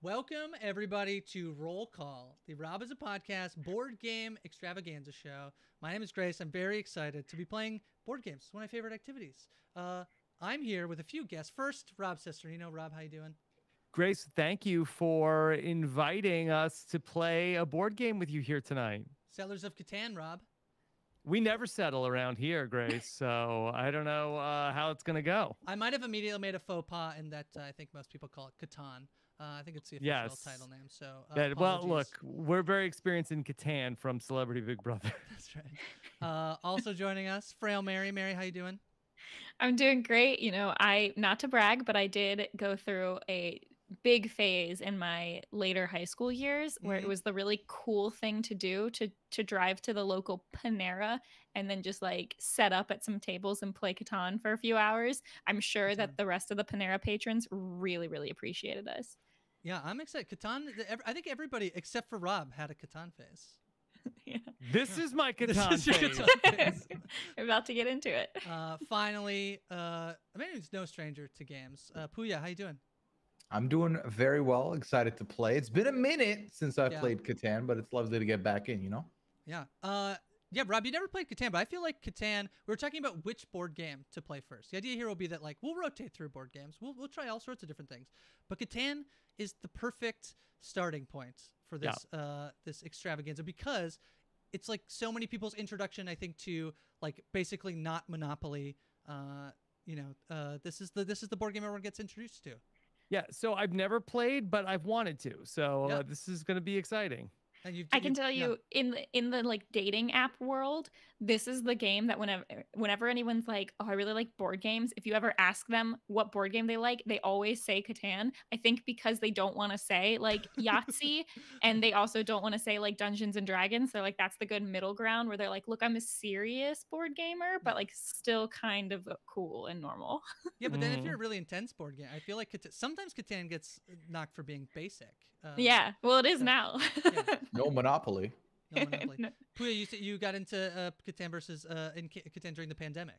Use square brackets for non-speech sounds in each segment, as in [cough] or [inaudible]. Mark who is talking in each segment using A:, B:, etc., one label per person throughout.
A: Welcome, everybody, to Roll Call, the Rob Has a Podcast board game extravaganza show. My name is Grace. I'm very excited to be playing board games. It's one of my favorite activities. Uh, I'm here with a few guests. First, Rob Cesternino, Rob, how you doing?
B: Grace, thank you for inviting us to play a board game with you here tonight.
A: Settlers of Catan, Rob.
B: We never settle around here, Grace, [laughs] so I don't know uh, how it's going to go.
A: I might have immediately made a faux pas in that uh, I think most people call it Catan. Uh, I think it's the official
B: Yes.
A: title name. So, uh,
B: That- well, look, we're very experienced in Catan from Celebrity Big Brother. [laughs]
A: That's right. Uh, also joining us, Frail Mary. Mary, how you doing?
C: I'm doing great. You know, I not to brag, but I did go through a big phase in my later high school years where
A: Mhm.
C: it was the really cool thing to do to to drive to the local Panera and then just like set up at some tables and play Catan for a few hours. I'm sure
A: Catan.
C: that the rest of the Panera patrons really really appreciated us.
A: Yeah, I'm excited. Catan. I think everybody except for Rob had a Catan phase. [laughs]
C: yeah.
B: this is my
A: This
B: Catan
A: is your
B: phase.
A: Catan. [laughs]
C: We're about to get into it.
A: Uh, finally, uh, I mean, he's no stranger to games. Uh, Pooya, how you doing?
D: I'm doing very well. Excited to play. It's been a minute since I
A: Yeah.
D: played Catan, but it's lovely to get back in. You know.
A: Yeah. Uh, yeah, Rob, you never played Catan, but I feel like Catan. We were talking about which board game to play first. The idea here will be that like we'll rotate through board games. We'll we'll try all sorts of different things, but Catan is the perfect starting point for this uh this extravaganza because it's like so many people's introduction. I think to like basically not Monopoly. Uh, you know, uh, this is the this is the board game everyone gets introduced to.
B: Yeah, so I've never played, but I've wanted to. So
A: Yeah.
B: uh, this is going to be exciting.
A: And you've,
C: I can
A: you've-
C: tell
A: yeah.
C: you in the in the like dating app world, this is the game that whenever whenever anyone's like, "Oh, I really like board games," if you ever ask them what board game they like, they always say Catan. I think because they don't want to say like [laughs] Yahtzee, and they also don't want to say like Dungeons and Dragons. They're like, that's the good middle ground where they're like, "Look, I'm a serious board gamer, but like still kind of cool and normal."
A: Yeah, but then if you're a really intense board game, I feel like Catan, sometimes Catan gets knocked for being basic. Um,
C: yeah, well, it is
A: yeah.
C: now.
A: Yeah. [laughs]
D: No [laughs] Monopoly.
A: No Monopoly. [laughs]
C: No.
A: Pooya, you said you got into uh, Catan versus uh, in Ca- Catan during the pandemic.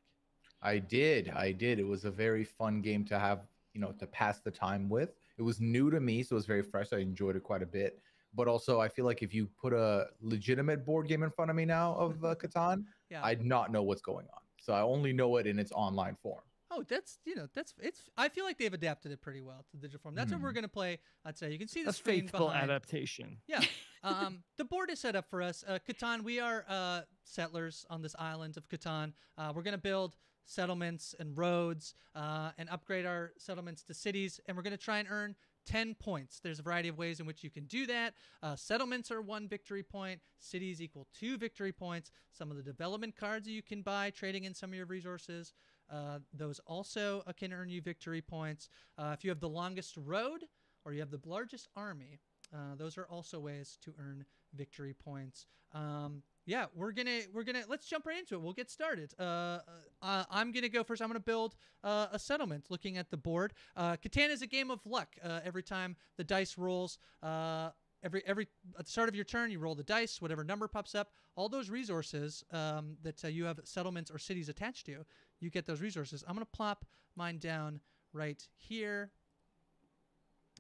D: I did. I did. It was a very fun game to have, you know, to pass the time with. It was new to me, so it was very fresh. I enjoyed it quite a bit. But also, I feel like if you put a legitimate board game in front of me now of uh, [laughs] Catan,
A: Yeah.
D: I'd not know what's going on. So I only know it in its online form.
A: Oh, that's you know that's it's. I feel like they've adapted it pretty well to the digital form. That's what we're gonna play. I'd say you can see the
B: A
A: screen
B: faithful
A: behind.
B: adaptation.
A: Yeah. [laughs] Um, the board is set up for us. Uh, Catan, we are uh, settlers on this island of Catan. Uh, we're going to build settlements and roads uh, and upgrade our settlements to cities. And we're going to try and earn 10 points. There's a variety of ways in which you can do that. Uh, settlements are one victory point, cities equal two victory points. Some of the development cards that you can buy, trading in some of your resources, uh, those also uh, can earn you victory points. Uh, if you have the longest road or you have the largest army, uh, those are also ways to earn victory points. Um, yeah, we're gonna we're gonna let's jump right into it. We'll get started. Uh, uh, I'm gonna go first. I'm gonna build uh, a settlement. Looking at the board, uh, Catan is a game of luck. Uh, every time the dice rolls, uh, every every at the start of your turn, you roll the dice. Whatever number pops up, all those resources um, that uh, you have settlements or cities attached to, you get those resources. I'm gonna plop mine down right here.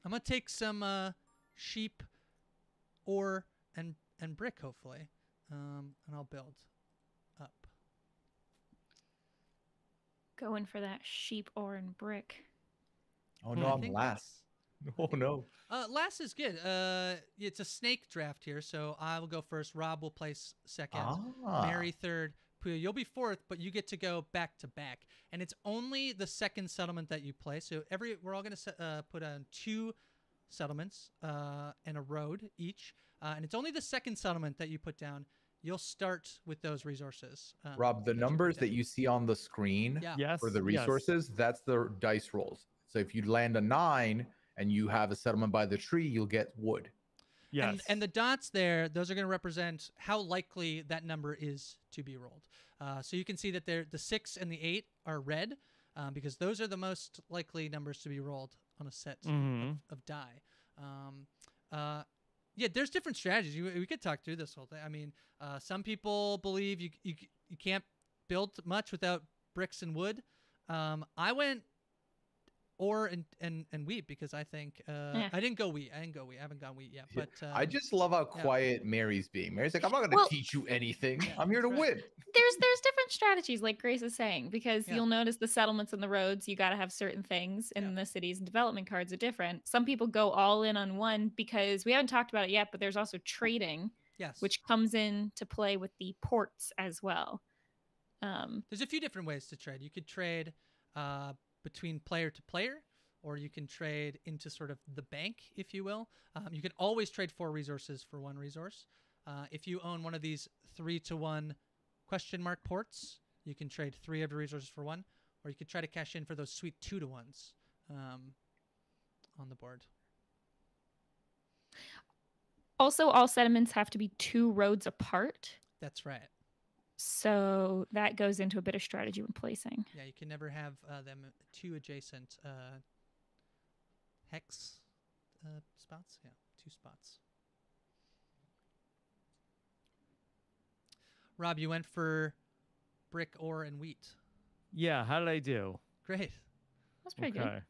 A: I'm gonna take some uh, sheep, ore, and and brick, hopefully, um, and I'll build up.
C: Going for that sheep ore and brick.
D: Oh no,
A: I
D: I'm last. [laughs] Oh no.
A: Uh, last is good. Uh, it's a snake draft here, so I will go first. Rob will place second.
D: Ah.
A: Mary third. Pooya, you'll be fourth, but you get to go back to back, and it's only the second settlement that you play. So every we're all gonna uh, put on two settlements uh, and a road each, uh, and it's only the second settlement that you put down. You'll start with those resources. um,
D: Rob, the
A: that you
D: numbers that you see on the screen
A: Yeah.
B: Yes.
D: for the
B: yes.
D: resources, that's the dice rolls. So if you land a nine and you have a settlement by the tree, you'll get wood.
B: Yes.
A: And, and the dots there, those are going to represent how likely that number is to be rolled. Uh, so you can see that there, the six and the eight are red um, because those are the most likely numbers to be rolled on a set
B: Mhm.
A: of, of die. Um, uh, yeah, there's different strategies. You, we could talk through this whole thing. I mean, uh, some people believe you, you you can't build much without bricks and wood. Um, I went or and and and wheat because I think uh,
C: Yeah.
A: I didn't go wheat. I didn't go wheat. I haven't gone wheat yet. But uh,
D: I just love how
A: yeah.
D: quiet Mary's being. Mary's like, I'm not gonna
C: Well-
D: teach you anything.
A: Yeah,
D: I'm here to
A: right.
D: win.
C: there's there's different strategies like grace is saying because
A: Yeah.
C: you'll notice the settlements and the roads you got to have certain things and
A: Yeah.
C: the cities and development cards are different some people go all in on one because we haven't talked about it yet but there's also trading
A: yes,
C: which comes in to play with the ports as well um
A: there's a few different ways to trade. You could trade uh, between player to player, or you can trade into sort of the bank, if you will. Um, you can always trade four resources for one resource. Uh, if you own one of these three to one question mark ports, you can trade three of your resources for one, or you could try to cash in for those sweet two to ones um, on the board.
C: also all sediments have to be two roads apart
A: That's right.
C: So that goes into a bit of strategy when placing
A: Yeah, you can never have uh, them two adjacent uh, hex uh, spots. Yeah, two spots. Rob, you went for brick, ore, and wheat.
B: Yeah, how did I do?
A: Great.
C: that's pretty good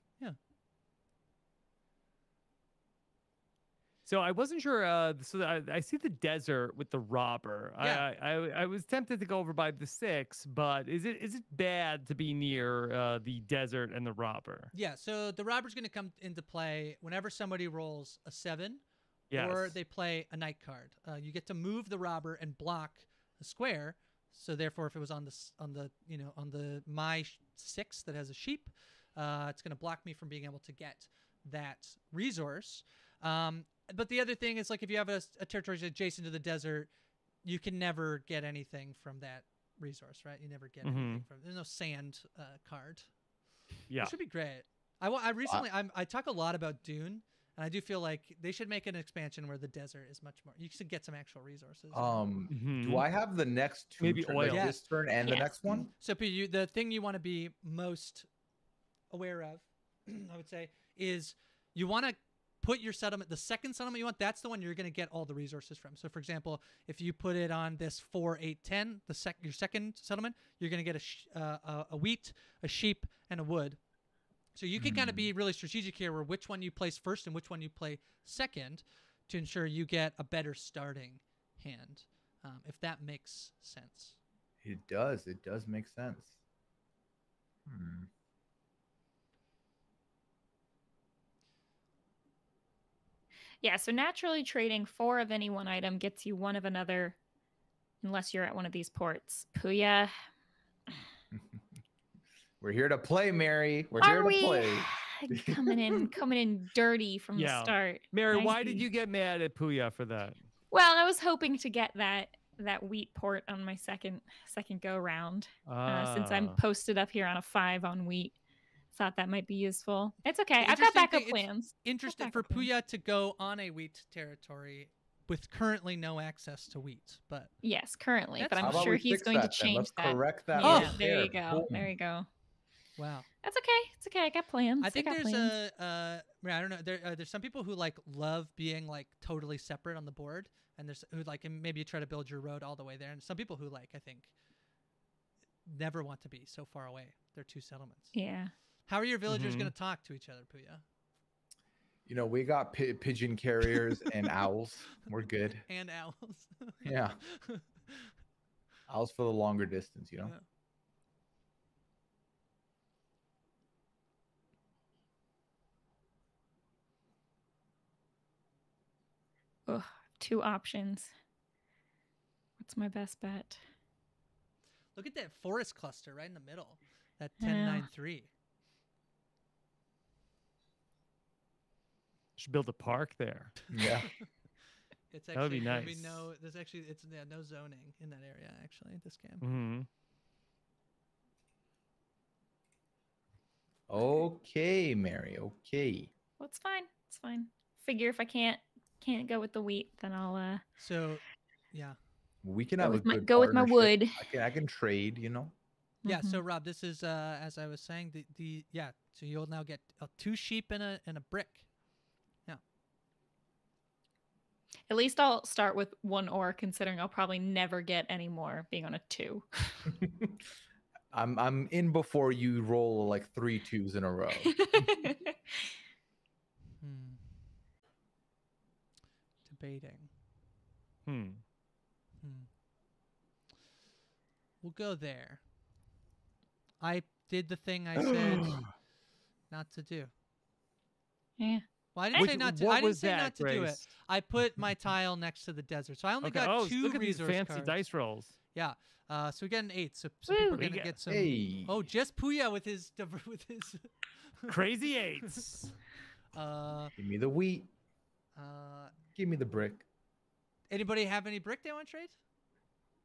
B: So I wasn't sure. Uh, so I, I see the desert with the robber.
A: Yeah.
B: I, I I was tempted to go over by the six, but is it is it bad to be near uh, the desert and the robber?
A: Yeah, so the robber's going to come into play whenever somebody rolls a seven
B: Yes.
A: or they play a knight card. Uh, you get to move the robber and block a square. So therefore, if it was on the on the you know on the my six that has a sheep, uh, it's going to block me from being able to get that resource. Um, but the other thing is like if you have a territory adjacent to the desert, you can never get anything from that resource, right? You never get anything from. There's no sand uh, card.
B: yeah.
A: It should be great. I, I recently I'm, I talk a lot about Dune, and I do feel like they should make an expansion where the desert is much more. You should get some actual resources.
D: Um,
B: Mhm.
D: do I have the next two
B: Maybe
D: turns, like
B: oil.
A: Yeah.
D: this turn and the next one?
A: So P, you, the thing you want to be most aware of, [clears throat] I would say, is you want to put your settlement. The second settlement you want, that's the one you're going to get all the resources from. So, for example, if you put it on this four, eight, ten, the sec your second settlement, you're going to get a, sh- uh, a wheat, a sheep, and a wood. So you can kind of be really strategic here, where which one you place first and which one you play second, to ensure you get a better starting hand. Um, if that makes sense.
D: It does. It does make sense. Hmm.
C: Yeah, so naturally trading four of any one item gets you one of another unless you're at one of these ports. Pooya. [laughs]
D: We're here to play, Mary. We're
C: Are
D: here to
C: we
D: play. [sighs]
C: coming in [laughs] coming in dirty from
B: Yeah.
C: the start.
B: Mary,
C: I
B: why did you get mad at Pooya for that?
C: Well, I was hoping to get that that wheat port on my second second go round. Uh, since I'm
B: Ah.
C: posted up here on a five on wheat. Thought that might be useful. It's okay. I've got backup
A: thing- it's-
C: plans.
A: interested for
C: backup plan.
A: Pooya to go on a wheat territory with currently no access to wheat. But
C: Yes, currently, but I'm sure he's going to
D: that then?
C: change
D: Let's
C: that.
D: correct that.
A: Oh,
C: Yeah,
D: right
C: there you go.
D: Boom.
C: There you go.
A: wow,
C: That's okay. It's okay. I got plans.
A: I think
C: got
A: there's
C: plans.
A: a uh, I don't know. There uh, there's some people who like love being like totally separate on the board, and there's who like and maybe you try to build your road all the way there, and some people who like I think never want to be so far away. They're two settlements.
C: yeah.
A: How are your villagers
B: Mhm.
A: going to talk to each other, Pooya?
D: You know, we got pi- pigeon carriers and [laughs] owls. We're good.
A: And owls.
D: Yeah. [laughs] Owls for the longer distance, you know?
A: Yeah.
C: Ugh, two options. What's my best bet?
A: Look at that forest cluster right in the middle. That
C: Yeah.
A: 1093.
B: Should build a park there.
D: Yeah. [laughs]
A: It's
B: That would be
A: actually there'll
B: nice.
A: no there's actually it's yeah, no zoning in that area actually this game.
B: hmm
D: Okay, Mary. Okay.
C: Well, it's fine. It's fine. Figure if I can't can't go with the wheat, then I'll uh
A: So yeah.
D: We can
C: go
D: have a
C: with my go with my wood.
D: I can I can trade, you know.
A: Yeah,
C: Mhm.
A: so Rob, this is uh as I was saying the the yeah, so you'll now get uh, two sheep and a and a brick.
C: At least I'll start with one ore, considering I'll probably never get any more being on a two. [laughs]
D: I'm I'm in before you roll like three twos in a row. [laughs]
A: Hmm. Debating.
B: Hmm.
A: Hmm. We'll go there. I did the thing I said [gasps] not to do.
C: yeah.
A: Well, I didn't
B: Which-
A: say not to.
B: what
A: I didn't say
B: that,
A: not to do it. I put my tile next to the desert, so I only
B: Okay.
A: got
B: Oh,
A: two
B: look at these fancy
A: cards.
B: dice rolls.
A: Yeah. Uh, so we got an eight. So, so people are gonna
B: got-
A: get some.
D: hey.
A: Oh, just Pooya with his [laughs] with his.
B: Crazy [laughs] eights.
A: uh,
D: Give me the wheat.
A: uh,
D: Give me the brick.
A: anybody have any brick they want to trade?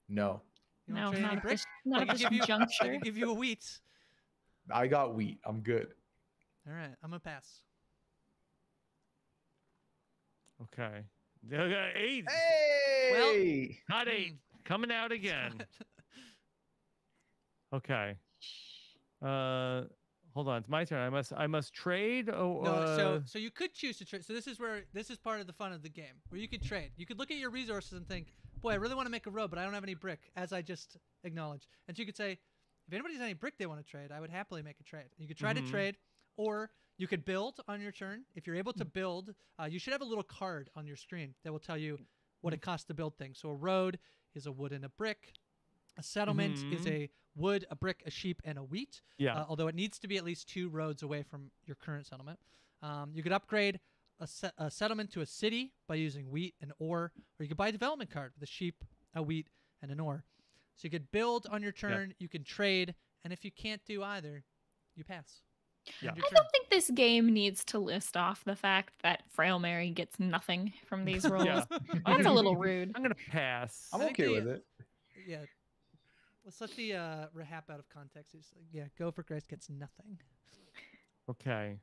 D: No,
A: You wanna
C: No,
A: trade
C: not at
A: brick?
C: this, not
A: I
C: at
A: can
C: this
A: give you. I can give you a wheat.
D: I got wheat. I'm good.
A: All right, I'm gonna pass.
B: Okay. Okay, Eight.
D: Hey!
B: Hot
A: Hmm.
B: eight. Coming out again. [laughs] Okay. Uh, hold on. It's my turn. I must. I must trade. Oh,
A: No,
B: uh,
A: so so you could choose to trade. So this is where this is part of the fun of the game, where you could trade. You could look at your resources and think, "Boy, I really want to make a road, but I don't have any brick," as I just acknowledged. And so you could say, "If anybody has any brick they want to trade, I would happily make a trade." You could try
B: Mhm.
A: to trade, or you could build on your turn. If you're able to build, uh, you should have a little card on your screen that will tell you what it costs to build things. So a road is a wood and a brick. A settlement is
B: Mhm.
A: a wood, a brick, a sheep, and a wheat
B: yeah.
A: uh, although it needs to be at least two roads away from your current settlement. Um, you could upgrade a, se- a settlement to a city by using wheat and ore, or you could buy a development card with a sheep, a wheat, and an ore. So you could build on your turn, you can trade, and if you can't do either, you pass.
B: Yeah.
C: I don't think this game needs to list off the fact that Frail Mary gets nothing from [laughs] these rolls.
B: Yeah.
C: That's a [laughs] little rude.
B: I'm gonna pass.
D: I'm okay
A: the-
D: with it.
A: yeah. Let's let the uh, RHAP out of context. It's like, yeah, go for Grace gets nothing.
B: Okay.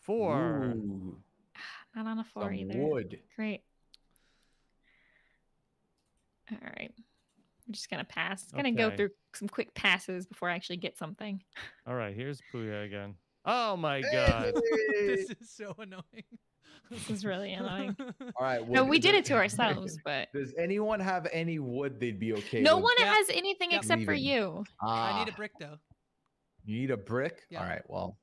B: Four.
D: Ooh, [sighs]
C: Not on a four
D: some
C: either.
D: wood.
C: Great. All right. I'm just gonna pass. It's gonna go through some quick passes before I actually get something.
B: All right. Here's Pooya again. Oh my god. [laughs]
A: this is so annoying.
C: This is really annoying.
D: All right.
C: No, we did it to [laughs] ourselves, but
D: Does anyone have any wood they'd be okay
C: no
D: with?
C: one
A: Yeah.
C: has anything
A: Yeah.
C: except for
D: Leaving.
C: you.
A: I need a
D: Ah,
A: brick though.
D: You need a brick.
A: Yeah.
D: All right. Well,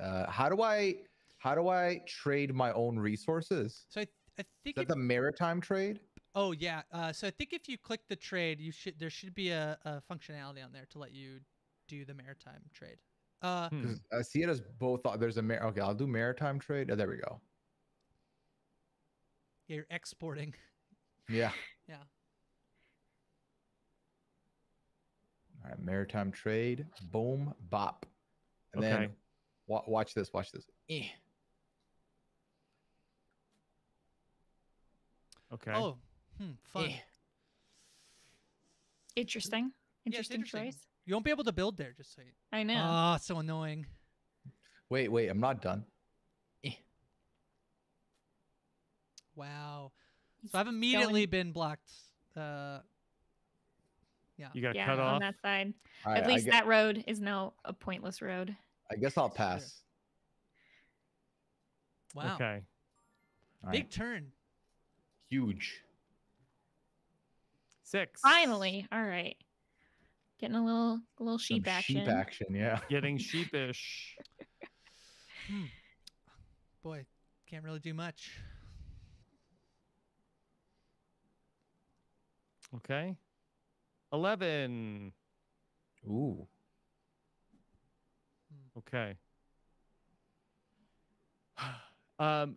D: uh, how do I how do I trade my own resources?
A: So I, I
D: Is
A: think
D: that
A: if,
D: the maritime trade?
A: Oh yeah. Uh, so I think if you click the trade, you should there should be a, a functionality on there to let you do the maritime trade. Uh,
B: Hmm.
D: 'Cause I see it as both. There's a mar- okay. I'll do maritime trade. Oh, there we go.
A: yeah, you're exporting. [laughs]
D: Yeah.
A: Yeah.
D: All right. Maritime trade. Boom. Bop. And
B: Okay.
D: then wa- watch this. Watch this. Eh.
B: Okay.
A: Oh, hmm, fun.
D: Eh.
C: Interesting.
A: Yeah,
C: Interesting
A: interesting.
C: choice.
A: You won't be able to build there. Just so you.
C: I know.
A: Ah, so annoying.
D: Wait. Wait. I'm not done.
A: Wow.
C: He's
A: So I've immediately
C: going-
A: been blocked. Uh, yeah.
B: You got
C: yeah,
B: cut
C: on
B: off.
C: that side.
D: All
C: At least
D: I,
C: that road is now a pointless road.
D: I guess I'll pass.
A: wow.
B: Okay.
D: All
A: Big
D: right.
A: turn.
D: Huge.
B: Six.
C: Finally. All right. Getting a little a little
D: Some
C: sheep action.
D: Sheep action. Yeah. [laughs]
B: Getting sheepish.
A: Hmm. Boy, can't really do much.
B: Okay. Eleven.
D: Ooh.
B: Okay. [sighs] Um,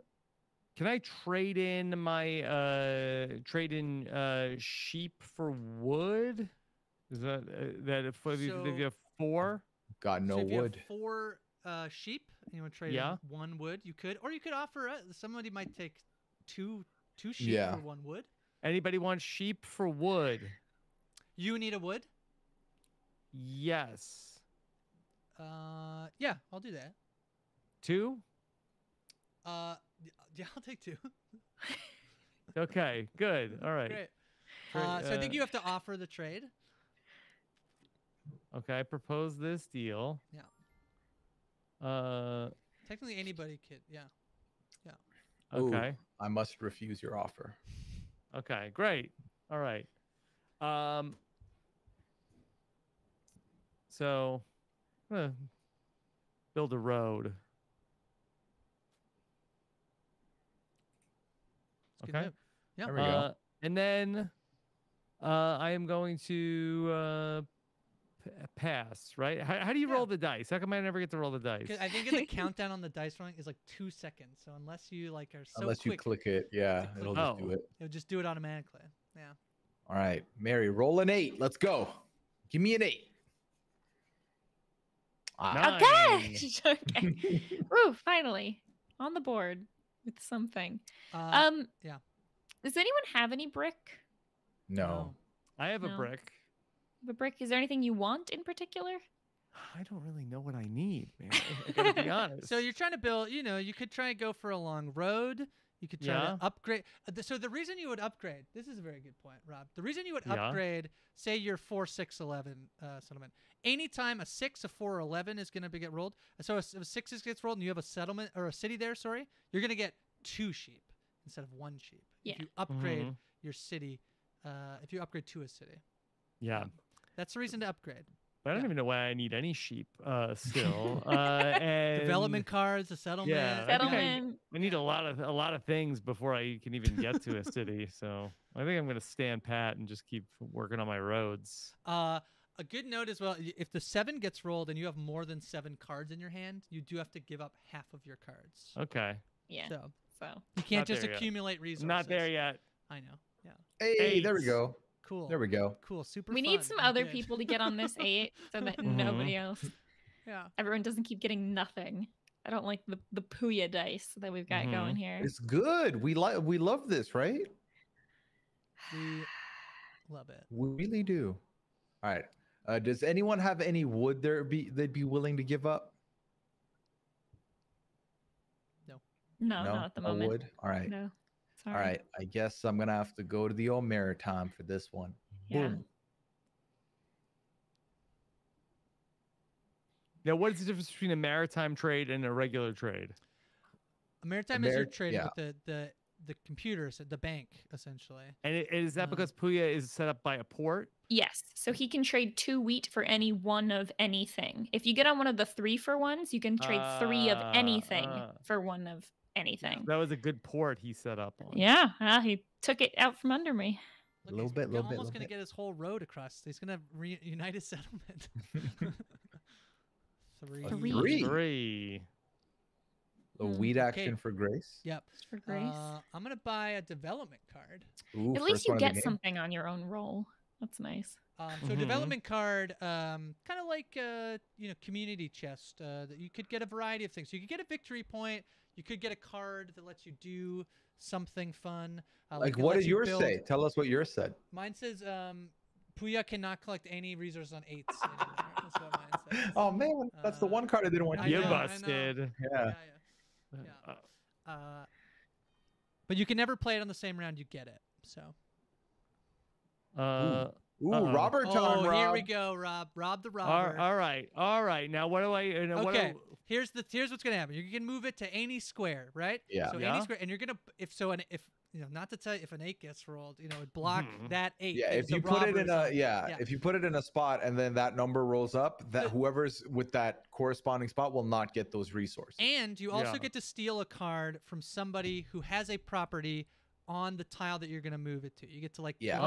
B: can I trade in my uh trade in uh sheep for wood? Is that uh, that if if you, if you have four?
D: Got no
A: so if you have
D: wood.
A: four uh, sheep, you want to trade
B: Yeah.
A: in one wood, you could, or you could offer. Uh, somebody might take two two sheep
D: Yeah.
A: for one wood.
B: Anybody want sheep for wood?
A: You need a wood.
B: Yes.
A: Uh, yeah, I'll do that.
B: Two.
A: Uh, y- [laughs] yeah, I'll take two.
B: Okay. Good. All right.
A: Great. Uh, so I think
B: uh,
A: you have to offer the trade.
B: Okay. I propose this deal.
A: Yeah.
B: Uh.
A: Technically, anybody could. Yeah.
D: Ooh.
B: Okay.
D: I must refuse your offer.
B: Okay, great. All right. Um So, I'm gonna build a road.
A: It's a good
B: Okay.
A: move. Yeah.
D: There we go.
B: Uh, and then uh, I am going to uh, p- pass. Right? How, how do you
A: Yeah.
B: roll the dice? How come I never get to roll the dice?
A: 'Cause I think the [laughs] countdown on the dice rolling is like two seconds. So unless you like are so
D: Unless you click it, yeah,
A: click
D: it'll
B: it.
D: just do
B: Oh.
D: it.
A: it'll just do it automatically. Yeah.
D: All right, Mary, roll an eight. Let's go. Give me an eight. Ah,
C: Okay.
B: Nine. [laughs]
C: okay. Ooh, finally on the board with something.
A: Uh,
C: Um.
A: yeah.
C: Does anyone have any brick?
D: no.
B: I have a brick.
C: The brick. Is there anything you want in particular? [sighs]
B: I don't really know what I need, man. I- [laughs] I gotta be honest.
A: So you're trying to build, you know, you could try and go for a long road. You could try
B: Yeah.
A: to upgrade. uh, So the reason you would upgrade, this is a very good point, Rob. The reason you would
B: Yeah.
A: upgrade, say you're four, six, eleven uh, settlement. Anytime a six, a four, or eleven is going to be get rolled. So if a six is gets rolled and you have a settlement or a city there, sorry, you're going to get two sheep instead of one sheep.
C: Yeah.
A: If you upgrade
B: Mhm.
A: your city, uh, if you upgrade to a city,
B: Yeah.
A: that's the reason to upgrade.
B: But I don't
A: Yeah.
B: even know why I need any sheep uh, still. [laughs] uh, and
A: Development cards, a settlement.
B: Yeah, I I-
C: Settlement.
B: I need a lot of a lot of things before I can even get to a city. [laughs] So I think I'm gonna stand pat and just keep working on my roads.
A: Uh, a good note as well: if the seven gets rolled and you have more than seven cards in your hand, you do have to give up half of your cards.
B: Okay,
C: Yeah.
A: So
C: So
A: you can't
B: Not
A: just
B: there yet.
A: accumulate resources.
B: not there yet.
A: I know. Yeah.
D: Hey, there we go.
A: Cool.
D: There we go.
A: Cool. Super.
C: we need some
A: I'm
C: other
A: good.
C: people to get on this [laughs] eight so that
B: Mhm.
C: nobody else, [laughs]
A: Yeah.
C: everyone doesn't keep getting nothing. I don't like the the Pooya dice that we've got
B: Mhm.
C: going here.
D: It's good. We like we love this, right?
A: We love it.
D: We really do. All right. Uh, does anyone have any wood there be they'd be willing to give up?
C: No, No, not at the
D: no
C: moment.
D: wood. All right.
C: No. Sorry.
D: All right. I guess I'm gonna have to go to the old maritime for this one.
C: Yeah.
D: Boom.
B: Now, what is the difference between a maritime trade and a regular trade?
A: A maritime is you're
D: Ameri-
A: trading
D: yeah.
A: with the the the computers, at the bank, essentially.
B: And i- is that
A: Uh,
B: because Pooya is set up by a port?
C: Yes. So he can trade two wheat for any one of anything. If you get on one of the three for ones, you can trade three of
B: Ah,
C: anything
B: ah.
C: for one of anything.
B: That was a good port he set up on.
C: Yeah. ah, he took it out from under me.
A: Look,
D: Little bit,
A: g-
D: little bit,
A: almost gonna get his whole road across. He's gonna reunite his settlement. [laughs] Three.
C: Three.
D: Three.
B: Three.
D: The
C: Mm,
D: weed
A: okay.
D: action for grace.
A: Yep.
C: For grace.
A: Uh, I'm gonna buy a development card.
D: Ooh,
C: At least you
D: one of the
C: get something on your own roll. That's nice.
A: Um, so
B: Mhm.
A: development card, um, kind of like uh, you know community chest. Uh, that you could get a variety of things. You could get a victory point. You could get a card that lets you do something fun. Uh,
D: Like,
A: it
D: what did
A: you
D: yours
A: build-
D: say? Tell us what yours said.
A: Mine says um, Pooya cannot collect any resources on eights anymore. That's what mine says.
D: Oh man, that's the
A: Uh,
D: one card I didn't want you
B: you
D: to
A: I
B: busted.
D: Yeah.
A: yeah, yeah. Yeah.
B: Uh,
A: Uh, but you can never play it on the same round you get it. So.
B: uh,
D: Ooh,
B: Uh-oh.
D: Robert time,
A: oh, here we go, Rob. Rob the
B: all,
A: robber.
B: all right, all right. Now, what do I? Uh, what do-
A: Okay, here's the here's what's gonna happen. You can move it to any square, right?
D: Yeah.
A: So
B: Yeah.
A: any square, and you're gonna if so, an if you know, not to tell you if an eight gets rolled, you know, it block
B: Mhm.
A: that eight.
D: Yeah,
A: gives
D: if you put it in a yeah,
A: yeah.
D: if you put it in a spot and then that number rolls up, that
A: The-
D: whoever's with that corresponding spot will not get those resources.
A: And you also
B: Yeah.
A: get to steal a card from somebody who has a property on the tile that you're gonna move it to. You get to like
D: Yeah.
B: Oh.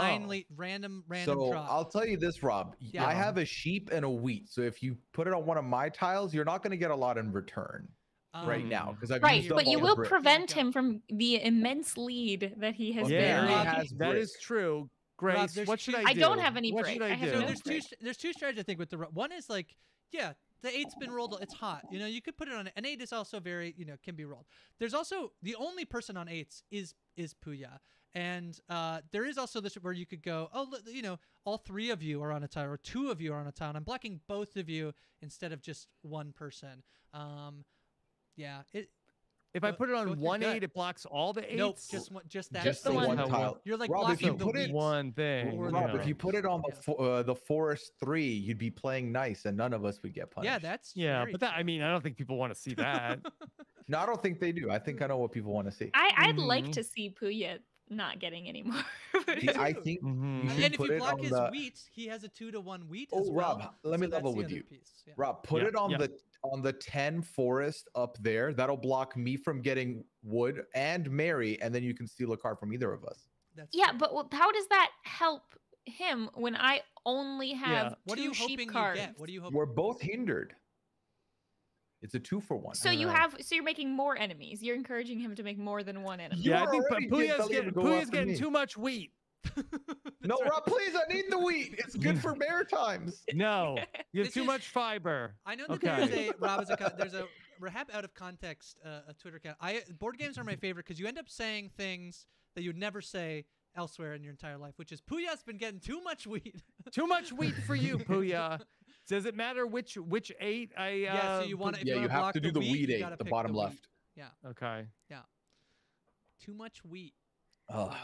A: random random
D: so
A: drop.
D: I'll tell you this, Rob.
A: Yeah.
D: I have a sheep and a wheat. So if you put it on one of my tiles, you're not going to get a lot in return right
A: Um,
D: now because I've
C: Right,
D: used
C: but you will
D: brick.
C: prevent him from the immense lead that he has
D: Okay,
B: yeah,
C: been
D: Mary has
B: that is true. Grace,
A: there's
B: what should
A: I
B: I
C: I
B: do?
C: don't have any
B: what
C: brick.
B: should I
C: I have
B: do?
A: So
C: no
A: there's two
C: brick.
A: st- there's two strategies I think with the one is like yeah the eight's been rolled it's hot you know you could put it on an eight is also very you know can be rolled. There's also the only person on eights is is Pooya. And uh, there is also this where you could go oh you know all three of you are on a tile or two of you are on a and I'm blocking both of you instead of just one person. Um yeah it
B: If I put it on
A: with your
B: one
A: gut.
B: eight, it blocks all the eights.
A: nope just one just that
D: just
C: the
D: the
C: one.
D: one tile.
A: you're like
D: Rob, if you
A: blocking the
D: put it-
B: one thing.
A: Or
B: you
D: Rob,
B: know.
D: if you put it on the
A: Yeah.
D: fo- uh, the forest three, you'd be playing nice, and none of us would get punished.
A: yeah that's
B: yeah, but that I mean, I don't think people want to see that. [laughs]
D: No, I don't think they do. I think I know what people want to see.
C: I, I'd like
B: Mhm.
C: to see Pooya not getting any more [laughs]
D: I [laughs] think
B: Mhm.
D: you
A: And
D: should
A: then if you block his
D: the-
A: wheat, he has a two to one wheat
D: Oh,
A: as well.
D: Rob, let me
A: so
D: level with you.
A: yeah.
D: Rob, put
B: Yeah,
D: it on
B: yeah.
D: the on the 10 forest up there. That'll block me from getting wood and Mary, and then you can steal a card from either of us.
A: That's
C: Yeah,
A: true.
C: but wh- how does that help him when I only have
A: what are
C: two
A: you
C: sheep
A: hoping
C: cards?
A: you get? What are you hoping?
D: We're both hindered. It's a two for one.
C: So you
B: Uh,
C: have so you're making more enemies. You're encouraging him to make more than one enemy.
D: You
B: Yeah, I think Pooya's
D: getting Talia to
B: getting,
D: go Pooya's
B: getting too much wheat. [laughs]
D: No,
A: right.
D: Rob, please, I need the wheat. It's good for [laughs] maritimes.
B: No, [laughs] you have
A: This
B: too
A: is-
B: much fiber.
A: I know that
B: Okay.
A: there's a Rob is a co- there's a RHAP out of context uh, a Twitter account. I board games are my favorite because you end up saying things that you'd never say elsewhere in your entire life, which is Pooya's been getting too much wheat.
B: Too much wheat for you, Pooya. Does it matter which which eight I? Uh,
A: Yeah, so you wanna-
D: yeah,
A: you
D: you have to do the
A: wheat,
D: wheat eight, the bottom
A: the wheat.
D: left.
B: Okay, Yeah.
A: too much wheat.
D: Oh,
A: Pooya.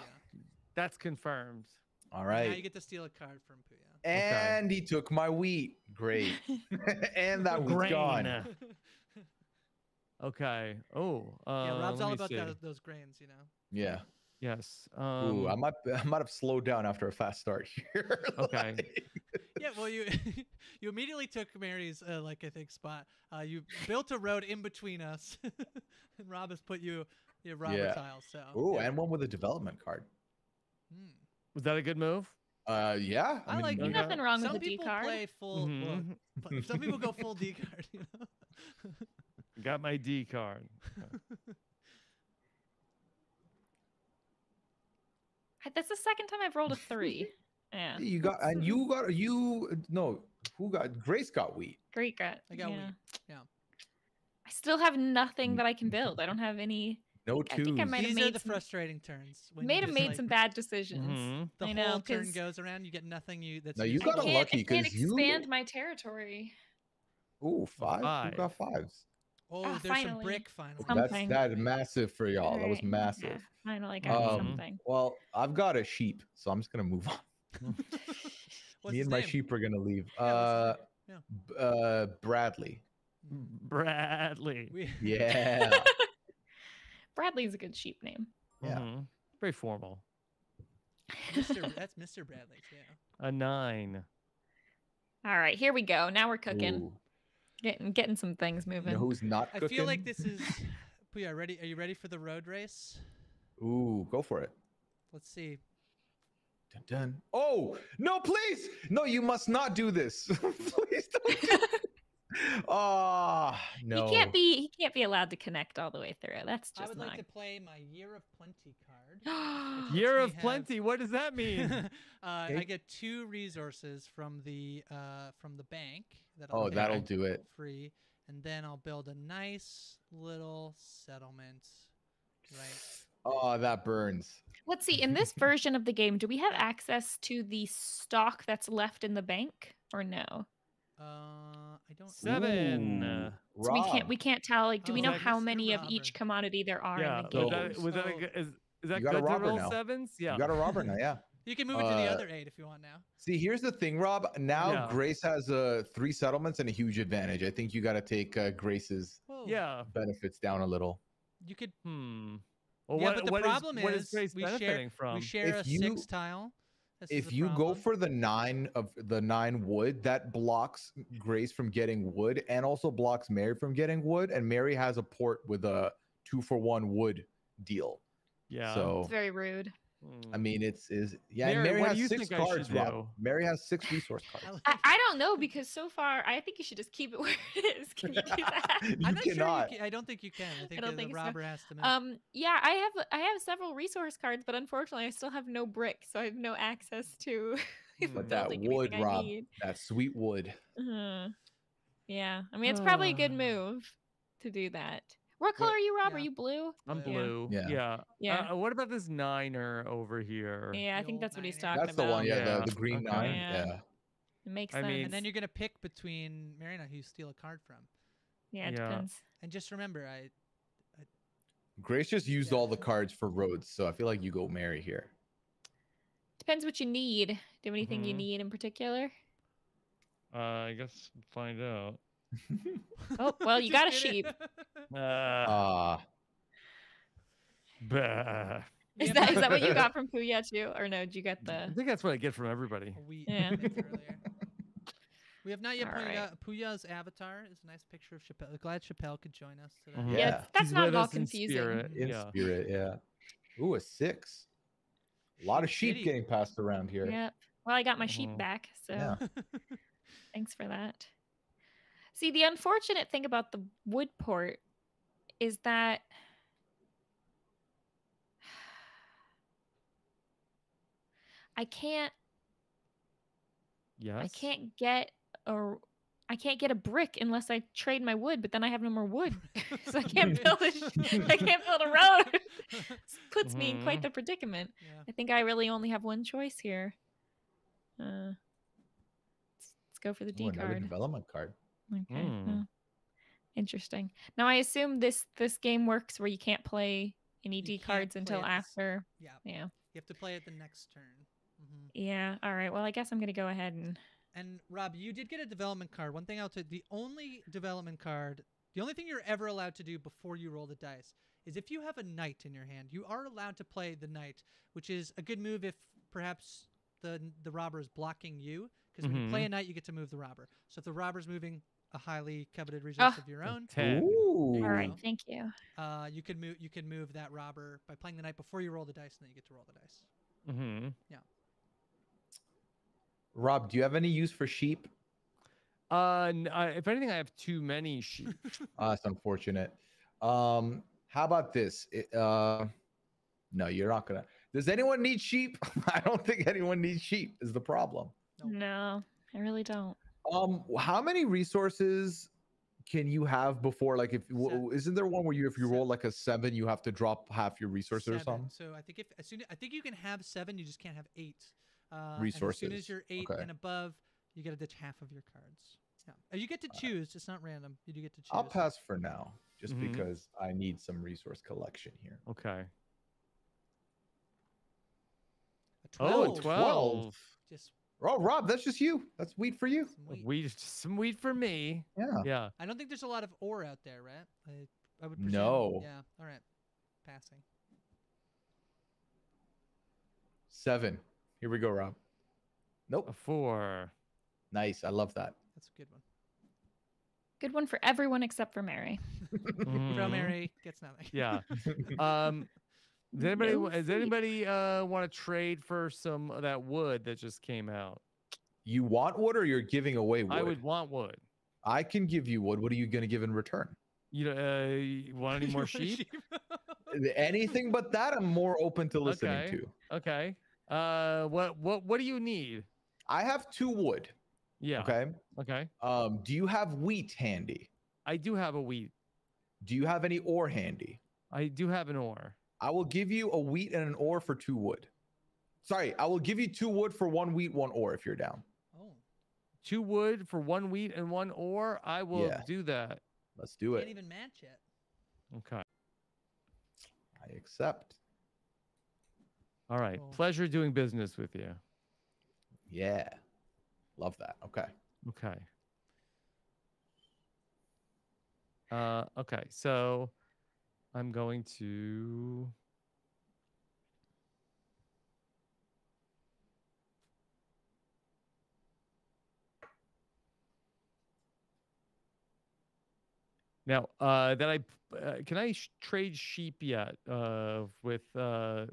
B: That's confirmed.
D: All right.
A: Now you get to steal a card from Pooya.
D: And he took my wheat. Great. [laughs] [laughs] and that was
B: Grain.
D: gone. [laughs]
B: Okay. Oh. Uh,
A: yeah, Rob's all about
B: see.
A: those, those grains, you know.
D: Yeah.
B: Yes.
D: Ooh,
B: Um,
D: I might I might have slowed down after a fast start here.
B: Okay.
D: Like-
A: Yeah, well, you you immediately took Mary's uh, like I think spot. Uh, you built a road in between us, and Rob has put you your robber
D: Yeah.
A: tile. So.
D: Ooh,
A: yeah.
D: and one with a development card.
A: Hmm.
B: was that a good move?
D: Uh, yeah.
A: I like-
D: you
B: Okay.
D: got-
C: Nothing wrong
A: Some
C: with the D
A: people
C: card.
A: play full. well,
B: Mhm.
A: but some people go full D [laughs] card. You know. [laughs]
B: Got my D card. [laughs]
C: That's the second time I've rolled a three. Yeah,
D: You got and you got you no who got Grace got wheat.
C: great gut.
A: I got wheat,
C: yeah.
A: yeah.
C: I still have nothing that I can build. I don't have any.
D: No
C: I
D: twos.
C: think I might have
A: These are
C: made
A: the
C: some-
A: frustrating turns. when you
C: May have
A: just,
C: made
A: like,
C: some bad decisions.
B: Mhm.
A: The
C: I know,
A: whole turn
C: 'cause
A: goes around. You get nothing. You that's
D: No, you got a
C: can't,
D: lucky
C: I can't
D: 'cause you-
C: expand my territory.
D: Ooh, five.
B: five.
D: Who got fives?
A: Oh,
C: Ah,
A: there's some
C: finally.
A: brick finally.
C: Something.
D: That's that massive for y'all. That was
C: Alright, yeah,
D: massive.
C: Finally got
B: Um,
C: something.
D: Well, I've got a sheep, so I'm just gonna move on. [laughs]
A: What's
D: Me
A: his
D: and my
A: name?
D: sheep are gonna leave.
A: Yeah,
D: uh,
A: his name?
D: b- uh, Bradley.
B: Bradley.
A: We,
D: Yeah. [laughs]
C: Bradley's a good sheep name.
D: Yeah.
B: Mhm. Very formal.
A: Mr. That's Mr. Bradley's. Yeah.
B: A nine.
C: All right, here we go. Now we're cooking,
D: Ooh.
C: getting getting some things
D: You
C: moving.
D: know who's not
A: I feel like this is. Puya, ready? Are you ready for the road race?
D: Ooh, go for it.
A: Let's see.
D: Dun, dun. Oh no! Please, no! You must not do this. [laughs] please don't. Do [laughs] Ah, no.
C: He can't be he can't be allowed to connect all the way through. That's just.
A: I would
C: not.
A: like to play my Year of Plenty card. [gasps]
B: Year of
A: me have-
B: plenty. What does that mean? [laughs]
A: uh, I get two resources from the uh, from the bank. That I'll
D: Oh, that'll do it.
A: free, and then I'll build a nice little settlement. Right.
D: Oh, that burns.
C: Let's see. In this [laughs] version of the game, do we have access to the stock that's left in the bank or no?
A: Uh, I don't.
B: Seven.
D: Ooh,
B: uh,
C: So we can't we can't tell like do we
A: Oh,
C: know how many of each commodity there are
B: yeah.
C: in the
B: Was
C: game?
B: that, was that a is, is that
D: You got a
B: good to roll
D: now.
B: sevens? Yeah.
D: You got a robber now, [laughs] yeah.
A: You can move it to the
D: Uh,
A: other eight if you want now.
D: See, here's the thing, Rob. Now
B: Yeah.
D: Grace has uh, three settlements and a huge advantage. I think you got to take uh, Grace's
A: Whoa.
B: yeah.
D: benefits down a little.
A: You could.
B: Hmm. Well,
A: yeah,
B: what,
A: but the
B: what is-
A: problem
B: what
A: is,
B: Grace
A: we share
B: from?
A: we share
D: If
A: a
D: you-
A: six tile. This
D: if
A: the
D: you go for the nine of the nine wood, that blocks Grace from getting wood and also blocks Mary from getting wood. And Mary has a port with a two for one wood deal.
B: yeah.
D: So
C: It's very rude.
D: I
B: Hmm.
D: mean, it's is yeah.
B: Mary,
D: Mary has six
B: think
D: cards. Rob. Mary has six resource cards.
A: I
C: I, I don't know because so far I think you should just keep it [laughs] where it is. Can you do [laughs] that?
D: you
A: I'm not
D: cannot.
A: sure. You can, I don't think you can. I think
C: don't
A: the
C: think so.
A: has to move.
C: Um yeah, I have I have several resource cards, but unfortunately I still have no brick, so I have no access to [laughs]
B: Hmm.
D: But that wood, Rob, that sweet wood.
C: Uh, yeah, I mean it's probably a good
B: Ah.
C: move to do that. What color are you, Rob? Are you blue?
B: I'm blue.
D: Yeah.
B: Yeah.
C: Yeah.
B: Uh, what about this niner over here?
C: Yeah, I
A: The
C: think
A: old
C: that's what he's
A: niner.
C: talking
D: That's the one. Yeah,
B: Yeah,
D: the, the green
B: okay.
D: nine.
C: Yeah.
D: Yeah.
C: It makes
B: I
C: sense.
B: mean-
A: and then you're gonna pick between Marina, who you steal a card from.
C: yeah, it
B: Yeah.
C: depends.
A: And just remember, I
D: Grace just used
A: Yeah.
D: all the cards for roads, so I feel like you go Mary here.
C: Depends what you need. Do you have anything you
B: Mhm.
C: need in particular?
B: Uh, I guess find out.
C: Oh, well, you [laughs] got a sheep. [laughs]
B: Uh, bah.
C: Is
A: have
C: that
A: not-
C: is that what you [laughs] got from Pooya too, or no? Did you get the?
B: I think that's what I get from everybody.
A: a wheat
C: Yeah.
A: We have not yet pointed
C: Alright.
A: out Pooya's avatar is a nice picture of Chappelle. Glad Chappelle could join us today.
B: Mhm.
C: Yeah,
D: Yeah.
C: that's
B: He's
C: not at all
B: us in
C: confusing.
B: spirit,
D: In
B: yeah.
D: spirit, yeah. Ooh, a six. A lot of sheep
A: Shitty.
D: getting passed around here.
C: Yeah. Well, I got my sheep
B: Mhm.
C: back, so
D: Yeah.
C: thanks for that. See, the unfortunate thing about the wood port is that [sighs] I can't
B: Yes.
C: I can't get a I can't get a brick unless I trade my wood, but then I have no more wood. [laughs] [laughs] so I can't build a I can't build a [laughs] road. Puts me in quite
B: Mhm.
C: the predicament.
A: yeah.
C: I think I really only have one choice here. Uh, let's, let's go for the D
D: Ooh,
C: card.
D: development card.
C: Okay.
B: Hmm.
C: well, interesting. Now I assume this this game works where you can't play any
A: You
C: D cards until
A: it this-
C: after.
A: Yeah.
C: Yeah.
A: You have to play it the next turn. hmm
C: Yeah. All right. Well, I guess I'm gonna go ahead and.
A: And Rob, you did get a development card. One thing I'll tell the only development card, the only thing you're ever allowed to do before you roll the dice is if you have a knight in your hand, you are allowed to play the knight, which is a good move if perhaps the the robber is blocking you. Because when you play a knight, you get to move the robber. So if the robber's moving a highly coveted resource
C: Ah.
A: of your own,
B: Ten.
D: Ooh.
C: All right. Thank you.
A: uh, you can move you can move that robber by playing the knight before you roll the dice, and then you get to roll the dice.
B: Mm-hmm. Yeah.
D: Rob, do you have any use for sheep?
B: Uh, n- I- if anything, I have too many sheep.
D: Uh, [laughs] that's unfortunate. Um, how about this? It- uh, no, you're not gonna. Does anyone need sheep? [laughs] I don't think anyone needs sheep. Is the problem?
A: Nope.
C: No, I really don't.
D: Um, how many resources can you have before? Like, if w- isn't there one where you, if you
A: Seven.
D: roll like a seven, you have to drop half your resources or something?
A: So I think if as soon as, I think you can have seven, you just can't have eight. Uh, and as soon as you're eight
D: okay.
A: and above, you get to ditch half of your cards. Yeah, Uh, you get to choose. It's not random. You do get to choose.
D: I'll pass for now, just
B: Mhm.
D: because I need some resource collection here.
B: Okay.
A: A
B: Oh,
A: 12.
B: 12.
A: Just
D: Oh, Rob, that's just you. That's wheat for you.
A: some wheat.
B: Wheat, some wheat for me.
D: Yeah.
B: Yeah.
A: I don't think there's a lot of ore out there, right? I, I would presume.
D: No.
A: Yeah. All right. Passing.
D: Seven. Here we go, Rob.
B: A
D: Nope.
B: four.
D: Nice. I love that.
A: That's a good one.
C: Good one for everyone except for Mary. [laughs]
A: Pro
B: Mhm.
A: Mary gets nothing.
B: Yeah. Um, does anybody
C: No
B: does anybody uh want to trade for some of that wood that just came out?
D: You want wood or you're giving away wood?
B: I would want wood.
D: I can give you wood. What are you going to give in return?
B: You uh, you want any [laughs] more sheep?
D: Anything but that, I'm more open to listening
B: Okay.
D: to.
B: Okay. Uh, what what what do you need?
D: I have two wood.
B: Yeah.
D: Okay.
B: Okay.
D: Um, do you have wheat handy?
B: I do have a wheat.
D: Do you have any ore handy?
B: I do have an ore.
D: I will give you a wheat and an ore for two wood. Sorry, I will give you two wood for one wheat, one ore if you're down.
A: oh,
B: Two wood for one wheat and one ore. I will
D: Yeah.
B: do that.
D: Let's do it.
A: can't
D: it.
A: even match it.
B: Okay.
D: I accept.
B: All right.
A: Cool.
B: Pleasure doing business with you.
D: Yeah. Love that. Okay.
B: Okay. Uh, okay, so I'm going to. Now, uh, that I uh, can I sh- trade sheep yet? Uh, with uh,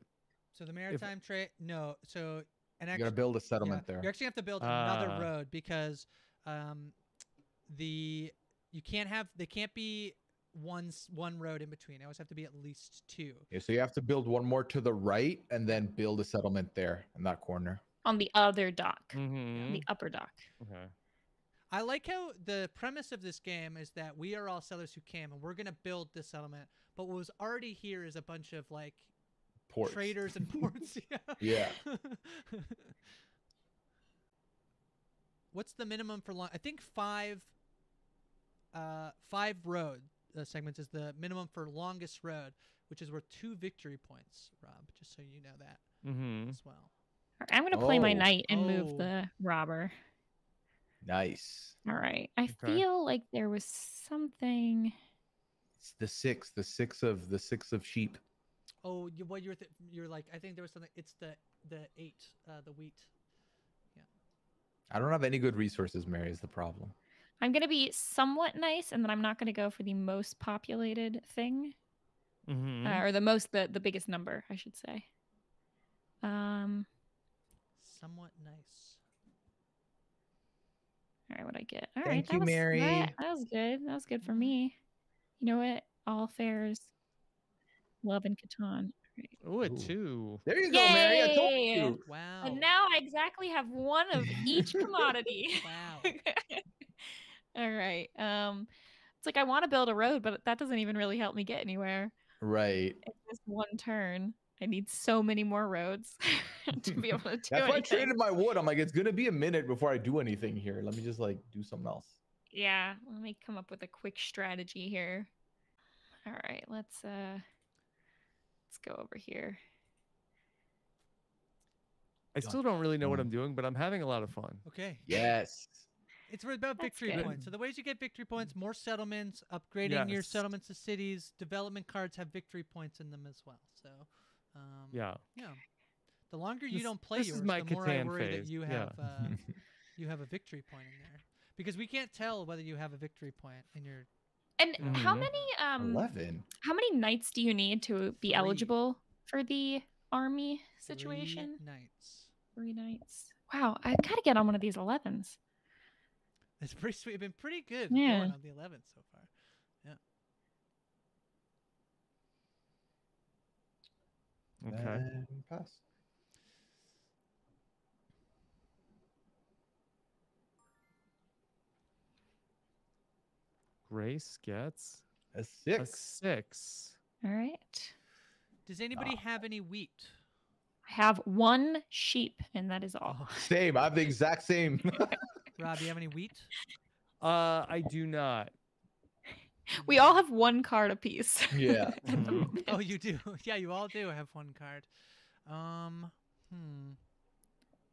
A: So the maritime trade, no. So and
D: You
A: actually,
D: got to build a
A: yeah,
D: settlement there.
A: You actually have to build another
B: Ah.
A: road because um, the you can't have they can't be one one road in between. I always have to be at least two.
D: Yeah, so you have to build one more to the right and then build a settlement there in that corner.
C: On the other dock,
B: mm -hmm.
C: the upper dock.
B: okay.
A: I like how the premise of this game is that we are all settlers who came and we're gonna build this settlement. But what was already here is a bunch of like
D: Ports.
A: traders and ports. [laughs] yeah.
D: Yeah. [laughs]
A: What's the minimum for long? I think five. Uh, five road uh, segments is the minimum for longest road, which is worth two victory points, Rob. Just so you know that
B: Mm-hmm.
A: as well.
C: I'm gonna play my
D: Oh.
C: knight and
A: Oh.
C: move the robber.
D: Nice.
C: All right. I
B: Okay.
C: feel like there was something.
D: It's the six, the six of the six of sheep.
A: Oh, you, what you're th- you're like? I think there was something. It's the the eight, uh, the wheat. Yeah.
D: I don't have any good resources, Mary, is the problem.
C: I'm gonna be somewhat nice, and then I'm not gonna go for the most populated thing,
B: Mhm.
C: uh, or the most the the biggest number, I should say. Um.
A: Somewhat nice.
C: All right, what I get? All right,
D: Thank
C: that
D: you,
C: was,
D: Mary.
C: That, that was good. That was good for me. You know what? All fairs, Love and Catan.
B: Ooh, a two.
D: There you go, Mary. I told you.
A: Wow.
C: And now I exactly have one of each [laughs] commodity.
A: Wow. [laughs]
C: All right. Um, it's like I want to build a road, but that doesn't even really help me get anywhere.
D: Right.
C: It's just one turn. I need so many more roads [laughs] to be [laughs] able to do
D: That's why I traded my wood. I'm like, it's gonna be a minute before I do anything here. Let me just like do something else.
C: Yeah, let me come up with a quick strategy here. All right, let's uh let's go over here.
B: I still don't really know what
D: Mm.
B: I'm doing, but I'm having a lot of fun.
A: Okay.
D: Yes.
A: It's about
C: That's
A: victory
C: good.
A: points. So the ways you get victory points: more settlements, upgrading your settlements to cities. Development cards have victory points in them as well. So, um,
B: Yeah.
A: yeah. The longer you don't play
B: this is
A: yours,
B: my
A: the more I
B: Catan
A: worry that
B: phase,
A: you
B: yeah.
A: have uh, [laughs] you have a victory point in there because we can't tell whether you have a victory point in your.
C: And how
B: Mhm.
C: many um
D: Eleven.
C: how many knights do you need to be
A: Three.
C: eligible for the army
A: three
C: situation?
A: knights.
C: Three knights. Wow, I gotta get on one of these elevens.
A: It's pretty sweet. Been pretty good
C: Yeah.
A: going on the 11th so far. Yeah.
B: Okay.
D: And pass.
B: Grace gets
D: A six.
B: a
D: six.
B: six.
C: All right.
A: Does anybody
D: Ah.
A: have any wheat?
C: I have one sheep, and that is all.
D: Same. I have the exact same. [laughs]
A: Rob, do you have any wheat?
B: Uh, I do not.
C: We all have one card apiece.
D: yeah. [laughs]
B: Mhm.
A: Oh, you do. [laughs] Yeah, you all do have one card. Um, hmm.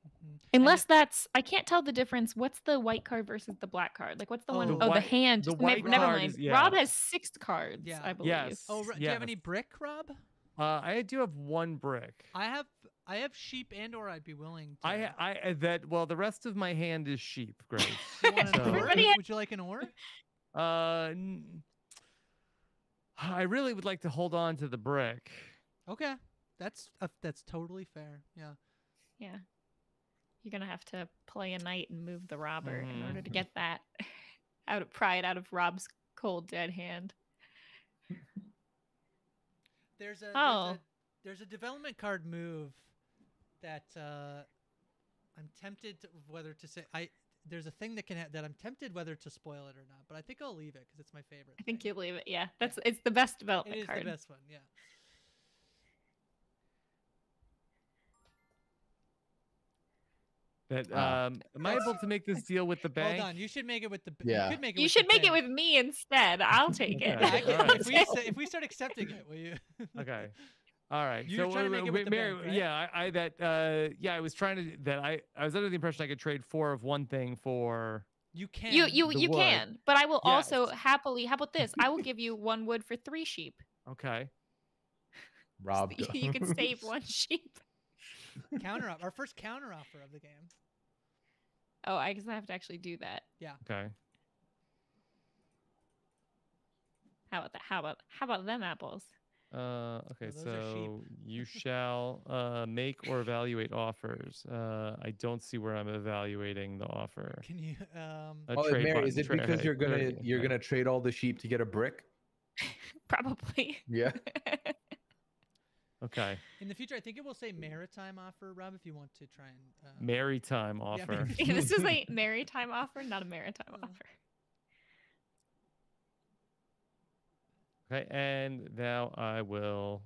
A: Mhm. And
C: Unless that's, I can't tell the difference. What's the white card versus the black card? Like, what's the one
A: Oh,
C: oh
A: The
C: the
B: white-
C: hand.
B: the
C: just the ma-
B: white
C: never
B: card
C: mind.
B: is- yeah.
C: Rob has six cards,
A: Yeah.
C: I believe.
B: Yes.
A: Oh, Ro- do you have any brick, Rob?
B: Uh, I do have one brick.
A: I have I have sheep and or I'd be willing to.
B: I, I uh, that well, the rest of my hand is sheep. Grace. [laughs]
A: You
B: So-
A: ore?
C: Everybody ha-
A: Would you like an ore?
B: uh, n- I really would like to hold on to the brick.
A: Okay, that's uh, that's totally fair. Yeah.
C: Yeah. You're gonna have to play a knight and move the robber in order to
B: Mhm.
C: get that [laughs] out of pride out of Rob's cold dead hand.
A: There's a,
C: Oh.
A: there's a there's a development card move that uh, I'm tempted to, whether to say I. There's a thing that can ha- that I'm tempted whether to spoil it or not, but I think I'll leave it because it's my favorite.
C: I think
A: thing.
C: you leave it. Yeah, that's it's the best development
A: is
C: card.
A: the best one. Yeah.
B: That um, am I able to make this deal with the [laughs] bank?
A: Hold on, you should make it with the.
D: Yeah.
A: You could make it.
C: You
A: with
C: should
A: the
C: make it with me instead. I'll take it. [laughs]
B: Okay.
A: Yeah, I can-
B: Alright.
A: if we [laughs] if we start accepting it, will you?
B: Okay. All right.
A: You're
B: so
A: trying to make it
B: wait,
A: with the
B: Mary-
A: bank, right?
B: yeah, I, I that uh yeah, I was trying to that I I was under the impression I could trade four of one thing for
A: You can.
C: You you you
B: wood.
C: can, but I will also happily. How about this? I will give you one wood for three sheep.
B: okay. [laughs]
D: Rob.
C: you can save [laughs] one sheep.
A: counter op- our first counter offer of the game.
C: Oh, I guess I have to actually do that. Yeah.
B: Okay.
C: How about that? How about how about them apples?
B: Uh okay,
A: those are sheep.
B: so you [laughs] shall uh make or evaluate offers. Uh I don't see where I'm evaluating the offer.
A: Can you? Um,
B: A
D: Oh,
B: trade
D: Mary,
B: button,
D: is it because you're gonna
B: okay,
D: you're gonna trade all the sheep to get a brick? [laughs]
C: Probably.
D: Yeah. [laughs]
B: Okay.
A: in the future, I think it will say maritime offer, Rob. If you want to try and. Uh,
B: Maritime offer.
A: maybe.
C: this is a maritime offer, not a maritime offer.
B: Okay, and now I will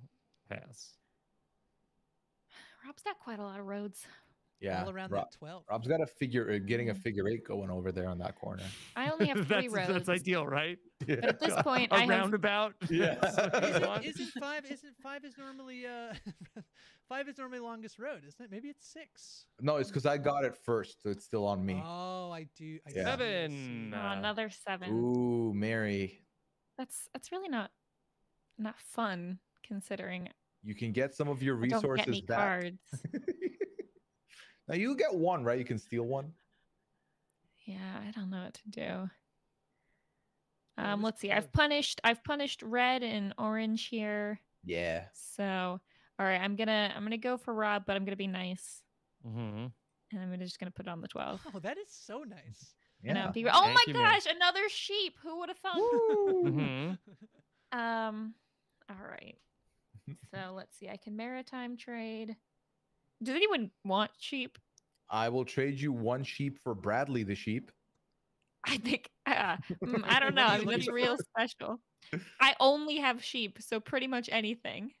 B: pass.
C: Rob's got quite a lot of roads.
D: Yeah.
A: all around
D: Rob,
A: that twelve.
D: Rob's got a figure, uh, getting a
C: Mhm.
D: figure eight going over there on that corner.
C: I only have [laughs] three
B: that's,
C: roads.
B: that's ideal, right? [laughs]
C: But at this point,
B: a
C: I have
B: roundabout. [laughs]
D: Yeah.
B: That's what you
A: Isn't, isn't five? Isn't five is normally uh, five is normally longest road, isn't it? Maybe it's six.
D: No, it's because I got it first, so it's still on me.
A: Oh, I do. I
D: Yeah.
A: see, I see.
B: Seven.
C: oh, another seven.
D: Ooh, Mary.
C: That's that's really not not fun considering
D: You can get some of your
C: I don't get
D: resources
C: any
D: back.
C: cards. [laughs]
D: now you get one, right? You can steal one.
C: Yeah, I don't know what to do. Um, let's see. I've punished I've punished red and orange here.
D: Yeah.
C: So all right, I'm gonna I'm gonna go for Rob, but I'm gonna be nice.
B: Mm-hmm.
C: And I'm gonna just gonna put it on the 12.
A: Oh, that is so nice.
C: And
D: Yeah.
C: I'll be- oh
B: Thank
C: my
B: you, man.
C: gosh, another sheep. Who would have thought?
B: Mm-hmm. [laughs]
C: Um, all right. [laughs] So let's see. I can maritime trade. Does anyone want sheep?
D: I will trade you one sheep for Bradley the sheep.
C: I think uh, mm, I don't know.
A: What are
C: I
A: you
C: mean, that's real special. I only have sheep, so pretty much anything.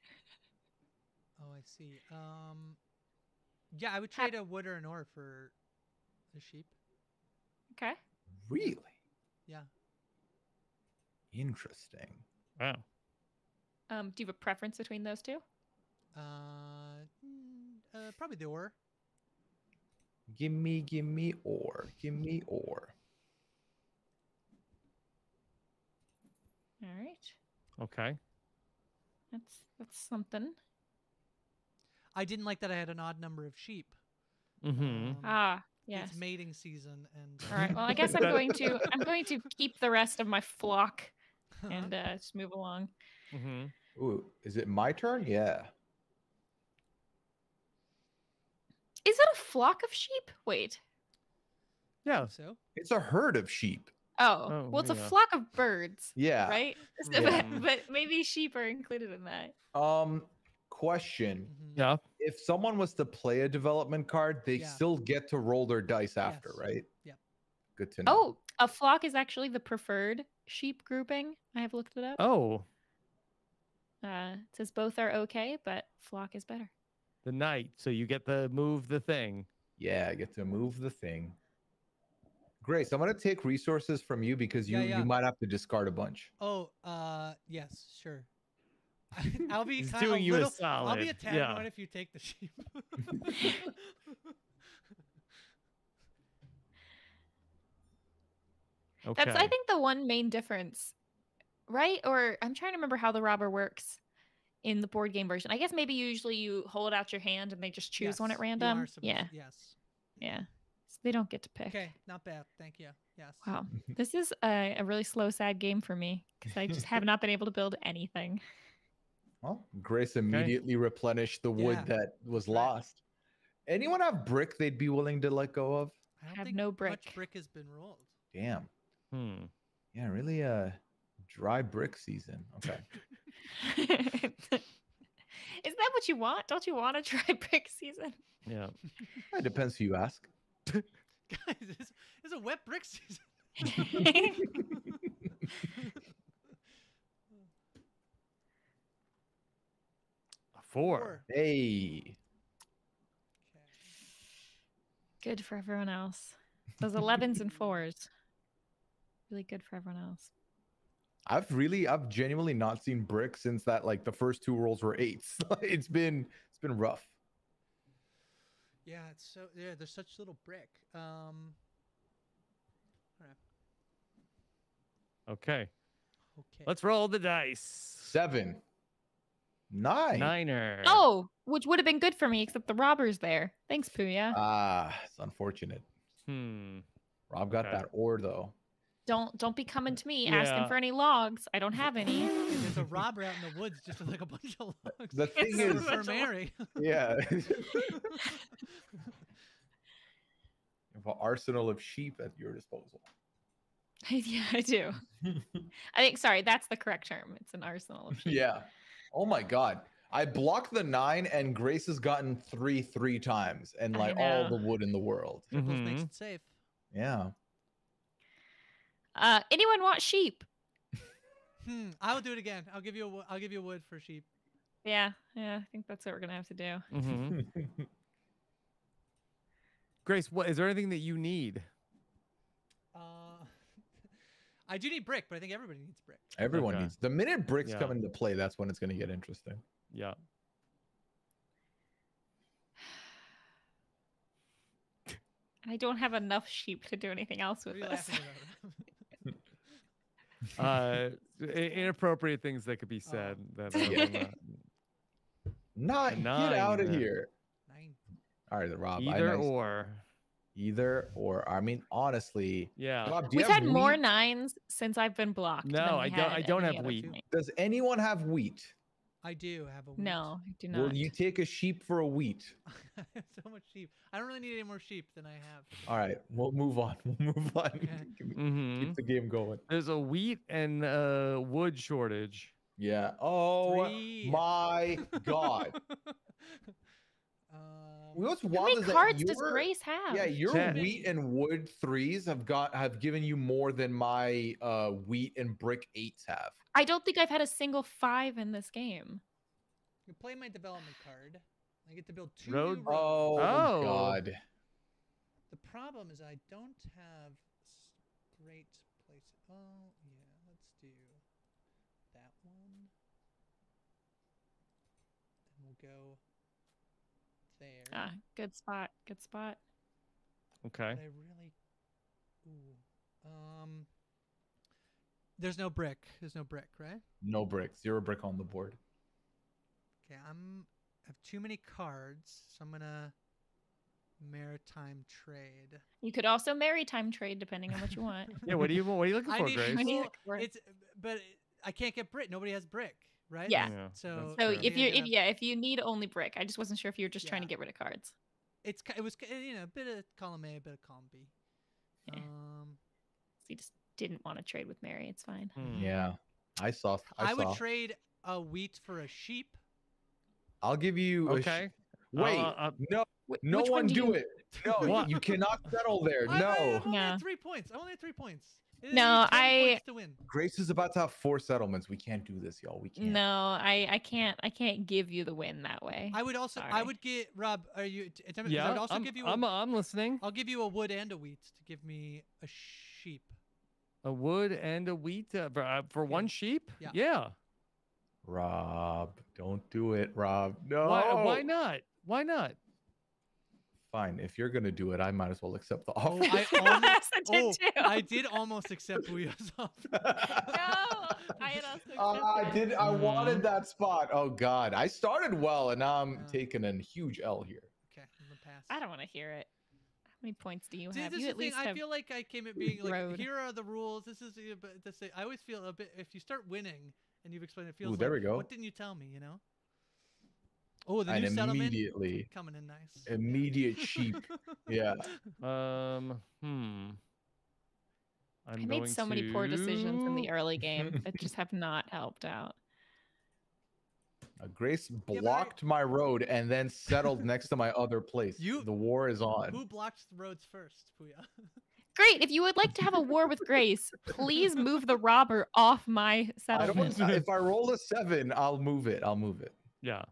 A: Oh, I see. Um, yeah, I would trade a wood or an ore for the sheep.
C: Okay.
D: Really?
A: Yeah.
D: Interesting.
B: Wow.
C: Um, do you have a preference between those two?
A: Uh, mm, uh, probably the ore.
D: Gimme, gimme ore. Gimme ore.
C: All right.
B: Okay.
C: That's that's something.
A: I didn't like that I had an odd number of sheep.
B: Mm-hmm.
A: Um,
C: Ah, yes.
A: It's mating season, and
C: All right. Well, I [laughs] guess I'm going to I'm going to keep the rest of my flock and uh, just move along.
B: Mm-hmm.
D: Ooh, is it my turn? Yeah.
C: Is it a flock of sheep? Wait.
B: Yeah.
A: so
D: It's a herd of sheep.
C: Oh,
B: Oh,
C: well, it's a flock of birds,
D: Yeah.
C: right? [laughs]
B: Yeah.
C: but, but maybe sheep are included in that.
D: Um, question.
A: mhm.
B: Yeah.
D: If someone was to play a development card, they
A: Yeah.
D: still get to roll their dice after,
A: Yes.
D: right?
A: Yep.
D: Good to know.
C: Oh, a flock is actually the preferred sheep grouping. I have looked it up.
B: Oh,
C: Uh, it says both are okay, but flock is better.
B: the knight. So you get to move the thing.
D: Yeah, I get to move the thing. Grace, I'm gonna take resources from you because you
A: Yeah, yeah.
D: you might have to discard a bunch.
A: Oh, uh, yes, sure. [laughs] I'll be kind
B: doing
A: a
B: you a
A: little, I'll be a
B: solid,
A: tad
B: yeah.
A: annoyed if you take the sheep.
B: Okay. [laughs]
C: That's I think the one main difference, right? Or I'm trying to remember how the robber works in the board game version. I guess maybe usually you hold out your hand and they just choose one at random.
A: supposed-
C: Yeah,
A: Yes.
C: yeah. So they don't get to pick.
A: Okay, not bad. Thank you. Yes.
C: Wow, this is a, a really slow, sad game for me because I just have not been able to build anything. [laughs]
D: Well, Grace immediately replenished the wood
A: Yeah.
D: that was lost. Anyone have brick they'd be willing to let go of?
A: I don't
C: have
A: think
C: no
A: much
C: brick.
A: brick has been rolled.
D: Damn.
B: Hmm.
D: Yeah, really uh dry brick season. Okay. [laughs]
C: Isn't that what you want? Don't you want a [laughs] dry brick season?
B: Yeah.
D: it depends who you ask. [laughs]
A: Guys, it's, it's a wet brick season.
B: A four.
D: Hey.
C: Good for everyone else. Those 11s and 4s. Really good for everyone else.
D: I've really I've genuinely not seen brick since that like the first two rolls were eights. [laughs] it's been it's been rough.
A: Yeah, it's so yeah. There's such little brick. Um.
B: Okay.
A: Okay.
B: Let's roll the dice.
D: Seven. Nine.
B: Niner.
C: Oh, which would have been good for me, except the robber's there. Thanks, Pooya.
D: Ah, it's unfortunate.
B: Hmm.
D: Rob got
B: Okay.
D: that ore though.
C: Don't don't be coming to me asking for any logs. I don't have any.
A: There's a [laughs] robber out in the woods just with like a bunch of logs.
D: The thing [laughs]
C: It's
D: is,
A: for Mary. [laughs]
D: yeah. You have an arsenal of sheep at your disposal.
C: yeah, I do. I think sorry, that's the correct term. It's an arsenal of sheep.
D: yeah. Oh my god. I blocked the nine and Grace has gotten three three times and like all the wood in the world.
A: Triples makes
B: Mhm.
A: it safe.
D: Yeah.
C: Uh, anyone want sheep?
A: Hmm. I'll do it again. I'll give you a. wo- I'll give you a wood for sheep.
C: Yeah, yeah. I think that's what we're gonna have to do.
B: Mm -hmm. [laughs] Grace, what is there anything that you need?
A: Uh, [laughs] I do need brick, but I think everybody needs brick.
D: Everyone
B: Okay.
D: needs the minute bricks
B: Yeah.
D: come into play, that's when it's gonna get interesting.
B: Yeah. [sighs]
C: I don't have enough sheep to do anything else with this. [laughs]
A: laughing about?
B: Uh, inappropriate things that could be
A: Oh.
B: said. That I
D: Yeah. [laughs]
B: not-
D: Nine. Get out of
B: nine.
D: here.
A: Nine.
D: All right, Rob. I
B: Either
D: know-
B: or.
D: Either or. I mean, honestly,
B: Yeah.
D: Rob, do you
C: We've
D: have
C: had more nines since I've been blocked.
B: No, I don't- I don't have wheat.
D: Does anyone have wheat?
A: I do have a wheat.
C: No, I do not.
D: Will you take a sheep for a wheat?
A: I [laughs] have so much sheep. I don't really need any more sheep than I have.
D: All right, we'll move on. [laughs] We'll move on.
A: Okay. [laughs]
D: Keep
B: hmm
D: the game going.
B: There's a wheat and uh, wood shortage.
D: Yeah. Oh
A: Three.
D: my god.
A: um,
D: What's
C: How
D: wild
C: many
D: is that
C: cards does Grace have?
D: Yeah, your
B: Ten.
D: wheat and wood threes have got have given you more than my uh wheat and brick eights have.
C: I don't think I've had a single five in this game.
A: you play my development card. I get to build two
B: Road-
A: new roads.
D: Oh,
B: Oh.
D: god.
A: The problem is I don't have great place. Oh yeah, let's do that one. And we'll go there.
C: Ah, good spot. Good spot.
B: Okay.
A: But I really, ooh, um, there's no brick. There's no brick, right?
D: No brick, zero brick on the board.
A: Okay, I'm I have too many cards, so I'm gonna maritime trade.
C: You could also maritime trade depending on what you want. [laughs]
B: Yeah. What do you What are you looking
A: I
B: for,
A: need-
B: Grace?
C: What do you
A: Well,
C: for?
A: It's but I can't get brick. Nobody has brick, right?
C: Yeah.
A: So
C: So if you if yeah if you need only brick, I just wasn't sure if you were just trying to get rid of cards.
A: it's it was you know a bit of column A, a bit of column B.
C: Yeah.
A: Um,
C: So you just didn't want to trade with Mary. It's fine.
B: Hmm.
D: Yeah. I saw I,
A: I, would
D: saw.
A: trade a wheat for a sheep.
D: I'll give you a sh-
B: Okay.
D: Wait,
B: Uh, uh,
D: no,
C: Wh-
D: no
C: which
D: one
C: do
D: do
C: you-
D: it. No, [laughs]
B: What?
D: you cannot settle there.
A: I, I,
D: No.
A: I've only
C: Yeah.
A: had three points. I only had three points.
C: No, I-
A: to win.
D: Grace is about to have four settlements. We can't do this, y'all. We can't.
C: No, I I can't I can't give you the win that way.
A: I would also I would get Rob. Are you? t- tell me- 'cause
B: yeah.
A: I would also
B: I'm,
A: give you.
B: I'm,
A: a,
B: I'm listening.
A: I'll give you a wood and a wheat to give me a sheep.
B: A wood and a wheat uh, for, uh, for
A: Yeah.
B: one sheep.
A: Yeah.
B: Yeah.
D: Rob, don't do it, Rob. No.
B: Why? Why not? Why not?
D: Fine. If you're gonna do it, I might as well accept the
A: Oh,
D: offer.
A: I [laughs] almost,
C: I did
A: oh,
C: too.
A: I did almost accept Pooya's [laughs] offer. [laughs]
C: no, I had also
D: Uh, I did. I
B: Mhm.
D: wanted that spot. Oh God, I started well, and now I'm
A: Yeah.
D: taking a huge L here.
A: Okay, I'm gonna pass.
C: I don't want to hear it. How many points do you
A: See,
C: have?
A: this
C: You
A: is
C: at
A: the thing.
C: least
A: I feel like I came at being like,
C: road.
A: here are the rules. This is, the- but this. I always feel a bit. If you start winning and you've explained, it feels.
D: there
A: like,
D: we go.
A: What didn't you tell me? You know. Oh, the
D: and
A: new settlement
D: immediately,
A: coming in nice.
D: immediate [laughs] sheep. Yeah.
B: Um. Hmm. I'm
C: I made
B: going
C: so many poor decisions in the early [laughs] game that just have not helped out.
D: Uh, Grace
A: but I-
D: blocked my road and then settled next to my [laughs] other place.
A: You-
D: the war is on.
A: Who blocked the roads first, Pooya? [laughs]
C: Great. If you would like to have a war with Grace, please move the robber off my
D: I
C: settlement.
D: don't, if I roll a seven, I'll move it. I'll move it.
B: Yeah.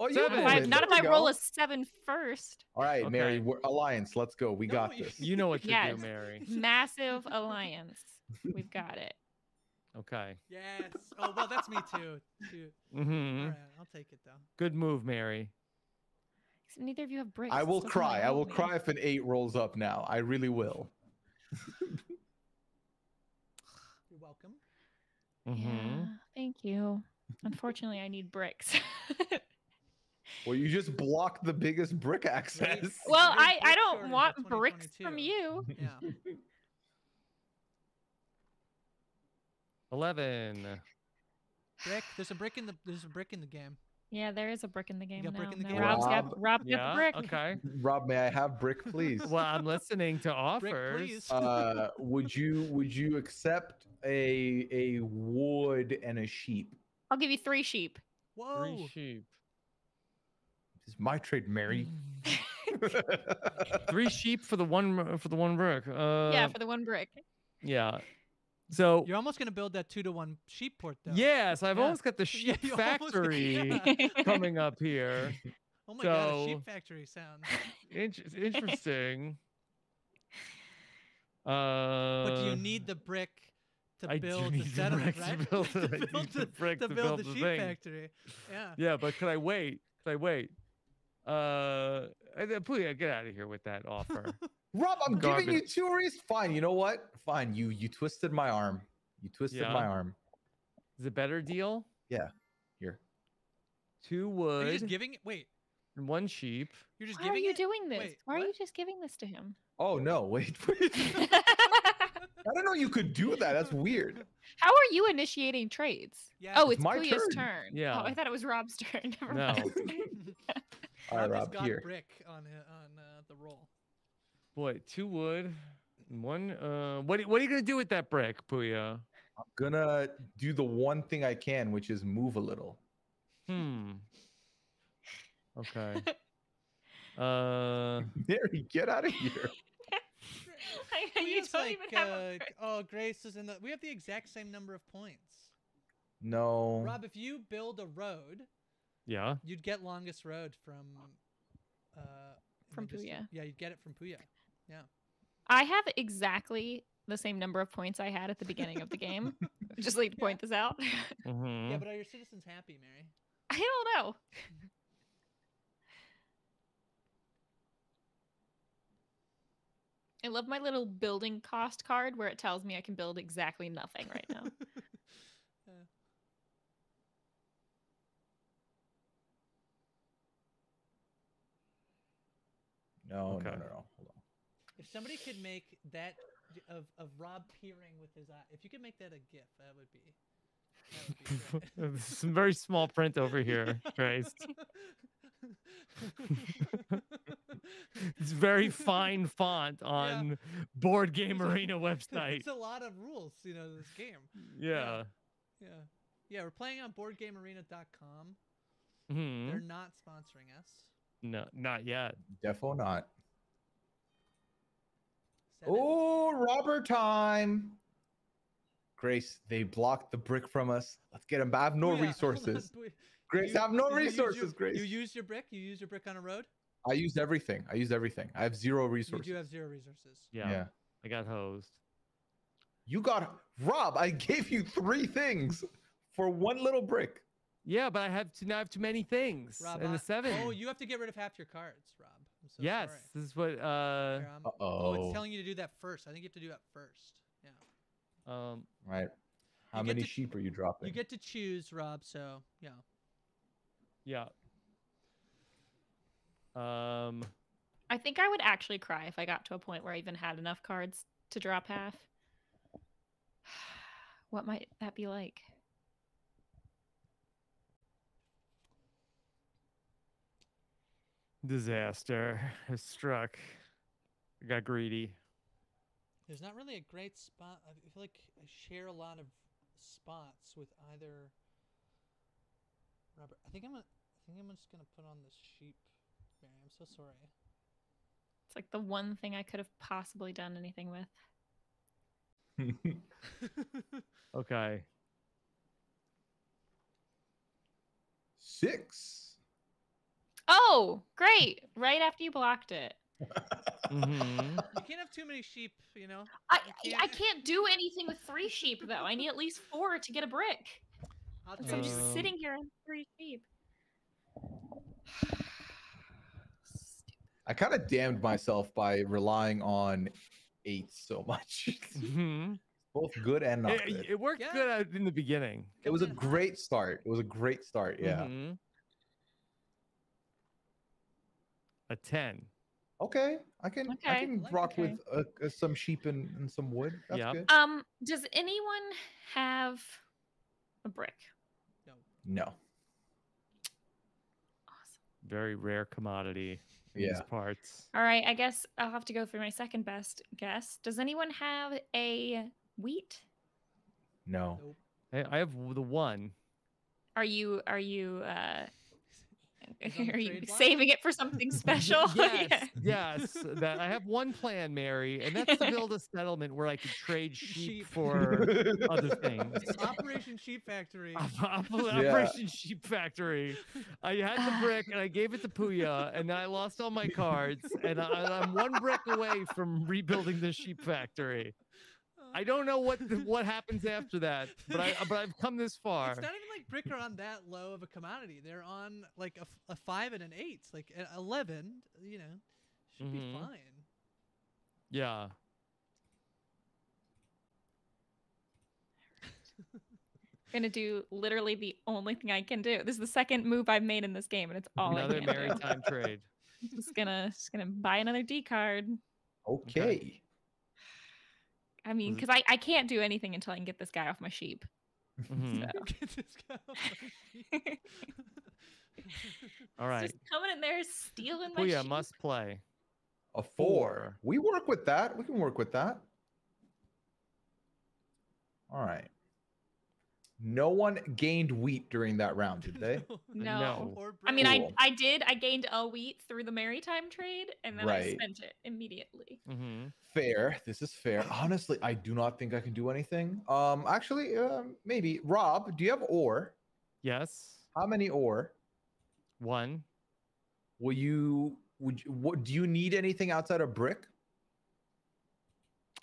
D: Oh, you
B: Seven.
C: If I, not
D: There
C: if
D: we
C: I roll a seven first.
D: All right, Mary,
B: Okay.
D: we're, alliance. Let's go. We
A: No,
D: got this.
B: You know what to
C: Yes.
B: do, Mary.
C: Massive alliance. We've got it.
B: Okay.
A: yes. Oh well, that's me too. Shoot.
B: Mm-hmm.
A: All right, I'll take it though.
B: Good move, Mary.
C: Except neither of you have bricks.
D: I will
C: This
D: cry. I will
C: me.
D: cry if an eight rolls up now. I really will. [laughs]
A: You're welcome.
B: Mm-hmm.
C: Yeah, thank you. Unfortunately, I need bricks. [laughs]
D: Well, you just blocked the biggest brick access.
C: well, I, I don't want bricks from you.
A: Yeah. [laughs]
B: Eleven.
A: Brick. There's a brick in the. There's a brick in the game.
C: Yeah, there is a brick in the game
A: got
C: now.
A: brick in the game?
C: Rob's
D: Rob?
C: got Rob got
B: Yeah.
C: the brick.
B: Okay. [laughs]
D: Rob, may I have brick, please?
B: Well, I'm listening to offers. [laughs]
A: Brick,
B: offers.
A: please.
D: uh, [laughs] would you would you accept a a wood and a sheep?
C: I'll give you three sheep.
A: Whoa.
B: Three sheep.
D: This is my trade, Mary.
B: Three sheep for the one for the one brick. Uh,
C: yeah, for the one brick.
B: yeah. So
A: You're almost gonna build that two to one sheep port though.
B: yes, I've
A: Yeah.
B: almost got the [laughs]
A: Yeah,
B: sheep
A: almost-
B: factory
A: yeah. [laughs]
B: coming up here.
A: Oh my god, a
B: So-
A: sheep factory sounds.
B: Inter- interesting. Uh, [laughs]
A: But do you need the brick to
B: I do
A: build
B: need
A: the
B: the
A: settlement,
B: brick to build the- I
A: build
B: the brick
A: to
B: to
A: build
B: build
A: the
B: the
A: sheep
B: thing.
A: factory. Yeah.
B: Yeah, but can I wait? Can I wait? Uh, and then please get out of here with that offer.
D: Rob, I'm giving you two reasons. Fine, you know what? Fine, you you twisted my arm. You twisted
B: Yeah.
D: my arm.
B: Is it a better deal? Yeah.
D: Here.
B: two
A: Are you
B: wood,
A: just giving it? Wait,
B: and one sheep.
A: you're just
C: Why are
A: giving
C: you
A: it?
C: doing this?
A: Wait,
C: Why are you just giving this to him?
D: Oh no! Wait, [laughs] wait. I don't know you could do that. That's weird.
C: How are you initiating trades?
A: Yeah,
C: oh,
D: it's
C: it's
D: my
C: Pooya's
D: turn.
C: turn.
B: Yeah.
C: Oh, I thought it was Rob's [laughs] turn. Never
B: No.
C: mind. [laughs]
D: All right,
A: Rob
D: Rob,
A: got
D: here.
A: brick on uh, on uh, the roll.
B: Boy, two wood, one. Uh, what what are you gonna do with that brick, Pooya?
D: I'm gonna do the one thing I can, which is move a little.
B: Hmm. Okay. [laughs] Uh,
D: Mary, get out of here. [laughs]
C: I- you don't
A: like,
C: even have a
A: uh,
C: brick.
A: oh, Grace is in the. We have the exact same number of points.
D: No.
A: Rob, if you build a road,
B: yeah.
A: you'd get longest road from. Uh,
C: From
A: the distance.
C: Pooya.
A: Yeah, you'd get it from Pooya.
C: I have exactly the same number of points I had at the beginning of the game. [laughs] Just like to
A: Yeah.
C: point this out. [laughs]
B: Mm-hmm.
A: Yeah, but are your citizens happy, Mary?
C: I don't know. [laughs] I love my little building cost card where it tells me I can build exactly nothing right now.
A: Yeah.
D: No,
B: Okay.
D: no, no, no. Hold on.
A: If somebody could make that of of Rob peering with his eye, if you could make that a GIF, that would be. That would be. [laughs] [laughs]
B: Some very small print over here, [laughs] Grace. It's very fine font on Board Game
A: There's a-
B: Arena website.
A: It's a lot of rules, you know, this game.
B: Yeah.
A: Yeah. Yeah, we're playing on boardgamearena.com.
B: hmm
A: They're not sponsoring us.
B: No, not yet.
D: Defo not.
A: Seven.
D: Oh, Robert time. Grace, they blocked the brick from us. Let's get them. I have no
A: oh, Pooya. Hold [laughs]
D: resources. Grace,
A: You-
D: I have no [laughs]
A: you your-
D: resources, Grace.
A: You used your brick? You used your brick on a road?
D: I used everything. I used everything. I have zero
A: You
D: resources.
A: do have zero resources.
B: Yeah,
D: yeah.
B: I got hosed.
D: You got Rob. I gave you three things for one little brick.
B: Yeah, but I have to now I have too many things.
A: Rob,
B: and the seven.
A: Oh, you have to get rid of half your cards, Rob. I'm so
B: yes,
A: sorry.
B: this is what. Uh,
A: Here, I'm-
D: Uh
A: oh, it's
D: oh.
A: telling you to do that first. I think you have to do that first. Yeah.
B: um,
D: Right. How many
A: to-
D: sheep are you dropping?
A: You get to choose, Rob. So yeah.
B: yeah. Um,
C: I think I would actually cry if I got to a point where I even had enough cards to drop half. [sighs] What might that be like?
B: Disaster has struck. I got greedy.
A: There's not really a great spot. I feel like I share a lot of spots with either. Robert, I think I'm. Gonna, I think I'm just gonna put on this sheep. Mary, I'm so sorry.
C: It's like the one thing I could have possibly done anything with. [laughs]
B: Okay.
D: Six.
C: Oh, great! Right after you blocked it.
B: hmm [laughs]
A: you can't have too many sheep, you know.
C: I
A: You
C: I
A: can't- [laughs]
C: can't do anything with three sheep though. I need at least four to get a brick.
A: I'll
C: so I'm just sitting here on three sheep.
D: I kind of damned myself by relying on eight so much. [laughs]
B: hmm
D: Both good and not
B: It,
D: good.
B: it worked
A: Yeah.
B: good in the beginning.
D: It was a
A: coming in hot.
D: great start. It was a great start. Yeah.
B: Mhm. A ten.
D: Okay. I can I
C: Okay.
D: can rock
C: okay.
D: with uh, uh, some sheep and, and some wood. That's
B: Yeah.
D: good.
C: Um, does anyone have a brick?
D: No.
C: Awesome.
B: Very rare commodity. in these parts.
C: All right, I guess I'll have to go for my second best guess. Does anyone have a wheat?
D: No.
A: Nope.
B: I, I have the one.
C: Are you are you uh
A: Is on the [laughs]
C: are you
A: trade
C: saving it for something [laughs] special? [laughs]
B: Yes, yes. That I have one plan, Mary, and that's to build a settlement where I could trade sheep,
A: Sheep.
B: for other things.
A: Operation Sheep Factory.
B: Op- op- Operation Sheep Factory. I had the [sighs] brick and I gave it to Pooya, and then I lost all my cards, and I, I'm one brick away from rebuilding the sheep factory. I don't know what what happens after that, but I but I've come this [laughs] far.
A: It's not even like brick are on that low of a commodity. They're on like a, a five and an eight, like an eleven. You know, should
B: Mhm.
A: be fine.
B: Yeah.
C: I'm [laughs] gonna do literally the only thing I can do. This is the second move I've made in this game, and it's all
B: Another
C: I can do.
B: maritime trade. [laughs]
C: Just gonna just gonna buy another D card.
D: Okay.
C: I mean, because I, I can't do anything until I can get this guy off my sheep.
B: Mhm.
C: So. [laughs]
A: Get this guy off my sheet. [laughs]
B: All right.
C: Just coming in there stealing my
B: Pooya
C: sheep.
B: must play.
D: A four.
B: Four.
D: We work with that. We can work with that. All right. No one gained wheat during that round, did they? [laughs]
C: No.
B: No.
C: I mean, I
D: Cool.
C: I did. I gained a wheat through the maritime trade, and then I spent it immediately.
B: hmm
D: fair. This is fair. Honestly, I do not think I can do anything. Um, actually, um, maybe. Rob, do you have ore?
B: Yes.
D: How many ore?
B: One.
D: Will you? Would you, what? Do you need anything outside of brick?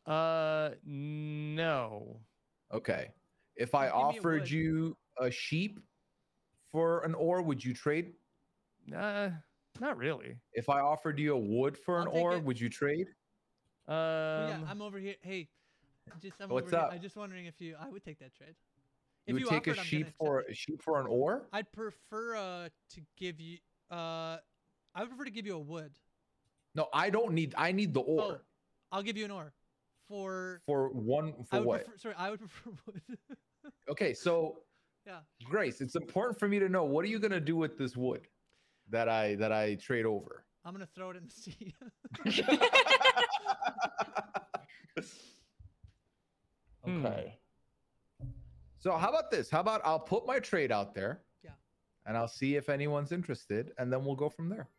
B: Uh, no.
D: Okay. If I
A: Give me a
D: offered you a sheep for an ore, would you trade?
B: Uh, not really.
D: If I offered you a wood for an
A: I'll take
D: ore,
A: it.
D: would you trade?
B: Um,
A: yeah, I'm over here. Hey, just I'm
D: What's
A: over here. I'm just wondering if you. I would take that trade.
D: You
A: If
D: would take
A: offered,
D: a
A: I'm gonna
D: sheep for a sheep for an ore?
A: I'd prefer uh to give you uh I would prefer to give you a wood.
D: No, I don't need. I need the ore
A: Oh, I'll give you an ore for.
D: for one.
A: I
D: For
A: would
D: what?
A: Prefer, sorry, I would [laughs] prefer wood.
D: Okay, so
A: Yeah.
D: Grace, it's important for me to know what are you gonna do with this wood that I that I trade over.
A: I'm gonna throw it in the sea. [laughs]
B: Hmm.
D: okay. So how about this? How about I'll put my trade out there?
A: Yeah.
D: And I'll see if anyone's interested, and then we'll go from there.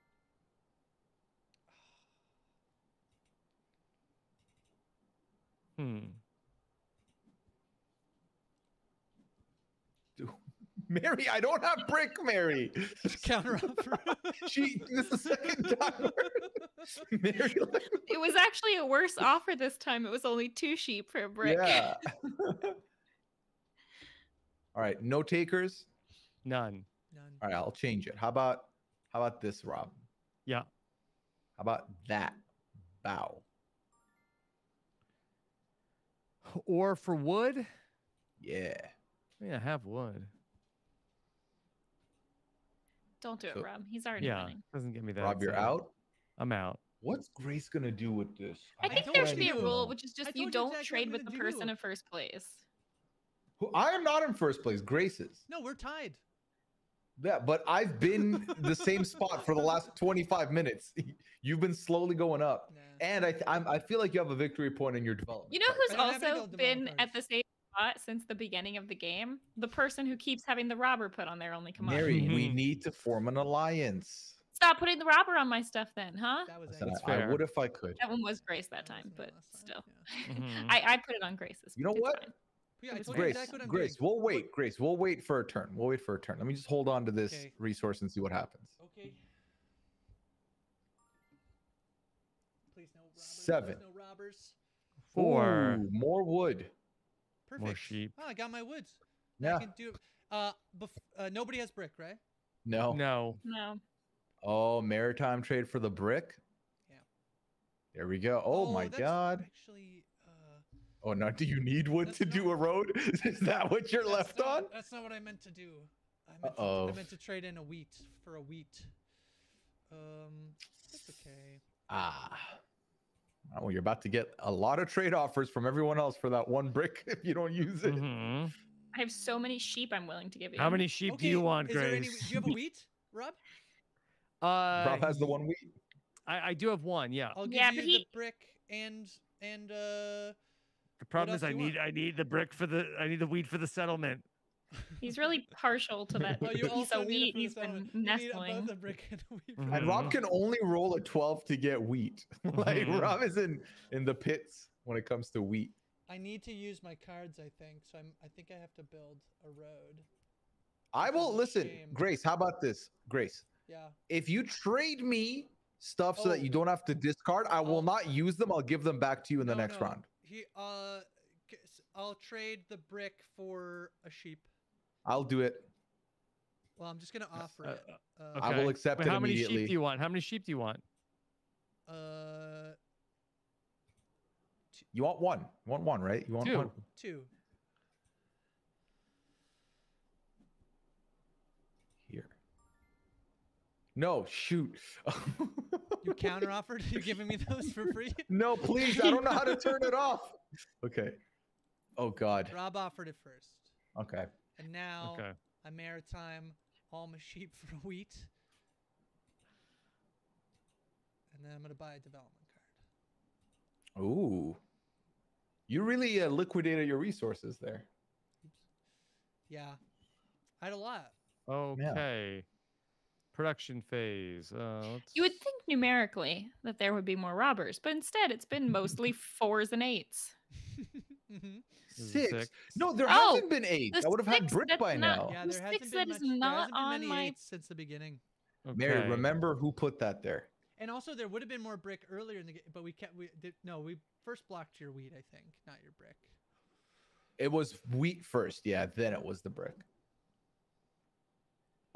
B: Hmm. [laughs]
D: Mary, I don't have brick, Mary.
A: Counter offer. [laughs]
D: she this is the second time. [laughs] Mary, like,
C: It was actually a worse offer this time. It was only two sheep for a brick.
D: yeah. All right, no takers.
B: None.
A: None.
D: All right, I'll change it. How about how about this, Rob?
B: Yeah.
D: How about that? Bow.
B: Ore for wood?
D: Yeah.
B: I mean, I have wood.
C: Don't do it,
D: So-
C: Rob. He's already
B: Yeah,
C: winning.
B: doesn't give me that.
D: Rob, you're
B: so
D: out.
B: I'm out.
D: What's Grace gonna do with this?
C: I think there should be a rule, which is
A: I
C: just you
A: told you
C: don't
A: exactly
C: trade
A: I'm
C: with the
A: gonna
C: person in first place.
D: Who- I am not in first place. Grace is.
A: No, we're tied.
D: Yeah, but I've been the same spot for the last 25 minutes. [laughs] You've been slowly going up,
A: Nah.
D: and I th- I'm, I feel like you have a victory point in your development.
C: You know
D: card.
C: who's
A: I don't have any
C: also been at the same spot since the beginning of the game? The person who keeps having the robber put on their only command.
D: Mary, we
B: Mhm.
D: need to form an alliance.
C: Stop putting the robber on my stuff then, huh?
A: That was
D: Listen,
A: Angus.
D: I, I
B: fair.
D: would if I could.
C: That one was Grace that
A: That
C: time, but still.
A: yeah.
B: Mhm. [laughs]
C: I, I put it on Grace's.
D: You know what?
C: fine.
A: Yeah, I
C: It's
A: told you
D: Grace,
A: exactly what I'm
D: Grace,
A: doing.
D: we'll wait. Grace, we'll wait for a turn. We'll wait for a turn. Let me just hold on to this
A: Okay.
D: resource and see what happens.
A: Okay. Please no robbers.
D: Seven.
A: Please no robbers.
B: Four.
D: Ooh, more wood.
A: Perfect.
B: More sheep.
A: Oh, I got my woods. Now
D: Yeah.
A: I can do. Uh, bef- uh, nobody has brick, right?
D: No.
B: No.
C: No.
D: Oh, maritime trade for the brick.
A: Yeah.
D: There we go. Oh, my
A: that's
D: god.
A: Actually,
D: Oh no, do you need wood
A: That's
D: to do a road? [laughs] Is that what you're left
A: not-
D: on?
A: That's not what I meant to do. I meant, to,
D: Uh-oh.
A: I meant to trade in a wheat for a wheat. Um, that's okay.
D: Ah. Oh, well, you're about to get a lot of trade offers from everyone else for that one brick [laughs] if you don't use it.
B: Mhm.
C: I have so many sheep I'm willing to give you.
B: How many sheep
A: okay,
B: do you want,
A: is there any-
B: Grace?
A: do you have a [laughs] wheat, Rob?
B: uh,
D: Rob has the one wheat.
B: I, I do have one. Yeah.
A: I'll give
C: Yeah,
A: you
C: but
A: the
C: he-
A: brick and and uh.
B: The problem is I need
A: want?
B: I need the brick for the I need the wheat for the settlement.
C: He's really partial to that
A: Oh, you
C: piece
A: also
C: of wheat he's been
A: settlement. You need
C: nestling.
A: both a brick and mm-hmm.
D: And Rob can only roll a 12 to get wheat. [laughs] like
B: Mhm.
D: Rob is in in the pits when it comes to wheat.
A: I need to use my cards, I think. So I'm. I think I have to build a road.
D: I will listen.
A: shame.
D: Grace, how about this? Grace,
A: Yeah.
D: if you trade me stuff so that
A: Oh.
D: you don't have to discard, I will
A: I'll-
D: not use them. I'll give them back to you in the next
A: no.
D: round.
A: He uh, I'll trade the brick for a sheep.
D: I'll do it.
A: Well, I'm just gonna uh, offer
B: uh,
A: it. Uh, okay.
D: I will accept
B: Wait,
D: it.
B: How many sheep do you want? How many sheep do you want?
A: Uh. Two.
D: You want one. You want one, right? You want
B: two.
D: one.
A: Two. Here.
D: No, shoot. [laughs]
A: You counter offered? [laughs] You giving me those for free? [laughs]
D: no, please. I don't know how to turn it off. Okay. Oh God.
A: Rob offered it first.
D: Okay.
A: And now
B: Okay.
A: a maritime alma sheep for wheat. And then I'm gonna buy a development card.
D: Ooh. You really uh, liquidated your resources there.
A: Yeah. I had a lot.
B: Okay. Production phase. Uh.
C: You would think numerically that there would be more robbers, but instead it's been mostly [laughs] fours and eights.
A: hmm
B: This is
D: Six.
B: six.
D: No, there
C: Oh,
D: hasn't been eight. I would have had
C: six,
D: brick by
C: not-
D: now.
A: Yeah,
C: The
A: there hasn't
C: six
A: been
C: that is
A: much, there
C: not
A: hasn't been
C: on
A: many
C: my-
A: since the beginning.
D: Mary, remember who put that there?
A: And also, there would have been more brick earlier in the game, but we kept. We did no. We first blocked your wheat, I think, not your brick.
D: It was wheat first. Yeah, then it was the brick.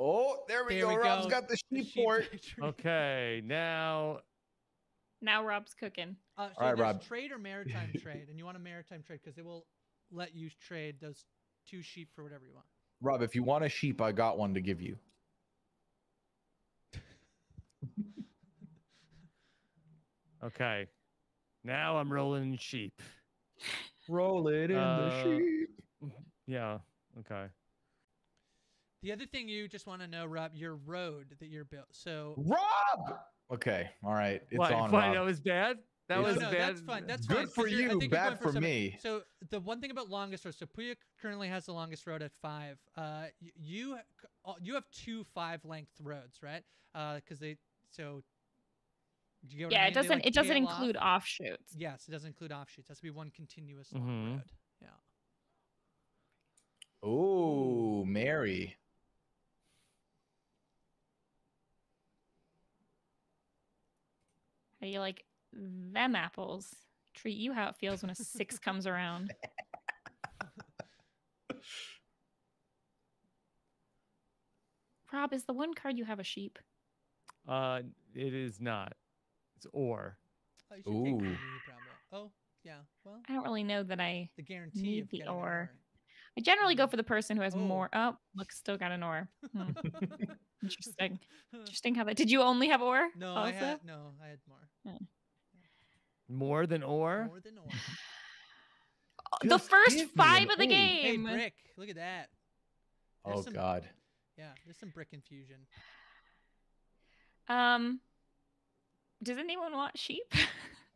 D: Oh, there we
A: There
D: go.
A: we
D: Rob's
A: go.
D: got the
A: The
D: sheep
A: sheep
D: port. [laughs]
B: Okay. Now.
C: Now Rob's cooking.
A: Uh, so
D: All right, Rob.
A: trade or maritime [laughs] trade, and you want a maritime trade because it will let you trade those two sheep for whatever you want.
D: Rob, if you want a sheep, I got one to give you. [laughs]
B: Okay. Now I'm rolling sheep.
D: Roll it in
B: Uh,
D: the sheep.
B: Yeah. Okay.
A: The other thing you just want to know, Rob, your road that you're built. So
D: Rob. Okay, all right, it's
B: why,
D: on.
B: why,
D: Rob.
B: that was bad? That
D: It's-
A: no,
B: was
A: no,
B: bad.
A: that's fine. That's
D: Good
A: fine. 'cause
D: for
A: you're- I
D: you,
A: think you're
D: bad
A: going
D: for me.
A: So the one thing about longest road, so Pooya currently has the longest road at five. Uh, you uh, you have two five length roads, right? Uh, because they so. Do you get what I
C: Yeah,
A: mean?
C: it doesn't
A: like,
C: it doesn't
A: tail off.
C: include offshoots.
A: Yes, it doesn't include offshoots. It has to be one continuous long
B: Mhm.
A: road. Yeah.
D: Oh, Mary.
C: How do you like them apples? Treat you how it feels when a six [laughs] comes around. Rob, is the one card you have a sheep?
B: Uh, it is not. It's ore.
A: Oh, you should
D: Ooh.
A: knee. Oh, yeah. Well,
C: I don't really know that I.
A: the guarantee
C: Need
A: of
C: the
A: getting an
C: ore. I generally go for the person who has
A: Oh.
C: more. Oh, look, still got an ore. Hmm,
A: ore. [laughs]
C: Interesting. Interesting how that. Did you only have ore?
A: no,
C: also?
A: I had no, I had more.
B: More than ore?
A: More than ore. [sighs]
C: the first five of the
D: eight.
A: Hey,
C: game.
A: brick! Look at that. There's
D: Oh
A: some-
D: God.
A: Yeah, there's some brick infusion.
C: Um, does anyone want sheep?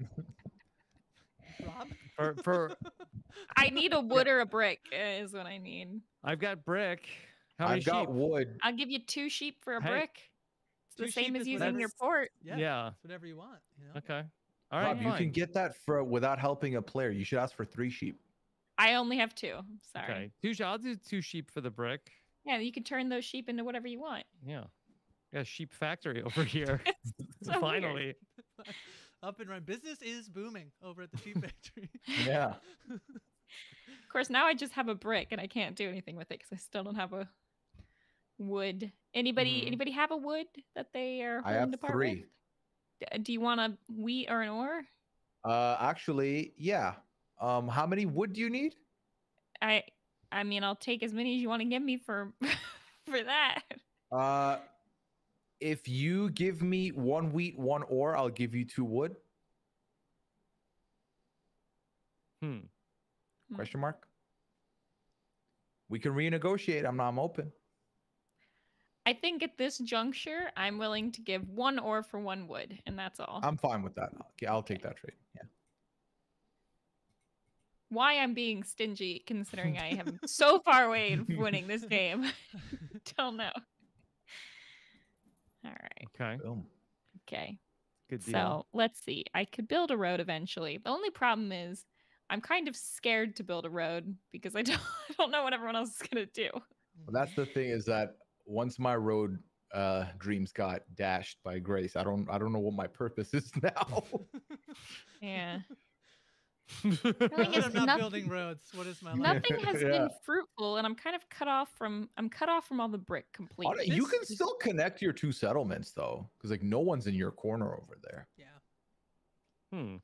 C: [laughs]
A: Rob.
B: For, for [laughs]
C: I need a wood [laughs] or a brick. Is what I need.
B: I've got brick. How many
D: I've got
B: sheep?
D: wood.
C: I'll give you two sheep for a
B: Hey,
C: brick. It's the same as using your port.
A: Yeah.
B: Yeah.
A: It's whatever you want. You know.
B: Okay. All right.
D: Rob, you can get that for without helping a player. You should ask for three sheep.
C: I only have two. Sorry.
B: Okay. Two. sh- I'll do two sheep for the brick.
C: Yeah, you can turn those sheep into whatever you want.
B: Yeah. Got a sheep factory [laughs] over here. [laughs]
C: so weird.
B: Finally. [laughs]
A: Up and running. Business is booming over at the sheep factory.
D: Yeah.
C: Of course, now I just have a brick and I can't do anything with it because I still don't have a wood. Anybody?
B: Mhm.
C: Anybody have a wood that they are
D: I have three.
C: with? Do you want a wheat or an ore?
D: Uh, actually, yeah. Um, how many wood do you need?
C: I I mean, I'll take as many as you want to give me for [laughs] for that.
D: Uh, if you give me one wheat, one ore, I'll give you two wood.
B: Hmm.
C: Hmm.
D: Question mark. We can renegotiate. I'm not. I'm open.
C: I think at this juncture, I'm willing to give one ore for one wood, and that's all.
D: I'm fine with that. Okay, I'll take that trade. Yeah.
C: Why I'm being stingy, considering I am [laughs] so far away from winning this game, [laughs] [laughs] don't know. All right.
B: Okay.
D: Boom.
C: Okay.
B: Good deal.
C: So let's see. I could build a road eventually. The only problem is I'm kind of scared to build a road because I don't, I don't know what everyone else is gonna do.
D: Well, that's the thing is that once my road uh dreams got dashed by Grace, I don't. I don't know what my purpose is [laughs] now.
C: Yeah.
A: Now
C: thing
A: that
C: is
A: I'm not
C: noth-
A: building roads. What is my life?
C: Nothing has
D: Yeah.
C: been fruitful, and I'm kind of cut off from I'm cut off from all the brick completely.
D: you can
A: is-
D: still connect your two settlements though, because like no one's in your corner over there.
A: Yeah.
B: hmm.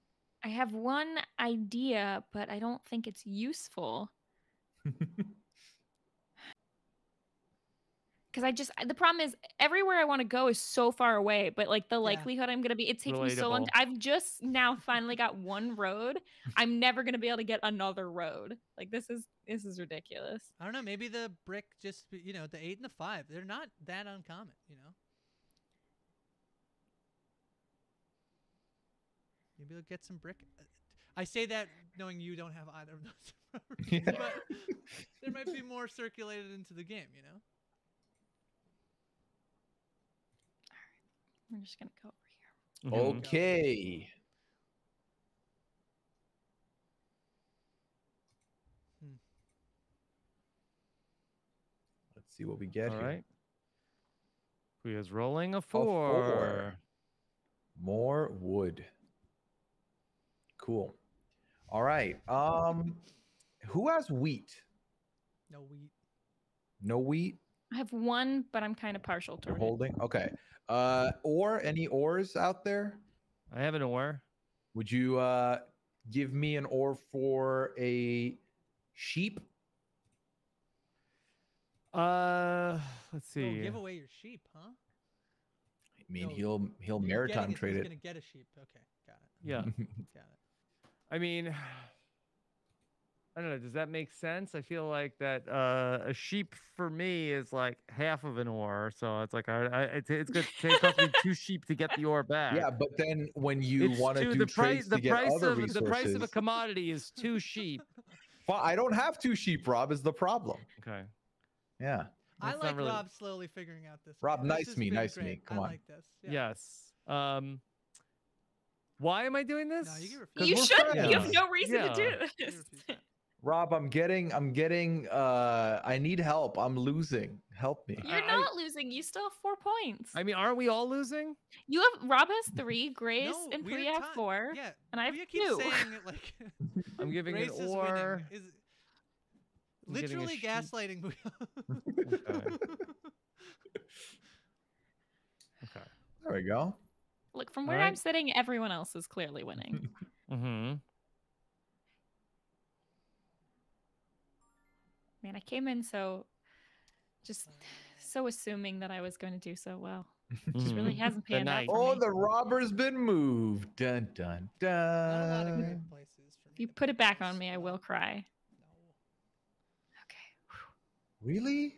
C: I have one idea, but I don't think it's useful. [laughs] because I just the problem is everywhere I want to go is so far away, but like the likelihood I'm gonna be it takes me so long. To- I've just now finally got one road. [laughs] I'm never gonna be able to get another road. Like this is this is ridiculous.
A: I don't know. Maybe the brick just you know the eight and the five. They're not that uncommon. You know. Maybe you'll get some brick. uh, I say that knowing you don't have either of those, [laughs] [laughs] but there might be more circulated into the game. You know.
C: I'm just gonna go over here.
B: Mhm.
D: Okay.
A: Hmm.
D: Let's see what we get
B: All
D: here.
B: right. Who is rolling a
D: four.
B: four?
D: More wood. Cool. All right. Um, who has wheat?
A: No wheat.
D: No wheat.
C: I have one, but I'm kind of partial to. You're
D: holding. Okay. Uh, or any ores out there?
B: I have an ore.
D: Would you uh give me an ore for a sheep?
B: Uh, let's see.
A: Oh,
B: see.
A: give away your sheep, huh?
D: I mean,
A: No,
D: he'll he'll
A: You're
D: maritime
A: getting it,
D: trade
A: he's
D: it.
A: gonna get a sheep. Okay, got it.
B: Yeah.
A: Got it.
B: I mean, I don't know. Does that make sense? I feel like that uh, a sheep for me is like half of an ore, so it's like I, I it's it's good. It costs me two sheep to get the ore back.
D: yeah, but then when you want to do
B: the price the price of
D: resources,
B: the price of a commodity is two sheep.
D: Well, I don't have two sheep. Rob is the problem.
B: Okay.
D: Yeah.
A: I
B: That's not
A: like
B: really-
A: Rob slowly figuring out this.
D: Rob,
A: game.
D: nice
A: This
D: me,
A: been
D: nice me. Come
A: I
D: on.
A: like this. Yeah.
B: Yes. Um. Why am I doing this?
A: No, you can
B: 'Cause
C: You
B: we're
C: should. You have no reason
B: Yeah.
C: to do this.
A: Refuse that.
D: Rob, I'm getting, I'm getting, uh, I need help. I'm losing. Help me.
C: You're
B: I-
C: not losing. You still have four points.
B: I mean, aren't we all losing?
C: you have Rob has [laughs] three, Grace
A: No,
C: and
A: we're
C: Pooya have
A: ti-
C: four.
A: Yeah,
C: and I have
A: Pooya keeps
C: two.
A: saying it [laughs] like
B: I'm giving
A: Grace
B: an
A: is Is
B: I'm getting a
A: literally gaslighting.
B: Okay. [laughs] Okay.
D: There we go.
C: Look, from where
B: Alright.
C: I'm sitting, everyone else is clearly winning.
B: Mm-hmm.
C: Man, I came in so just so assuming that I was going to do so well. [laughs] Just really hasn't
B: The
C: panned out for
D: Oh,
C: me.
D: the robber's been moved. Dun dun
A: Not a lot of
D: dun.
A: good places for me
C: If you put it back on me, I will cry.
A: No.
C: Okay.
D: Really?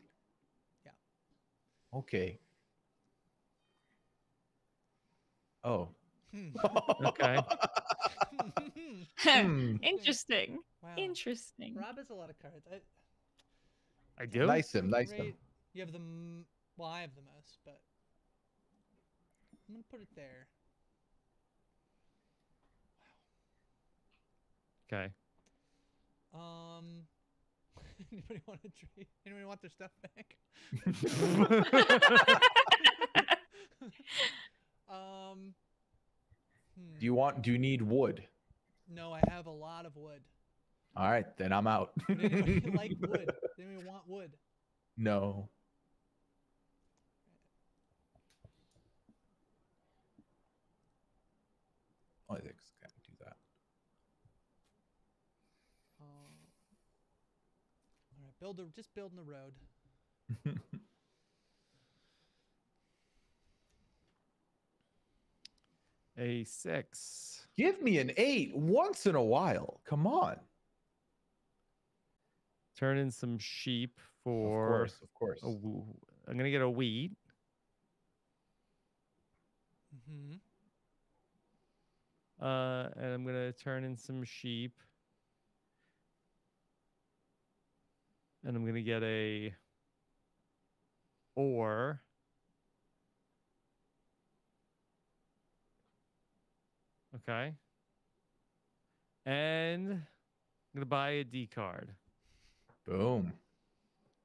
A: Yeah.
D: Okay. Oh.
A: Hmm. [laughs]
B: Okay. [laughs]
D: Hmm.
C: Interesting.
A: wow.
C: Interesting.
A: Rob has a lot of cards. I,
B: I do.
D: Nice him, nice him.
A: You have the m- well, I have the most, but I'm gonna put it there.
B: Okay.
A: Um, [laughs] anybody want to trade? Anybody want their stuff back? [laughs] um, hmm.
D: Do you want? Do you need wood?
A: No, I have a lot of wood.
D: All right, then I'm out. [laughs]
A: Would like [laughs] wood? Does anybody want wood?
D: No. Oh, I think it's gonna do that.
A: Uh, all right, build a just building the road. [laughs]
B: A six.
D: Give me an eight once in a while. Come on.
B: Turn in some sheep for.
D: Of
B: for.
D: course, of course.
B: a w- I'm gonna get a wheat.
A: Mm-hmm.
B: Uh, and I'm gonna turn in some sheep. And I'm gonna get a ore. Okay. And I'm gonna buy a D card.
D: Boom.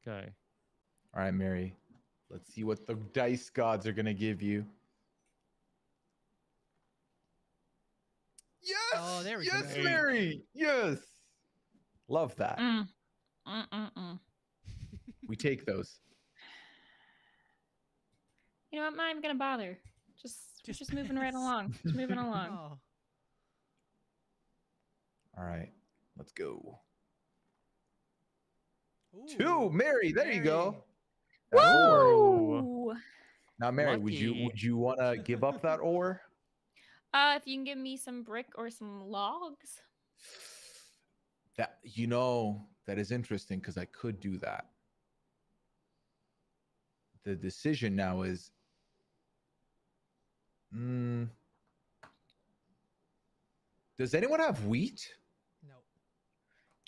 B: Okay.
D: All right, Mary. Let's see what the dice gods are gonna give you. Yes.
A: Oh, there we
D: yes,
A: go.
D: Mary. Yes. Love that.
C: Mm.
D: We take those.
C: You know what? I'm not even gonna bother. Just,
A: Just
C: just [laughs] moving right along. Just moving [laughs] along.
A: Oh,
D: All right. Let's go.
A: Ooh,
D: Two. Mary. There you go.
A: Mary.
D: that ore.
C: Woo!
D: Now, Mary, would you would you want to give up that [laughs] ore?
C: Uh, if you can give me some brick or some logs.
D: That you know that is interesting because I could do that. The decision now is. Mm, does anyone have wheat?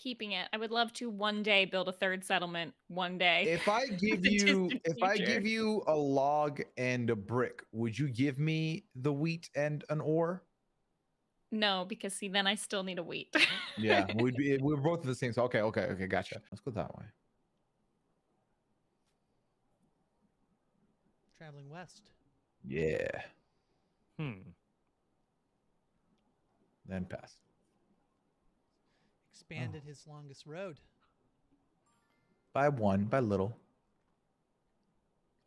A: No.
C: Keeping it. I would love to one day build a third settlement. One day.
D: If I [laughs] give you
C: distant
D: if I give you a log and a brick, would you give me the wheat and an ore?
C: no, because see, then I still need a wheat.
D: Yeah, [laughs] we'd be we're both the same. So okay, okay, okay, gotcha. Let's go that way.
A: Traveling west.
D: Yeah,
B: Hmm.
D: then pass.
A: Expanded his longest road.
D: By one, by little.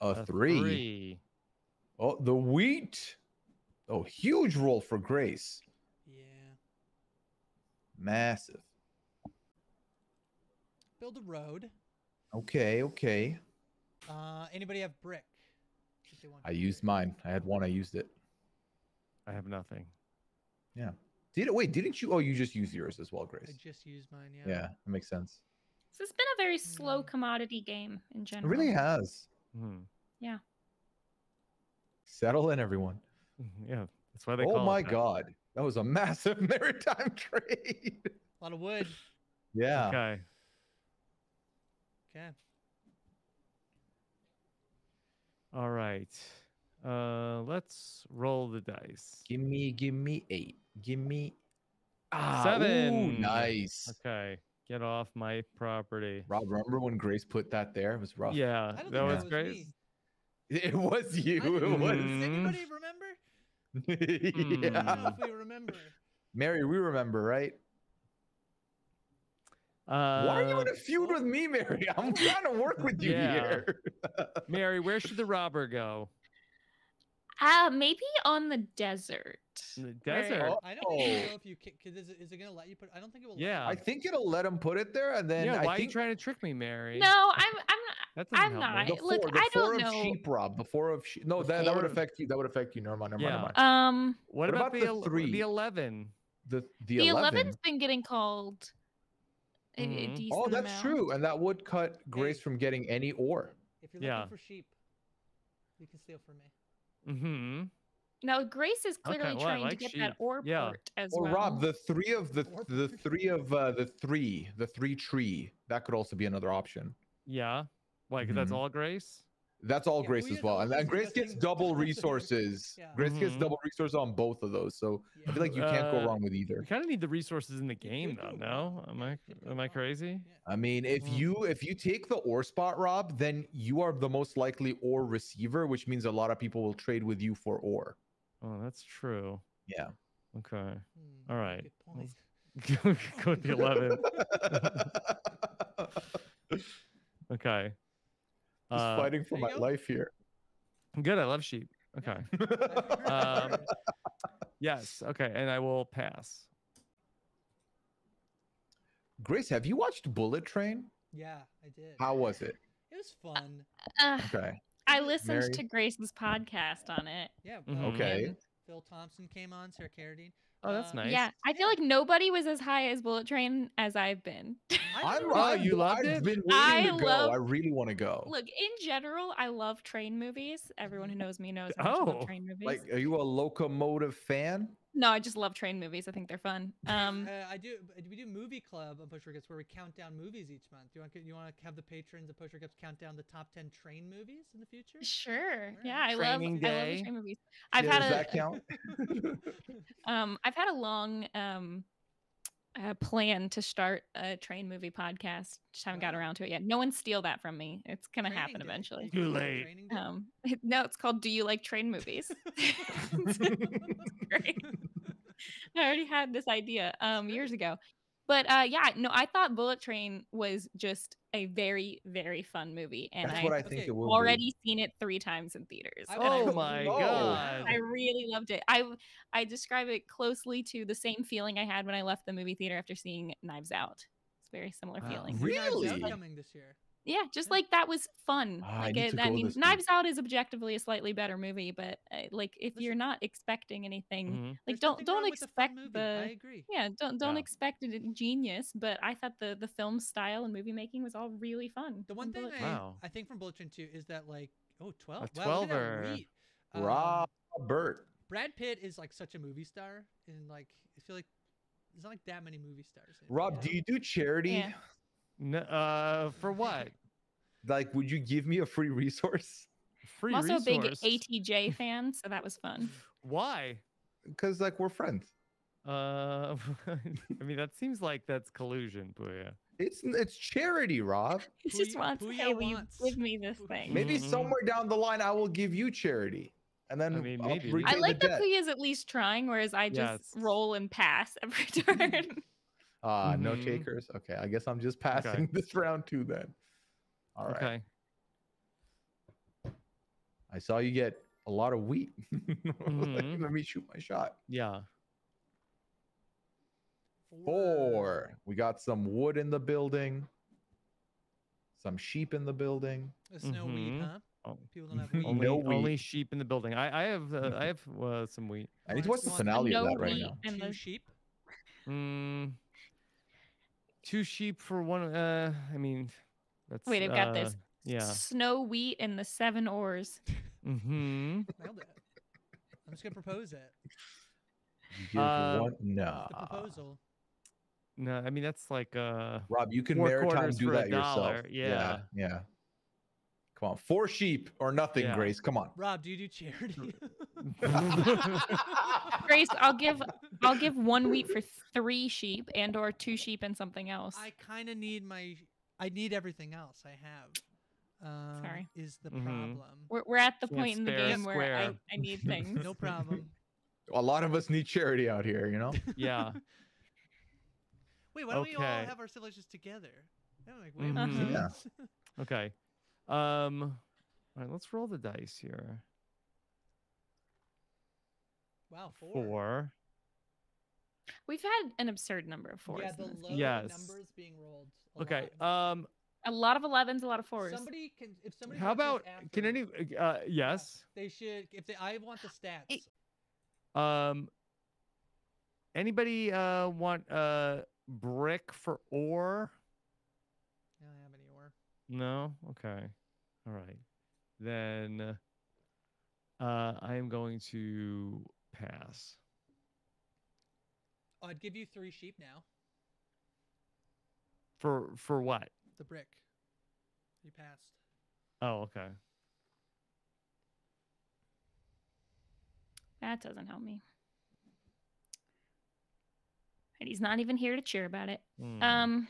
D: A,
B: A
D: three.
B: three.
D: Oh, the wheat. Oh, huge roll for Grace.
A: Yeah.
D: Massive.
A: Build a road.
D: Okay, okay.
A: Uh, anybody have brick? If they want
D: I used mine. I had one. I used it.
B: I have nothing.
D: Did it? Wait, didn't you? Oh, you just used yours as well, Grace.
A: I just used mine. Yeah.
D: Yeah, that makes sense.
C: So it's been a very slow
A: Mm.
C: commodity game in
D: It
C: general.
D: really has.
B: Yeah.
D: Settle in, everyone. [laughs]
B: Yeah, that's why they
D: Oh
B: call it
D: my
B: that.
D: god, that was a massive [laughs] maritime trade.
A: A lot of wood.
D: Yeah.
B: Okay.
A: Okay.
B: All right. Uh, let's roll the dice.
D: Give me, give me eight. Give me ah, ooh,
B: Seven.
D: nice.
B: Okay. Get off my property.
D: Rob, remember when Grace put that there? It was rough.
B: Yeah, that
A: think that
B: was Grace.
A: me.
D: It was you.
A: I
D: It was.
A: Does
B: Mm.
A: anybody remember? [laughs] I
B: Hmm.
A: don't know
D: yeah.
A: if we remember.
D: Mary, we remember, right?
B: Uh,
D: Why are you in a feud with me, Mary? [laughs] I'm trying to work with you
B: Yeah.
D: here. [laughs]
B: Mary, where should the robber go?
C: Uh, maybe on the desert.
B: In the
C: Where-
B: desert.
A: I don't even
D: Oh.
A: know if you can. Cause is it, is it gonna let you put? I don't think it will.
B: Yeah.
D: I think it'll let him put it there, and then
B: yeah,
D: I
B: why are you trying to trick me, Mary?
C: No, I'm I'm
B: that doesn't
C: I'm not.
B: me.
D: the
C: Look,
D: four, the
C: I don't
D: four of
C: know.
D: sheep, Rob. The four of sheep. No,
B: The
D: that, that would affect you. That would affect you. Never mind. Never mind.
B: Yeah.
D: Mind.
C: um
B: What,
D: What
B: about,
D: about
B: the,
D: the three?
B: the eleven?
D: The the,
C: the
D: 11.
C: 11's been getting called a, a
B: Mhm.
C: decent
D: Oh, that's
C: amount.
D: true, and that would cut Grace
A: Hey.
D: from getting any ore.
A: If you're
B: Yeah.
A: looking for sheep, you can steal from me.
B: Mm-hmm.
C: Now Grace is
B: Okay,
C: clearly
B: well,
C: trying
B: like
C: to get
B: sheep.
C: that ore
B: Yeah.
C: part as
D: Or
C: well.
D: Rob, the three of the the three of uh, the three, the three tree. That could also be another option.
B: Yeah. Why? Because that's all Grace.
D: That's all
A: Yeah,
D: Grace
A: we
D: as well,
A: all
D: and then Grace gets
A: suggestions.
D: double [laughs] resources.
A: Yeah.
D: Grace gets
B: Mhm.
D: double resources on both of those, so I feel like you can't go
B: Uh,
D: wrong with either.
B: You kind of need the resources in the game, though. No, am I
A: Yeah, could go
B: am I crazy?
D: I mean, if
B: Mm.
D: you if you take the ore spot, Rob, then you are the most likely ore receiver, which means a lot of people will trade with you for ore.
B: Oh, that's true.
D: Yeah.
B: Okay.
A: Hmm,
B: All
A: good point.
B: Go [laughs] go with the eleven. [laughs] Okay.
D: Just
B: Uh,
D: fighting for my
A: you go.
D: life here.
B: good. I love sheep. Okay. [laughs] Um, Yes. Okay. And I will pass.
D: Grace, have you watched Bullet Train?
A: yeah, I did.
D: How was it?
A: It was fun.
C: Uh,
D: Okay.
C: I listened
D: Mary?
C: to Grace's podcast on it.
A: Yeah.
B: Mhm.
A: uh,
D: Okay.
A: and Phil Thompson came on. Sarah Carradine.
B: Oh, that's
A: Uh,
B: nice.
C: Yeah, I feel like nobody was as high as Bullet Train as I've been. [laughs]
A: I
D: I'm,
A: never-
B: Oh, you loved
D: I've
B: it?
D: been waiting
C: I
D: to go.
C: love-
D: I really want to go.
C: Look, in general, I love train movies. Everyone who knows me knows I
B: Oh,
C: love train movies.
D: Like, are you a locomotive fan?
C: No, I just love train movies. I think they're fun. Um, [laughs]
A: Uh, I do. but We do movie club on Push Records where we count down movies each month. Do you want you want to have the patrons of Push Records count down the top ten train movies in the future?
C: sure. Yeah,
A: Alright.
C: I love,
B: Training
C: I love
B: Day.
C: the train movies. I've
D: Yeah,
C: had
D: does
C: a,
D: that count? [laughs] [laughs]
C: um, I've had a long um, uh, plan to start a train movie podcast. Just haven't gotten
A: Wow.
C: around to it yet. No one steal that from me. It's gonna
A: Training
C: happen
A: Day.
C: eventually.
B: Too
A: can call it
B: late.
C: Um, no, it's called "Do You Like Train Movies?" It's great. [laughs] I already had this idea um years ago. But uh yeah, no, I thought Bullet Train was just a very, very fun movie. And
D: That's
C: I've
D: what I think
A: Okay,
D: it will. be.
C: already seen it three times in theaters.
A: I
C: I-
B: Oh
A: Oh,
B: my
D: no.
B: god.
C: I really loved it. I I describe it closely to the same feeling I had when I left the movie theater after seeing Knives Out. It's a very similar
B: Wow.
C: feeling.
A: New Knives Out
D: Really?
A: coming this year.
C: Yeah, just like that was fun.
D: Ah, I
C: like
D: need
C: it,
D: to
C: I
D: go
C: mean,
D: this week.
C: Knives Out is objectively a slightly better movie, but uh, like if you're not expecting anything,
B: Mhm.
C: like
A: There's
C: don't don't
A: wrong with a fun
C: expect the
A: I agree.
C: yeah don't don't
B: Yeah.
C: expect it genius. But I thought the the film style and movie making was all really fun.
A: The one thing
C: Bullet
A: I,
B: Wow.
A: I think from Bullet Train 2 is that like oh 12.
B: A
A: wow, look at that
B: 12er.
A: wheat. Um,
D: Robert.
A: Brad Pitt is like such a movie star and like I feel like there's not like that many movie stars.
D: Rob,
A: know?
D: do you do charity?
C: Yeah.
B: N- uh, for what?
D: Like, would you give me a free resource?
B: Free
C: I'm also a big? ATJ fan, so that was fun.
B: Why?
D: Because like we're friends.
B: Uh, [laughs] I mean, that seems like that's collusion, Pooya.
D: It's it's charity, Rob. [laughs]
C: He
A: Who
C: just wants,
A: who
C: hey, will you
A: wants?
C: give me this thing?
D: Maybe
B: Mhm.
D: somewhere down the line I will give you charity, and then
B: I mean, maybe.
D: repay
C: I
D: the
C: like that
D: debt.
C: Pooya is at least trying, whereas I just
B: Yes.
C: roll and pass every [laughs] turn.
D: Uh, no
B: Mhm.
D: takers. Okay, I guess I'm just [laughs] passing this round too then. All right.
B: Okay.
D: I saw you get a lot of wheat. [laughs]
B: Mhm.
D: Let me shoot my shot.
B: Yeah.
D: Four. We got some wood in the building. Some sheep in the building.
A: A snow wheat,
B: Mhm.
A: huh?
B: Oh,
A: People don't have [laughs] wheat.
B: only,
D: No wheat.
B: only sheep in the building. I, I have, uh, I have uh, some wheat.
D: I need to watch the
A: you want
D: finale of that right
C: wheat?
D: now.
C: And
A: Two sheep.
B: Mm, two sheep for one. Uh, I mean, that's.
C: Wait, I've got this.
B: uh, Yeah.
C: Snow wheat and the seven ores.
B: Mm-hmm. [laughs]
A: Nailed it. I'm just gonna propose it.
D: You give
B: Uh,
D: one. No.
A: The proposal.
B: No, I mean that's like uh.
D: Rob, you can
B: Four
D: maritime do that yourself. Yeah.
B: yeah.
D: Yeah. Come on. Four sheep or nothing,
B: Yeah.
D: Grace. Come on.
A: Rob, do you do charity? [laughs] [laughs] [laughs]
C: Grace, I'll give I'll give one wheat for three sheep and or two sheep and something else.
A: I kind of need my. I need everything else I have. Um,
C: Sorry.
A: Is the
B: Mhm.
A: problem?
C: We're, we're at the
B: Can't
C: point in the game where I. I need things.
A: No problem.
D: A lot of us need charity out here, you know?
B: yeah.
A: Wait, why don't we all have our civilizations together? That would make way
C: Mhm.
A: more
D: Yeah.
B: Okay. Um. All right. Let's roll the dice here.
A: wow, four.
B: Four.
C: We've had an absurd number of fours.
A: Yeah, the
C: this
A: low.
B: Yes.
A: numbers being rolled. a
B: Okay.
A: lot.
B: Um.
C: A lot of 11s, a lot of fours.
A: Somebody can. If somebody.
B: How
A: watches
B: about? Can any? Uh. Yes.
A: They should. If they, I want the stats.
B: Um. Anybody uh want uh brick for ore?
A: I don't have any ore.
B: No. Okay. All right. Then. Uh, I am going to pass.
A: Oh, I'd give you three sheep now.
B: For for what?
A: The brick. You passed.
B: Oh, okay.
C: That doesn't help me. And he's not even here to cheer about it.
B: Hmm.
C: Um,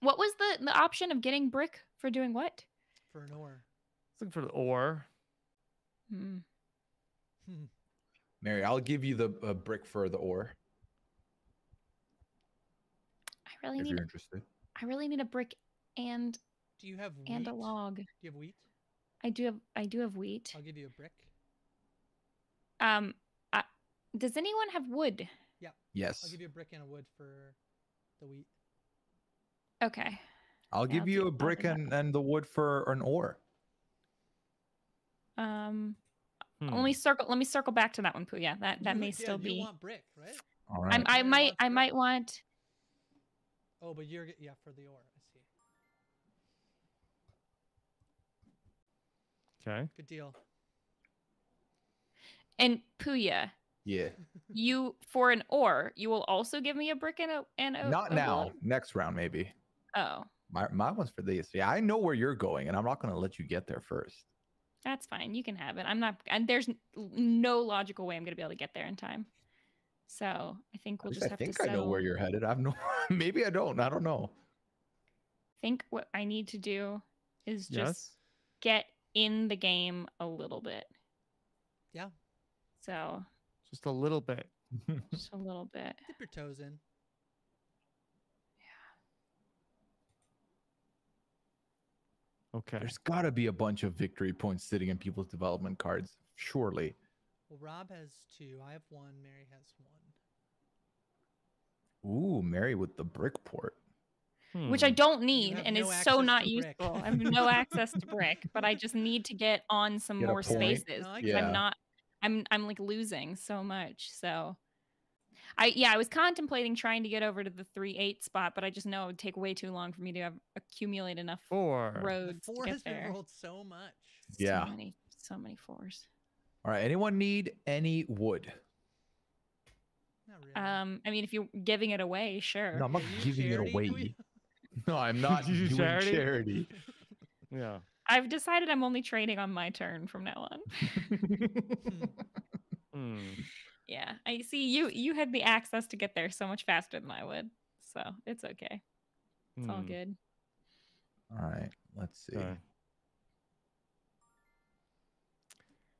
C: what was the the option of getting brick for doing what?
A: For an ore.
B: Let's for the ore.
C: Hmm.
A: Hmm.
D: Mary, I'll give you the uh, brick for the ore
C: I really
D: if
C: need
D: you're
C: a,
D: interested.
C: I really need a brick and
A: Do you have wheat?
C: and a log.
A: Do you have wheat?
C: I do have I do have wheat.
A: I'll give you a brick.
C: Um, I, does anyone have wood?
A: Yeah.
D: Yes.
A: I'll give you a brick and a wood for the wheat.
C: Okay.
D: I'll
C: Yeah,
D: give
C: I'll
D: you
C: do-
D: a
C: I'll do
D: brick and, and the wood for an ore.
C: Um,
B: Hmm.
C: let me circle. Let me circle back to that one, Pooh. Yeah, that that
A: You-
C: may
A: yeah,
C: still
A: you
C: be.
A: want brick, right?
D: All right.
C: I'm, I
A: Mary
C: might I might want.
A: Oh, but you're yeah for the ore. I see.
B: Okay.
A: Good deal.
C: And Pooya,
D: yeah.
C: you for an ore, you will also give me a brick and a and a.
D: Not
C: a
D: now.
C: wood?
D: Next round, maybe.
C: Oh,
D: My, my one's for this. Yeah, I know where you're going, and I'm not going to let you get there first.
C: that's fine. You can have it. I'm not. And there's no logical way I'm gonna be able to get there in time. So I think we'll
D: least
C: just
D: I
C: have
D: think
C: to
D: I
C: settle.
D: know where you're headed. I've no. [laughs] maybe I don't. I don't know.
C: I think what I need to do is just
B: Yes.
C: get in the game a little bit.
A: Yeah.
C: So
B: Just a little bit. [laughs]
C: just a little bit.
A: Dip your toes in.
B: Okay.
D: There's got to be a bunch of victory points sitting in people's development cards. Surely.
A: Well, Rob has two. I have one. Mary has one.
D: Ooh, Mary with the brick port.
C: which I
B: Hmm.
C: don't need and
A: no
C: is so not useful. I have no access to brick, but I just need to get on some
D: Get
C: more spaces.
A: No, I
C: because. I'm not I'm I'm like losing so much. So I yeah, I was contemplating trying to get over to the three eight spot, but I just know it would take way too long for me to have accumulate enough
B: Four.
A: The
C: roads
A: four
C: to
A: has
C: get
A: been rolled so much.
D: Yeah.
C: So many so many fours.
D: All right. Anyone need any wood?
A: Not really.
C: Um I mean if you're giving it away, sure.
D: No, I'm not
A: Are you
D: giving it away.
A: We- [laughs]
D: No, I'm not [laughs]
B: do
D: doing
B: charity?
D: charity. [laughs]
B: Yeah.
C: I've decided I'm only trading on my turn from now on.
B: Hmm.
C: Yeah, I see you. You had the access to get there so much faster than I would, so it's okay. It's all
B: Hmm.
C: good.
D: All right. Let's see.
B: Okay.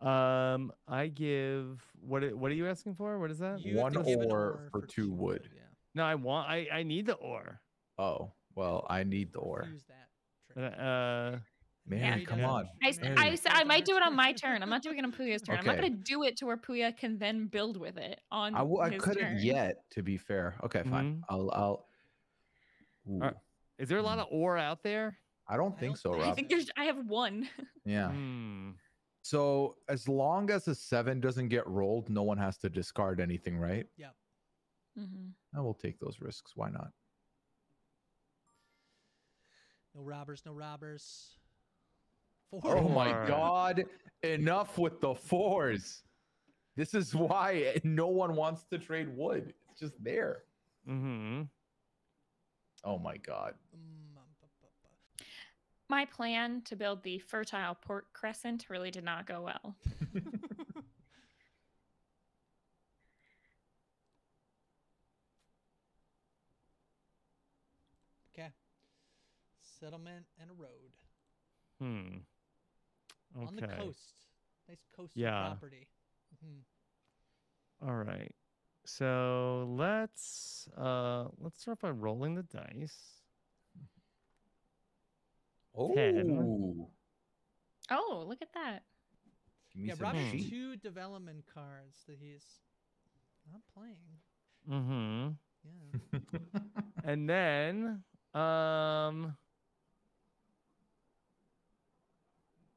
B: Um, I give what? What are you asking for? What is that?
A: You
D: One
A: give an
D: ore for two wood.
A: Yeah.
B: No, I want. I I need the ore.
D: Oh, well, I need the ore.
A: Use that.
B: Uh,
A: trick.
B: uh,
D: Man,
C: Yeah.
D: come
B: Yeah.
D: on.
C: I, s-
D: Mary.
C: I, said I might do it on my turn. I'm not doing it on Pooya's turn. I'm not gonna do it to where Pooya can then build with it on
D: I, w- I
C: his
D: couldn't
C: turn.
D: yet, to be fair. Okay, fine.
B: Mhm.
D: I'll. I'll. Ooh,
B: Alright. is there a lot
D: Hmm.
B: of ore out there?
D: I don't
A: I
D: think
A: don't
D: so,
A: think [laughs]
C: I think there's. I have one. [laughs]
D: Yeah.
B: Hmm.
D: So as long as a seven doesn't get rolled, no one has to discard anything, right?
C: hmm
D: I will take those risks. Why not?
A: No robbers. No robbers. Four.
D: Oh my god! Enough with the fours. This is why no one wants to trade wood. It's just there.
B: Mm-hmm.
D: Oh my god.
C: My plan to build the fertile port crescent really did not go well. [laughs]
A: Okay. Settlement and a road
B: Hmm. Okay.
A: on the coast. Nice coastal
B: Yeah.
A: property. hmm
B: All right. So let's uh let's start by rolling the dice.
D: Oh.
B: Ten.
C: Oh, look at that.
A: Yeah,
D: some
A: Rob has two development cards that he's not playing.
B: Mm-hmm.
A: Yeah. [laughs]
B: And then um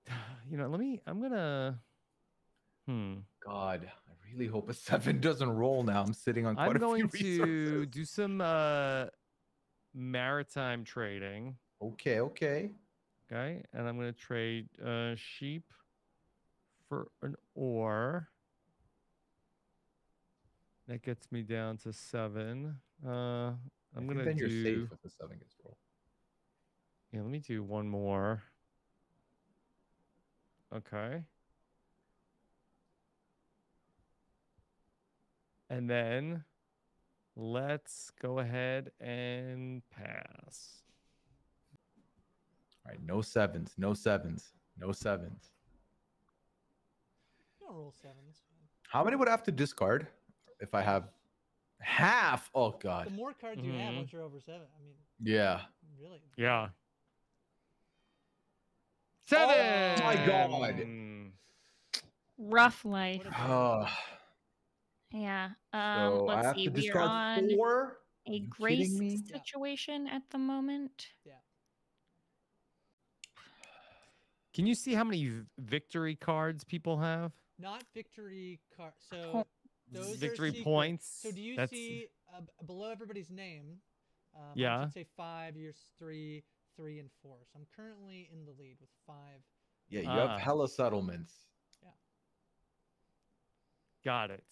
B: [sighs] you know, let me I'm gonna hmm.
D: God, I really hope a seven [laughs] doesn't roll now. I'm sitting on quite
B: I'm
D: a
B: going
D: few
B: to do some uh maritime trading.
D: Okay, okay.
B: Okay, and I'm gonna trade uh sheep for an ore. That gets me down to seven. Uh I'm gonna
D: then
B: do
D: you're safe if the seven gets rolled.
B: yeah, let me do one more. Okay. And then let's go ahead and pass.
D: All right, no sevens, no sevens, no sevens.
A: You don't roll sevens.
D: How many would I have to discard if I have half? Oh God.
A: The more cards you have
B: Mhm.
A: once you're over seven, I mean,
D: Yeah.
A: really.
B: Yeah.
D: Oh
B: Seven.
D: my God.
C: Rough life.
D: Oh, [sighs]
C: Yeah. Um,
D: so
C: let's
D: have
C: see.
D: to
C: We are on
D: four.
C: a grace
D: kidding me?
A: Yeah.
C: situation at the moment. Yeah. [sighs]
B: Can you see how many victory cards people have?
A: Not victory card. So those
B: victory
A: secret.
B: points.
A: So do you
B: That's-
A: see uh, below everybody's name? Um, I
B: Yeah.
A: should say five. You're three, three, and four. So I'm currently in the lead with five.
D: Yeah, you
B: Ah.
D: have hella settlements. Yeah.
B: Got it.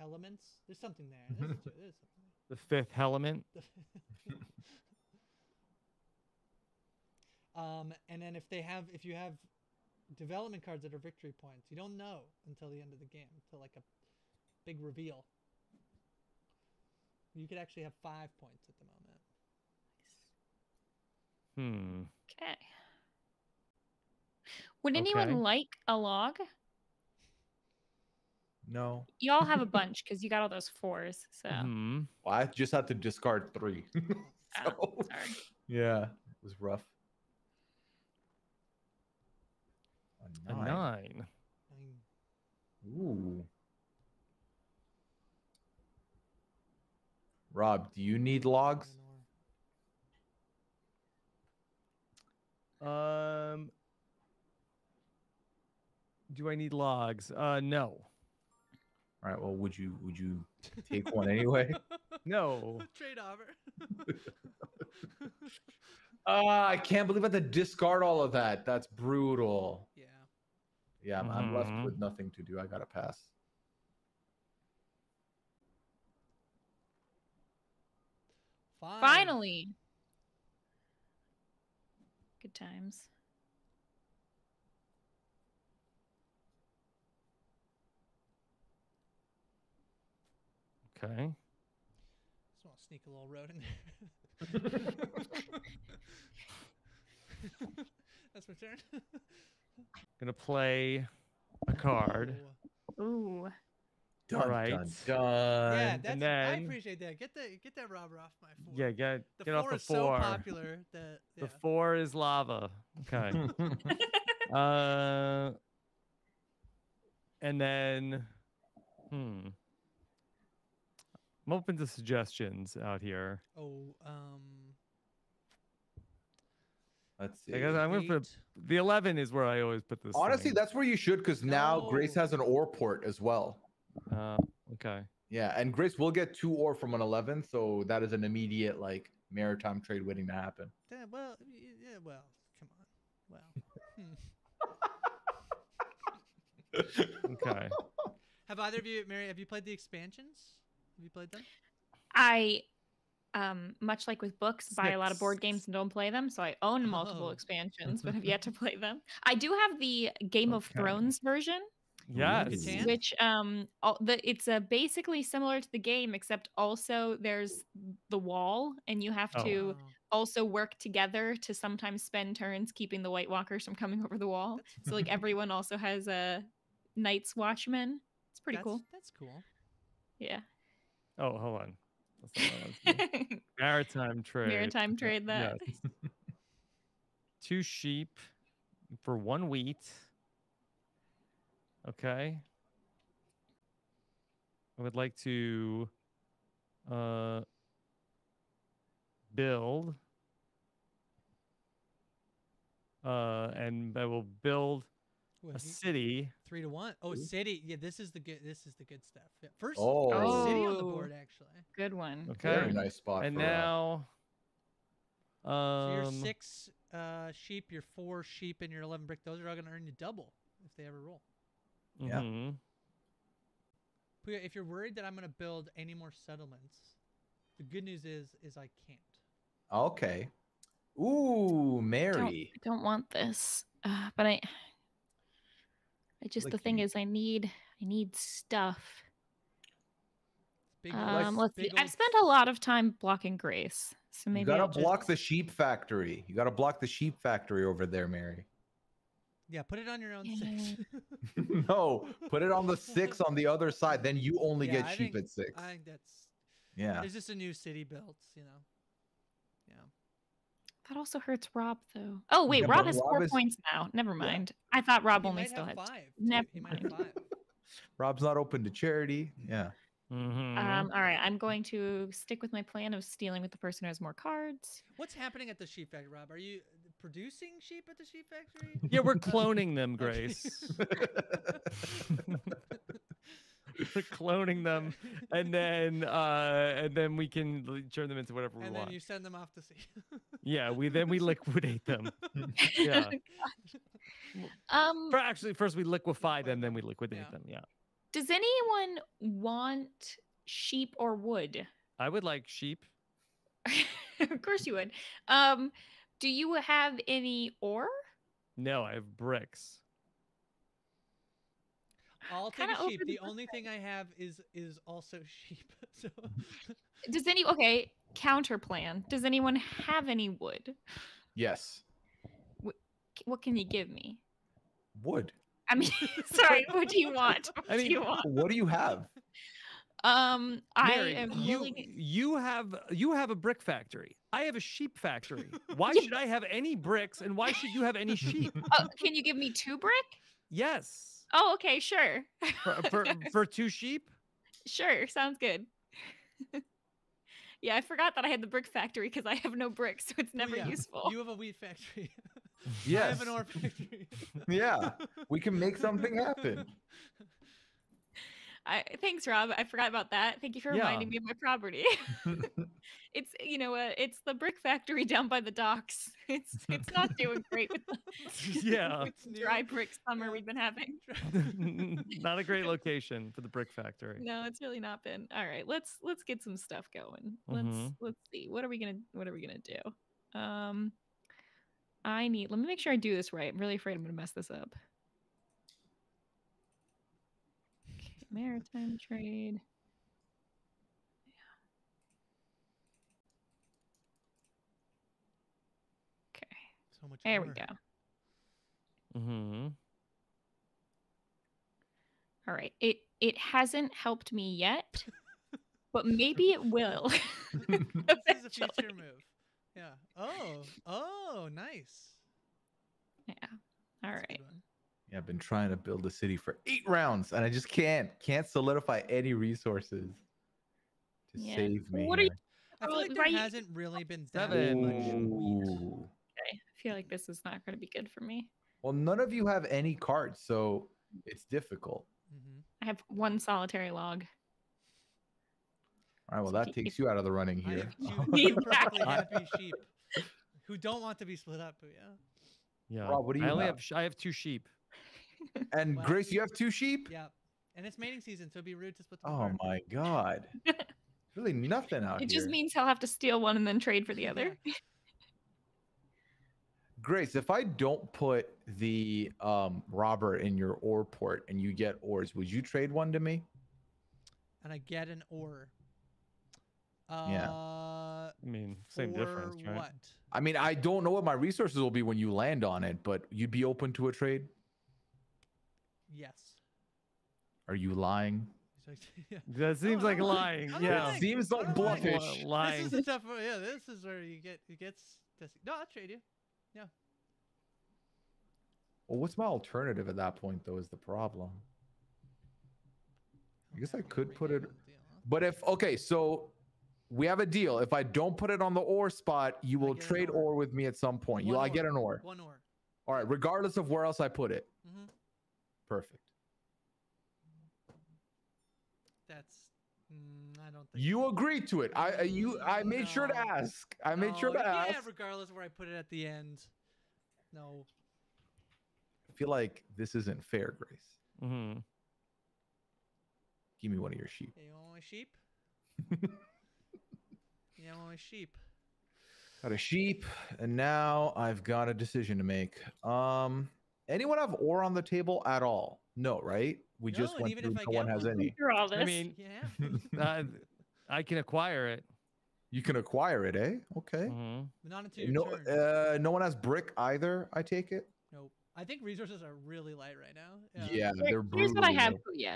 A: Elements. There's something there. [laughs] There's, a- there's something
B: The fifth element. [laughs]
A: um, and then if they have, if you have development cards that are victory points, you don't know until the end of the game, until like a big reveal. You could actually have five points at the moment.
B: Hmm.
C: Okay. Would anyone
B: Okay.
C: like a log?
D: No.
C: Y'all have a [laughs] bunch because you got all those fours. So
B: Hmm.
D: Well, I just had to discard three. [laughs]
C: Oh, sorry.
D: yeah, it was rough. A
B: A
D: nine.
B: nine.
D: Ooh. Rob, do you need logs?
A: nine or-
B: Um. Do I need logs? Uh, no.
D: All right. Well, would you would you take one anyway? [laughs]
B: No. [laughs]
A: Trade offer. [laughs]
D: Ah, I can't believe I had to discard all of that. That's brutal.
A: yeah.
D: Yeah, I'm, I'm left
B: Mhm.
D: with nothing to do. I gotta pass.
A: Fine.
C: Finally. Good times.
B: Okay.
A: Just want to sneak a little road in there. [laughs] That's my turn.
B: Gonna play a card.
A: Ooh.
C: Ooh.
D: Dun,
B: Right.
D: dun, dun.
A: Yeah, that's, I
B: then-
A: appreciate that. Get the get that robber off my four.
B: Yeah, get
A: the
B: get
A: four
B: off the
A: is so popular that [laughs] yeah.
B: The four is lava. Okay. [laughs] uh, and then, hmm. I'm open to suggestions out here.
A: oh um.
D: Let's see.
B: I guess I'm gonna put the 11 is where I always put this.
D: Honestly,
B: thing.
D: that's where you should, because now Grace has an ore port as well.
B: Uh, okay.
D: Yeah, and Grace will get two ore from an 11, so that is an immediate like maritime trade waiting to happen.
A: Yeah, well, yeah, well, come on. Well, hmm. [laughs]
B: Okay. [laughs]
A: have either of you, Mary? Have you played the expansions? Have you played them?
C: I, um, much like with books, buy a lot of board games and don't play them. So I own multiple
A: Oh.
C: expansions, but have [laughs] yet to play them. I do have the Game of Thrones version,
B: Yes.
A: Catan?
C: which um, all, the it's uh, basically similar to the game, except also there's the wall, and you have
B: Oh.
C: to
A: Oh,
C: also work together to sometimes spend turns keeping the White Walkers from coming [laughs] over the wall. So like [laughs] everyone also has a Night's Watchman. It's pretty
A: that's,
C: cool.
A: That's cool.
C: Yeah.
B: Oh, hold on. That's not what I was doing. [laughs] Maritime trade.
C: Maritime trade that.
B: Yes. Two sheep for one wheat. Okay. I would like to uh build uh and I will build
A: What,
B: a city.
A: three to one. Oh, city. Yeah, this is the good. This is the good stuff. Yeah. First,
D: Oh.
A: first city on the board actually.
C: Good one.
B: Okay.
D: Very nice spot.
B: And
D: for, uh,
B: now
A: So
B: um
A: your six uh, sheep, your four sheep, and your eleven brick. Those are all going to earn you double if they ever roll.
D: Yeah.
B: mhm.
A: Pooya, if you're worried that I'm going to build any more settlements, the good news is is I can't.
D: okay. Ooh, Mary.
C: I don't want this, uh, but I. I just the thing
D: you-
C: is, I need I need stuff.
A: Big
C: Um, let's see.
A: big
C: I've spent a lot of time blocking Grace, so maybe You
D: gotta
C: I'll
D: block
C: just-
D: the sheep factory. You gotta block the sheep factory over there, Mary.
A: Yeah, put it on your own six. [laughs]
D: no, put it on the six on the other side. Then you only
A: Yeah,
D: get
A: I
D: sheep
A: think-
D: at six.
A: I think that's
D: Yeah.
A: Is this a new city built, you know. Yeah.
C: That also hurts Rob though. Oh wait,
D: Yeah,
C: Rob has
D: Rob
C: four
D: is-
C: points now. Never mind. I thought Rob
A: He
C: only
A: might
C: still
A: have
C: had.
A: five.
C: Never
A: He might have
C: mind.
A: five. [laughs]
D: Rob's not open to charity. Yeah.
B: Mhm.
C: Um, all right, I'm going to stick with my plan of stealing with the person who has more cards.
A: What's happening at the sheep factory, Rob? Are you producing sheep at the sheep factory?
B: Yeah, we're [laughs] cloning them, Grace. [laughs] [laughs] cloning them, and then uh, and then we can turn them into whatever we
A: and
B: want.
A: then you send them off to sea.
B: Yeah, we then we liquidate them. Yeah.
C: Um,
B: For actually, first we liquefy them, then we liquidate
A: Yeah.
B: them. Yeah.
C: does anyone want sheep or wood?
B: I would like sheep.
C: of course you would. Um, do you have any ore?
B: No, I have bricks.
A: I'll take
C: Kinda
A: a sheep. The
C: the
A: only thing I have is is also [laughs] sheep. So [laughs]
C: Does any okay counter plan? Does anyone have any wood?
D: yes.
C: K- What can you give me?
D: Wood.
C: I mean, [laughs] sorry, what do you want? What
B: I
C: do
B: mean,
C: you want?
D: What do you have?
C: Um, I am
B: you
C: willing.
B: you have you have a brick factory. I have a sheep factory. [laughs] Why should I have any bricks, and why should you have any sheep? [laughs]
C: Oh, can you give me two brick?
B: Yes,
C: Oh, okay, sure,
B: for, [laughs] for, for two sheep.
C: sure, sounds good. yeah, I forgot that I had the brick factory because I have no bricks, so it's
A: Oh,
C: never
A: yeah,
C: useful.
A: You have a wheat factory.
D: Yes.
A: I have an ore factory.
D: Yeah. We can make something happen.
C: I, thanks, Rob. I forgot about that. Thank you for
B: Yeah.
C: reminding me of my property. [laughs] [laughs] it's you know uh, it's the brick factory down by the docks. [laughs] It's it's not doing great with the,
B: Yeah.
C: with the dry brick summer we've been having.
B: Not a great location for the brick factory.
C: No, it's really not been. All right, let's let's get some stuff going. Let's
B: Mhm.
C: let's see. What are we gonna what are we gonna do? Um, I need. Let me make sure I do this right. I'm really afraid I'm gonna mess this up. Okay, maritime trade. Yeah. Okay,
A: so much
C: there we go.
B: Mm-hmm.
C: All right. It it hasn't helped me yet, [laughs] but maybe it will. [laughs]
A: this is a future move. Yeah. Oh. Oh, nice.
C: Yeah. All
A: That's a
C: right.
A: Good one.
D: Yeah, I've been trying to build a city for eight rounds and I just can't can't solidify any resources to
C: Yeah.
D: save me.
C: What are you-
D: here.
A: I feel like there
C: right-
A: hasn't really been that
B: Seven.
A: much wheat.
C: Okay. I feel like this is not going to be good for me.
D: Well, none of you have any cards, so it's difficult.
A: hmm
C: I have one solitary log.
D: All right, well, that takes you out of the running here.
A: have two perfectly happy sheep who don't want to be split up. But yeah.
B: Yeah.
D: Rob, what do you I
B: only
D: have?
B: have sh- I have two sheep. [laughs]
D: and
A: Wow.
D: Grace, you have two sheep?
A: Yeah. And it's mating season, so it'd be rude to split them
D: Oh
A: apart.
D: my god. [laughs] really nothing out
C: It
D: here.
C: It just means he'll have to steal one and then trade for the other. [laughs]
D: Grace, if I don't put the um robber in your ore port and you get ores, would you trade one to me?
A: And I get an ore. Uh,
D: Yeah.
B: I mean, same difference, right?
A: What?
D: I mean, I don't know what my resources will be when you land on it, but you'd be open to a trade?
A: Yes.
D: Are you lying?
A: Yeah. [laughs]
B: That seems
A: I'm
B: like
A: lying.
B: lying. Yeah.
A: lying.
D: Seems like bluffish.
B: Lying.
A: This is the tough. Yeah, this is where you get it gets tested. No, I'll trade you. Yeah.
D: Well, what's my alternative at that point, though, is the problem. I guess I could put it-
A: the deal, huh?
D: But if okay, so we have a deal. If I don't put it on the ore spot, you will trade
A: ore.
D: ore with me at some point. You,
A: One
D: I get an ore.
A: One ore.
D: All right, regardless of where else I put it.
A: hmm
D: Perfect.
A: That's. Mm, I don't think.
D: You agreed to it. I, I you I made sure to ask. I made sure
A: No,
D: to
A: yeah,
D: ask.
A: regardless of where I put it at the end. No.
D: I feel like this isn't fair, Grace.
B: Mm-hmm.
D: Give me one of your sheep.
A: Hey, you want my sheep? [laughs] yeah, I want my sheep.
D: Got a sheep, and now I've got a decision to make. Um, anyone have ore on the table at all? No, right? We
A: No,
D: just
A: and
D: went
A: even
D: through.
A: if I
D: No
A: get
D: one has
A: one-
D: any.
C: Through all this. [laughs] [laughs]
B: I mean,
A: Yeah.
B: uh, I can acquire it.
D: You can acquire it, eh? Okay.
B: Mhm.
A: not until
D: No, uh, no one has brick either. I take it.
A: nope. I think resources are really light right now.
D: Yeah,
C: Here-
D: they're
C: here's what I have
D: low.
C: for you.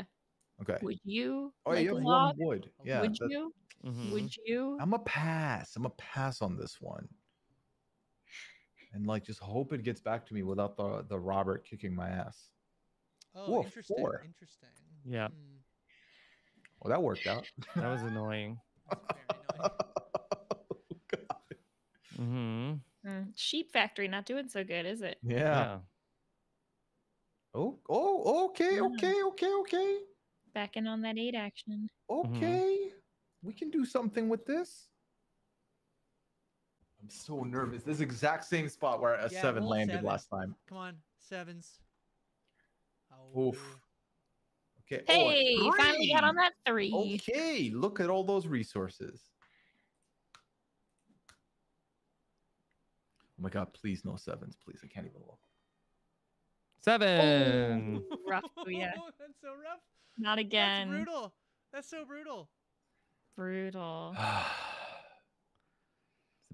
D: Okay.
C: Would you
D: Oh, yeah, you have
C: log?
D: one wood. Yeah.
C: Would
D: that-
C: you?
B: Mhm.
C: Would you?
D: I'm a pass. I'm a pass on this one. And like, just hope it gets back to me without the the robber kicking my ass.
A: Oh,
D: Ooh,
A: interesting.
D: four.
A: Interesting.
B: Yeah.
A: Hmm,
D: Well, that worked out.
B: That was annoying. [laughs]
A: that's very annoying. [laughs]
B: Mm-hmm.
C: Mm, sheep factory not doing so good, is it?
D: yeah.
B: Yeah.
D: Oh, oh, okay,
C: Yeah.
D: okay, okay, okay,
C: Backing on that eight action.
D: okay. We can do something with this. I'm so nervous. This exact same spot where a
A: Yeah,
D: seven landed
A: seven.
D: last time.
A: Come on, sevens. Oh,
D: Oof.
A: boo.
D: Okay. oh, a
C: Hey, finally got on that three.
D: Okay, look at all those resources. Oh my god, please no sevens, please. I can't even look.
B: Seven.
C: Oh, rough, yeah. [laughs]
A: That's so rough.
C: Not again.
A: That's
C: again.
A: brutal. That's so brutal.
C: Brutal. [sighs] [sighs] [sighs]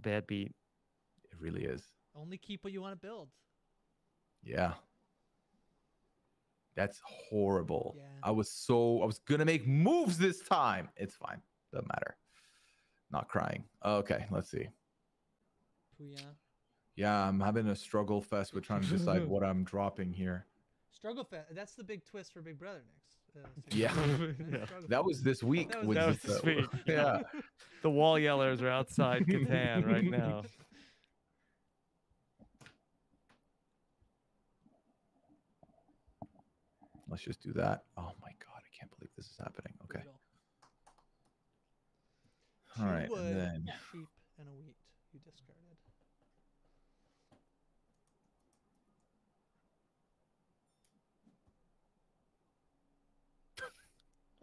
B: It's a bad beat.
D: it really is.
A: Only keep what you want to build.
D: Yeah. That's horrible.
A: Yeah.
D: I was so I was gonna make moves this time. It's fine. Doesn't matter. Not crying. Okay, let's see.
A: Pooya.
D: Yeah, I'm having a struggle fest with trying to decide [laughs] what I'm dropping here.
A: Struggle Fest. That's the big twist for Big Brother next.
D: Yeah.
B: yeah. [laughs]
D: That was this week.
A: That was,
B: that this, week. [laughs]
D: yeah.
B: the wall yellers are outside Catan right now.
D: Let's just do that. Oh my god, I can't believe this is happening. Okay. All right. And then...
A: sheep and a.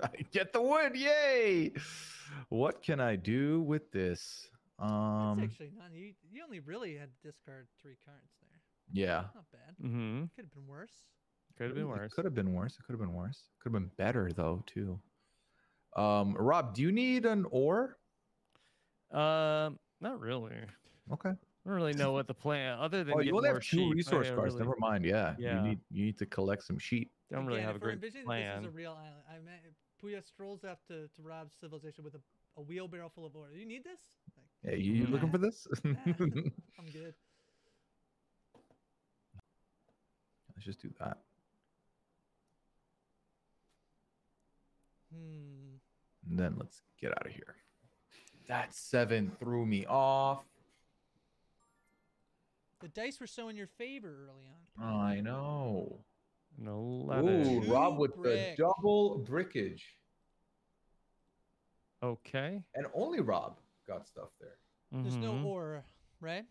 A: [laughs]
D: get the wood. Yay! What can I do with this? Um, That's
A: actually not. You, you only really had to discard three cards there.
D: yeah.
A: Not bad.
B: Mm-hmm.
A: Could have been worse.
B: Could have been worse.
D: Could have been worse. It could have been worse. Could have been better though, too. Um Rob, do you need an ore?
B: Um, not really.
D: Okay.
B: I don't really know what the plan other than
D: Oh, you only have two
B: sheep,
D: resource
B: don't
D: cards.
B: really,
D: Never mind. Yeah.
B: Yeah.
D: You need you need to collect some sheep.
B: don't really
A: Again,
B: have a great
A: envisioning
B: plan.
A: This is a real island. I mean, Pooya strolls up to, to Rob's civilization with a, a wheelbarrow full of ore. You need this? Like,
D: Yeah, you, you looking for this? [laughs] [laughs]
A: I'm good.
D: Let's just do that.
A: Hmm.
D: And then let's get out of here. That seven threw me off.
A: The dice were so in your favor early on.
D: I know.
B: An
D: Ooh,
B: 11.
D: Rob with
A: brick.
D: the double brickage.
B: Okay.
D: And only Rob got stuff there.
A: There's no
B: Mhm.
A: ore, right?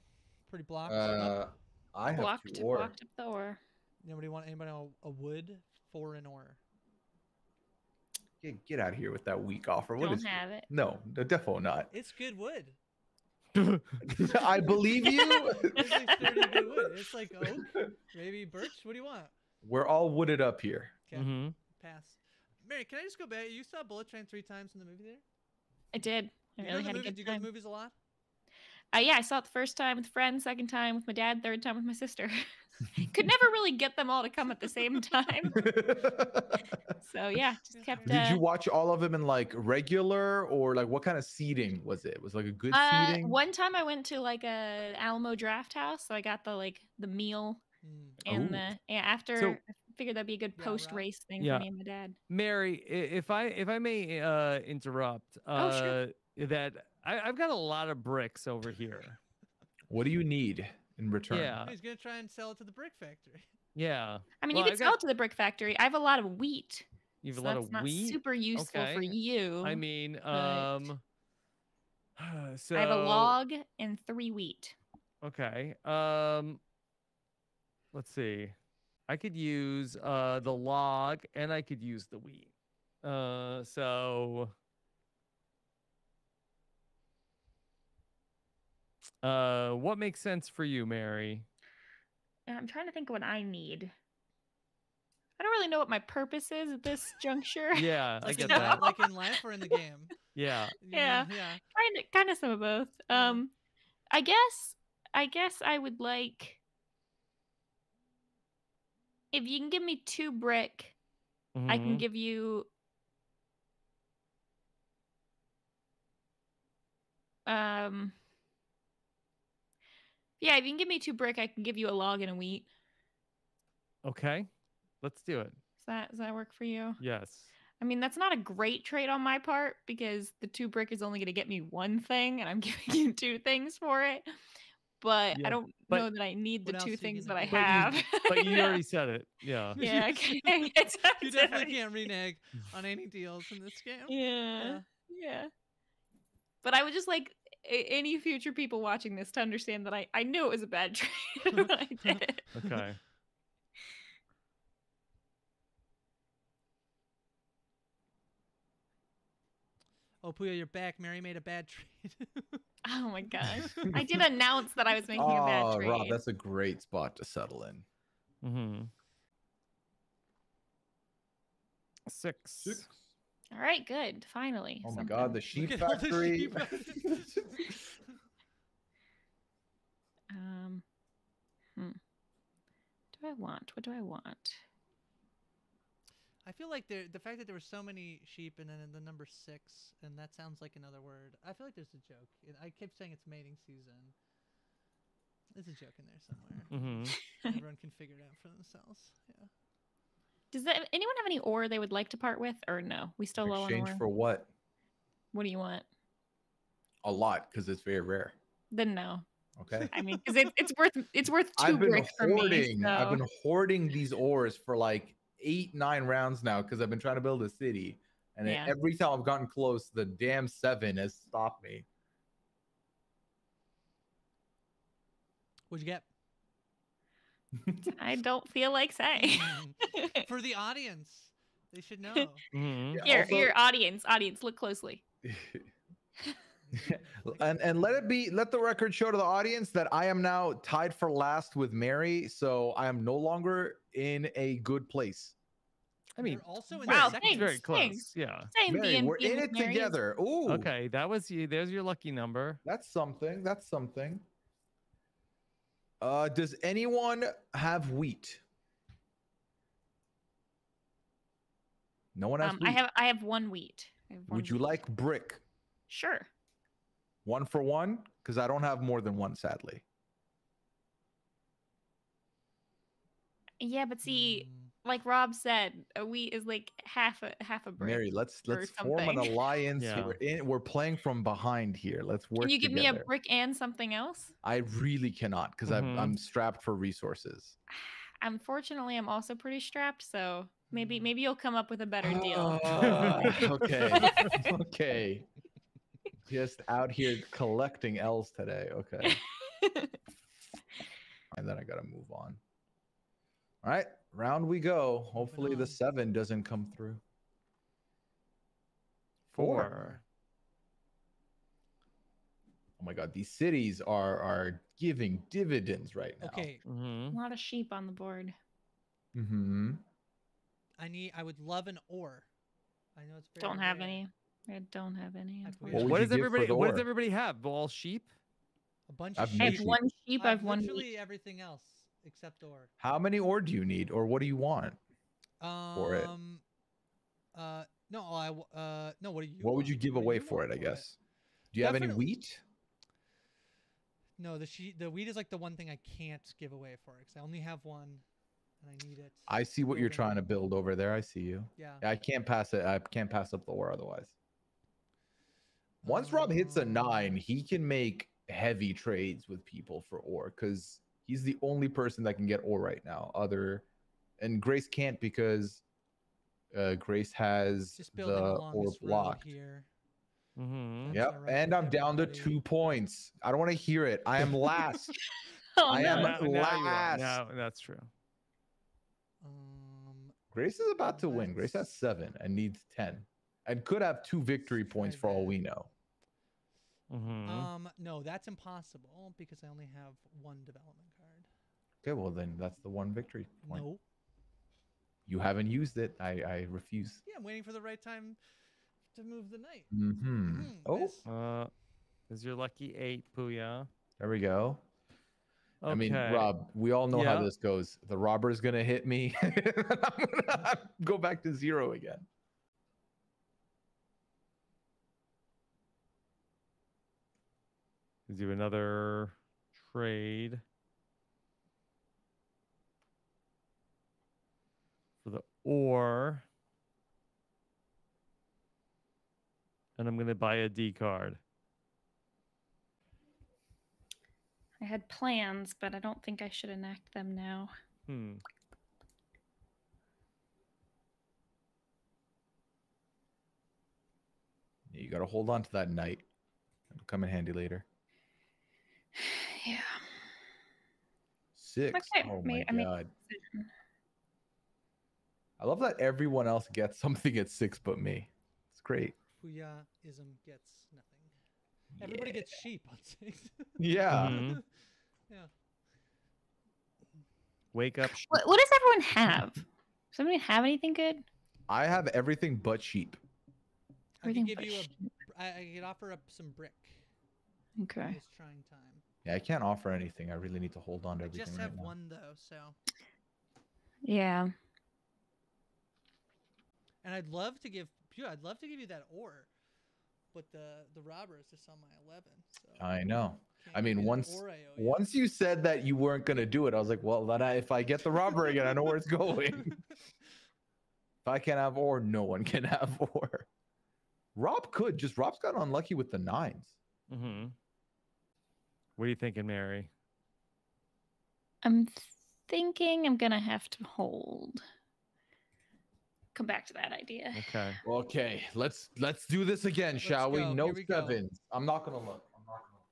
A: Pretty blocked.
D: Uh, I have
C: blocked,
D: two ore.
C: blocked up the ore.
A: Nobody want anybody want a wood for an ore.
D: Get, get out of here with that weak offer. What
C: Don't
D: is?
C: have it.
D: No, no, definitely not. [laughs]
A: It's good wood.
D: I believe you. [laughs]
A: It's like sturdy good wood. It's like oak, maybe birch. What do you want?
D: We're all wooded up here.
A: Okay,
B: Mhm.
A: pass. Mary, can I just go back? You saw Bullet Train three times in the movie there.
C: I did. I
A: You
C: really had
A: the
C: a
A: movie,
C: good
A: do you go to movies a lot?
C: Uh, yeah, I saw it the first time with friends, second time with my dad, third time with my sister. [laughs] Could never really get them all to come at the same [laughs] time. So yeah, just kept.
D: Did
C: uh,
D: you watch all of them in like regular or like what kind of seating was it? Was it like a good
C: uh,
D: seating?
C: one time I went to like a Alamo Drafthouse, so I got the like the meal
A: Hmm.
C: and
D: Ooh.
C: the yeah. After
B: So-
C: I figured that'd be a good
A: Yeah,
C: post
A: Rob?
C: race thing
B: Yeah.
C: for me and my dad.
B: Mary, if I if I may uh, interrupt, uh,
C: Oh, sure.
B: that I, I've got a lot of bricks over here.
D: What do you need in return?
B: Yeah,
A: He's gonna try and sell it to the brick factory.
B: yeah.
C: I mean,
B: Well,
C: you
B: I've
C: could sell
B: got-
C: it to the brick factory. I have a lot of wheat.
B: You have
C: so
B: a lot
C: that's
B: of
C: not
B: wheat.
C: super useful for you.
B: I mean,
C: but
B: um, so [sighs]
C: I have a log and three wheat.
B: Okay. Um, let's see. I could use uh the log and I could use the wheat. Uh, so. Uh, what makes sense for you, Mary?
C: I'm trying to think what I need. I don't really know what my purpose is at this [laughs] juncture.
B: Yeah, I [laughs]
A: Like
B: get
A: in,
B: that.
A: Like in life or in the game. [laughs]
B: Yeah.
A: You
C: Yeah.
A: know, yeah.
C: kind of kind of some of both. Um I guess I guess I would like if you can give me two brick, I can
B: Mhm.
C: give you um Yeah, if you can give me two brick, I can give you a log and a wheat.
B: Okay. Let's do it.
C: Does that does that work for you?
B: Yes.
C: I mean, that's not a great trade on my part because the two brick is only going to get me one thing, and I'm [laughs] giving you two things for it. But
B: Yeah,
C: I don't
B: but-
C: know that I need the two things that I?
B: But you-
C: have.
B: But you
C: Yeah.
B: already [laughs] said it. Yeah.
C: Yeah, okay. [laughs] [laughs]
A: You definitely can't renege on any deals in this game.
C: Yeah, yeah. But I would just like a- any future people watching this to understand that I I knew it was a bad trade when I did it.
B: Okay.
A: Oh, Pooya, you're back. Mary made a bad trade. [laughs]
C: Oh my gosh! I did announce that I was making a bad
D: Oh,
C: trade.
D: Rob, that's a great spot to settle in.
B: Mm-hmm. Six.
C: All right, good. Finally.
D: Oh my
C: something.
D: God, the sheep
A: at all the
D: factory.
A: sheep. [laughs]
C: Um, hmm. What do I want? What do I want?
A: I feel like there, the fact that there were so many sheep and then the number six, and that sounds like another word. I feel like there's a joke. I kept saying it's mating season. There's a joke in there somewhere.
B: Mm-hmm. [laughs]
A: Everyone can figure it out for themselves. Yeah.
C: Does that, anyone have any ore they would like to part with, or no? We still low on
D: Exchange
C: ore.
D: for what?
C: What do you want?
D: A lot, because it's very rare.
C: Then no.
D: Okay.
C: I mean, because it, it's worth it's worth 2
D: I've been
C: for me.
D: hoarding. I've been hoarding these ores for like eight, nine rounds now because I've been trying to build a city. And
C: Yeah.
D: every time I've gotten close, the damn seven has stopped me.
A: What'd you get?
C: I don't feel like saying. [laughs]
A: For the audience, they should know. [laughs]
B: Mhm.
D: Yeah,
C: Here,
D: also-
C: here, audience, audience, look closely. [laughs] [laughs]
D: and and let it be let the record show to the audience that I am now tied for last with Mary, so I am no longer in a good place.
B: I mean,
A: You're also in
C: Wow,
A: the second.
B: very
C: thanks,
B: close.
C: thanks.
B: Yeah.
D: Mary,
C: D&D
D: we're in it
C: Mary
D: together. Ooh,
B: Okay, that was you. There's your lucky number.
D: that's something. That's something. Uh, does anyone have wheat? No one has
C: Um,
D: wheat.
C: I have I have one wheat. Have one
D: Would you like brick?
C: Sure.
D: One for one? Because I don't have more than one, sadly.
C: Yeah, but see,
A: Mm,
C: like Rob said, a wheat is like half a half a brick.
D: Mary, let's let's form an
C: something. [laughs]
D: alliance.
B: Yeah.
D: We're in. We're playing from behind here. Let's work.
C: Can you give me a brick and something else?
D: I really cannot because
B: Mhm.
D: I'm I'm strapped for resources. [sighs]
C: Unfortunately, I'm also pretty strapped, so maybe
A: Mm.
C: maybe you'll come up with a better deal.
D: Ah, okay. [laughs] okay. Just out here collecting L's today. Okay. [laughs] And then I gotta move on. All right, round we go. Hopefully the seven doesn't come through.
B: Four.
D: Oh my god, these cities are are giving dividends right now.
A: Okay,
B: hmm
C: a lot of sheep on the board.
D: Mm-hmm.
A: I need. I would love an ore. I know it's very
C: Don't have
A: rare.
C: any. I don't have any.
A: What
B: What does
D: you give for
B: everybody? What does everybody have? All sheep?
A: A bunch
D: I've
A: of
D: no
C: I
A: sheep.
C: have one sheep. I have one
A: literally
C: wheat.
A: everything else except ore.
D: How many ore do you need, or what do you want?
A: Um,
D: For it.
A: Uh, no, I. w- Uh, no. What do you?
D: what would you give
A: What
D: away
A: you
D: for it?
A: want
D: I guess. Do you have any wheat?
A: No, the she the wheat is like the one thing I can't give away for it because I only have one, and I need it.
D: I see what you're trying to build over there. I see you.
A: Yeah.
D: I can't pass it. I can't pass up the ore otherwise. Once Rob hits a nine, he can make heavy trades with people for ore because he's the only person that can get ore right now. Other, and Grace can't because uh, Grace has
A: Just
D: the
A: building along
D: ore
A: this
D: blocked.
A: here.
B: Mm-hmm.
D: Yep,
A: alright
D: and I'm down to two points. I don't want to hear it. I am last. [laughs]
C: Oh
D: I
C: no.
D: am
B: now, now you are.
D: last.
B: Now that's true.
A: Um,
D: Grace is about to win. Grace has seven and needs ten, and could have two victory
A: Let's
D: points
A: try
D: for all we know.
B: Mm-hmm.
A: um, no, that's impossible because I only have one development card.
D: Okay, well then that's the one victory point.
A: No.
D: You haven't used it. I I refuse.
A: Yeah, I'm waiting for the right time to move the knight.
D: Mm-hmm.
A: Mhm,
D: Oh,
A: this-
B: Uh, is your lucky eight, Pooya?
D: there we go.
B: Okay.
D: I mean, Rob, we all know how this goes. The robber's gonna hit me. [laughs] I'm gonna [laughs] go back to zero again.
B: Let's do another trade for the ore. And I'm going to buy a D card.
C: I had plans, but I don't think I should enact them now.
B: Hmm.
D: You gotta hold on to that knight. It'll come in handy later.
C: Yeah.
D: Six.
C: Okay,
D: Oh
C: ma-
D: my
C: I made
D: god. I love that everyone else gets something at six but me. It's great.
A: Pooya-ism gets nothing. Everybody gets sheep on six. [laughs]
D: Yeah.
B: Mhm. [laughs]
A: yeah.
B: Wake up.
C: What, what does everyone have? Does anyone have anything good?
D: I have everything but sheep.
A: I can give you a.
C: sheep.
A: I, I could offer up some brick.
C: Okay.
A: This trying time.
D: Yeah, I can't offer anything. I really need to hold on to
A: I
D: everything.
A: just
D: right
A: have
D: now.
A: one though, so.
C: Yeah.
A: And I'd love to give Pooya. I'd love to give you that ore, but the the robber is just on my eleven. So
D: I know.
A: can't
D: I mean, once
A: I you.
D: once you said that you weren't gonna do it, I was like, well, then I, if I get the robber again, I know where it's [laughs] going. if I can't have ore, no one can [laughs] have ore. Rob could just Rob's got unlucky with the nines.
B: Mm-hmm. What are you thinking, Mary?
C: I'm thinking I'm gonna have to hold. come back to that idea.
B: Okay.
D: Okay, let's let's do this again,
A: Let's
D: shall we? No
A: Here we go.
D: sevens. I'm not gonna look. I'm not gonna look.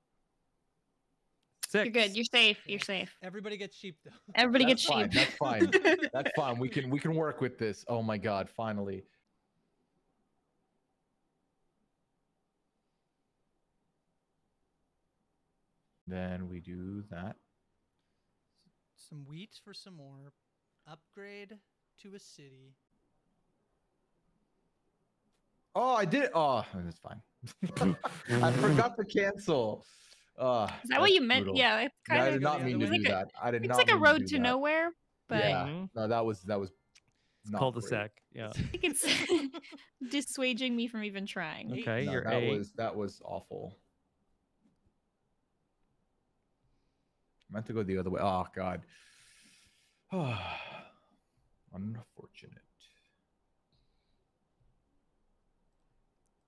B: Six.
C: You're good. You're safe. You're safe.
A: Everybody gets sheep though.
C: Everybody
D: That's
C: gets
D: fine,
C: sheep.
D: That's fine. [laughs] That's fine. We can we can work with this. Oh my god, finally. Then we do that.
A: some wheat for some more. Upgrade to a city.
D: Oh, I did. Oh, that's fine. [laughs] I forgot to cancel. Uh,
C: Is that what you meant? Yeah, it's
D: No,
C: kind
D: I did not mean to
A: way.
D: do
C: It's like a-
D: that. I did
C: It's
D: not.
C: It's like a road
D: do
C: to
D: that.
C: nowhere, but
D: Yeah.
B: Mhm.
D: No, that was that was.
B: It's
D: not
B: cul-de-sac. Yeah. [laughs]
C: I think it's [laughs] dissuading me from even trying.
B: Okay,
D: No,
B: you're
D: that
B: eight.
D: was that was awful. I meant to go the other way. Oh God. [sighs] Unfortunate.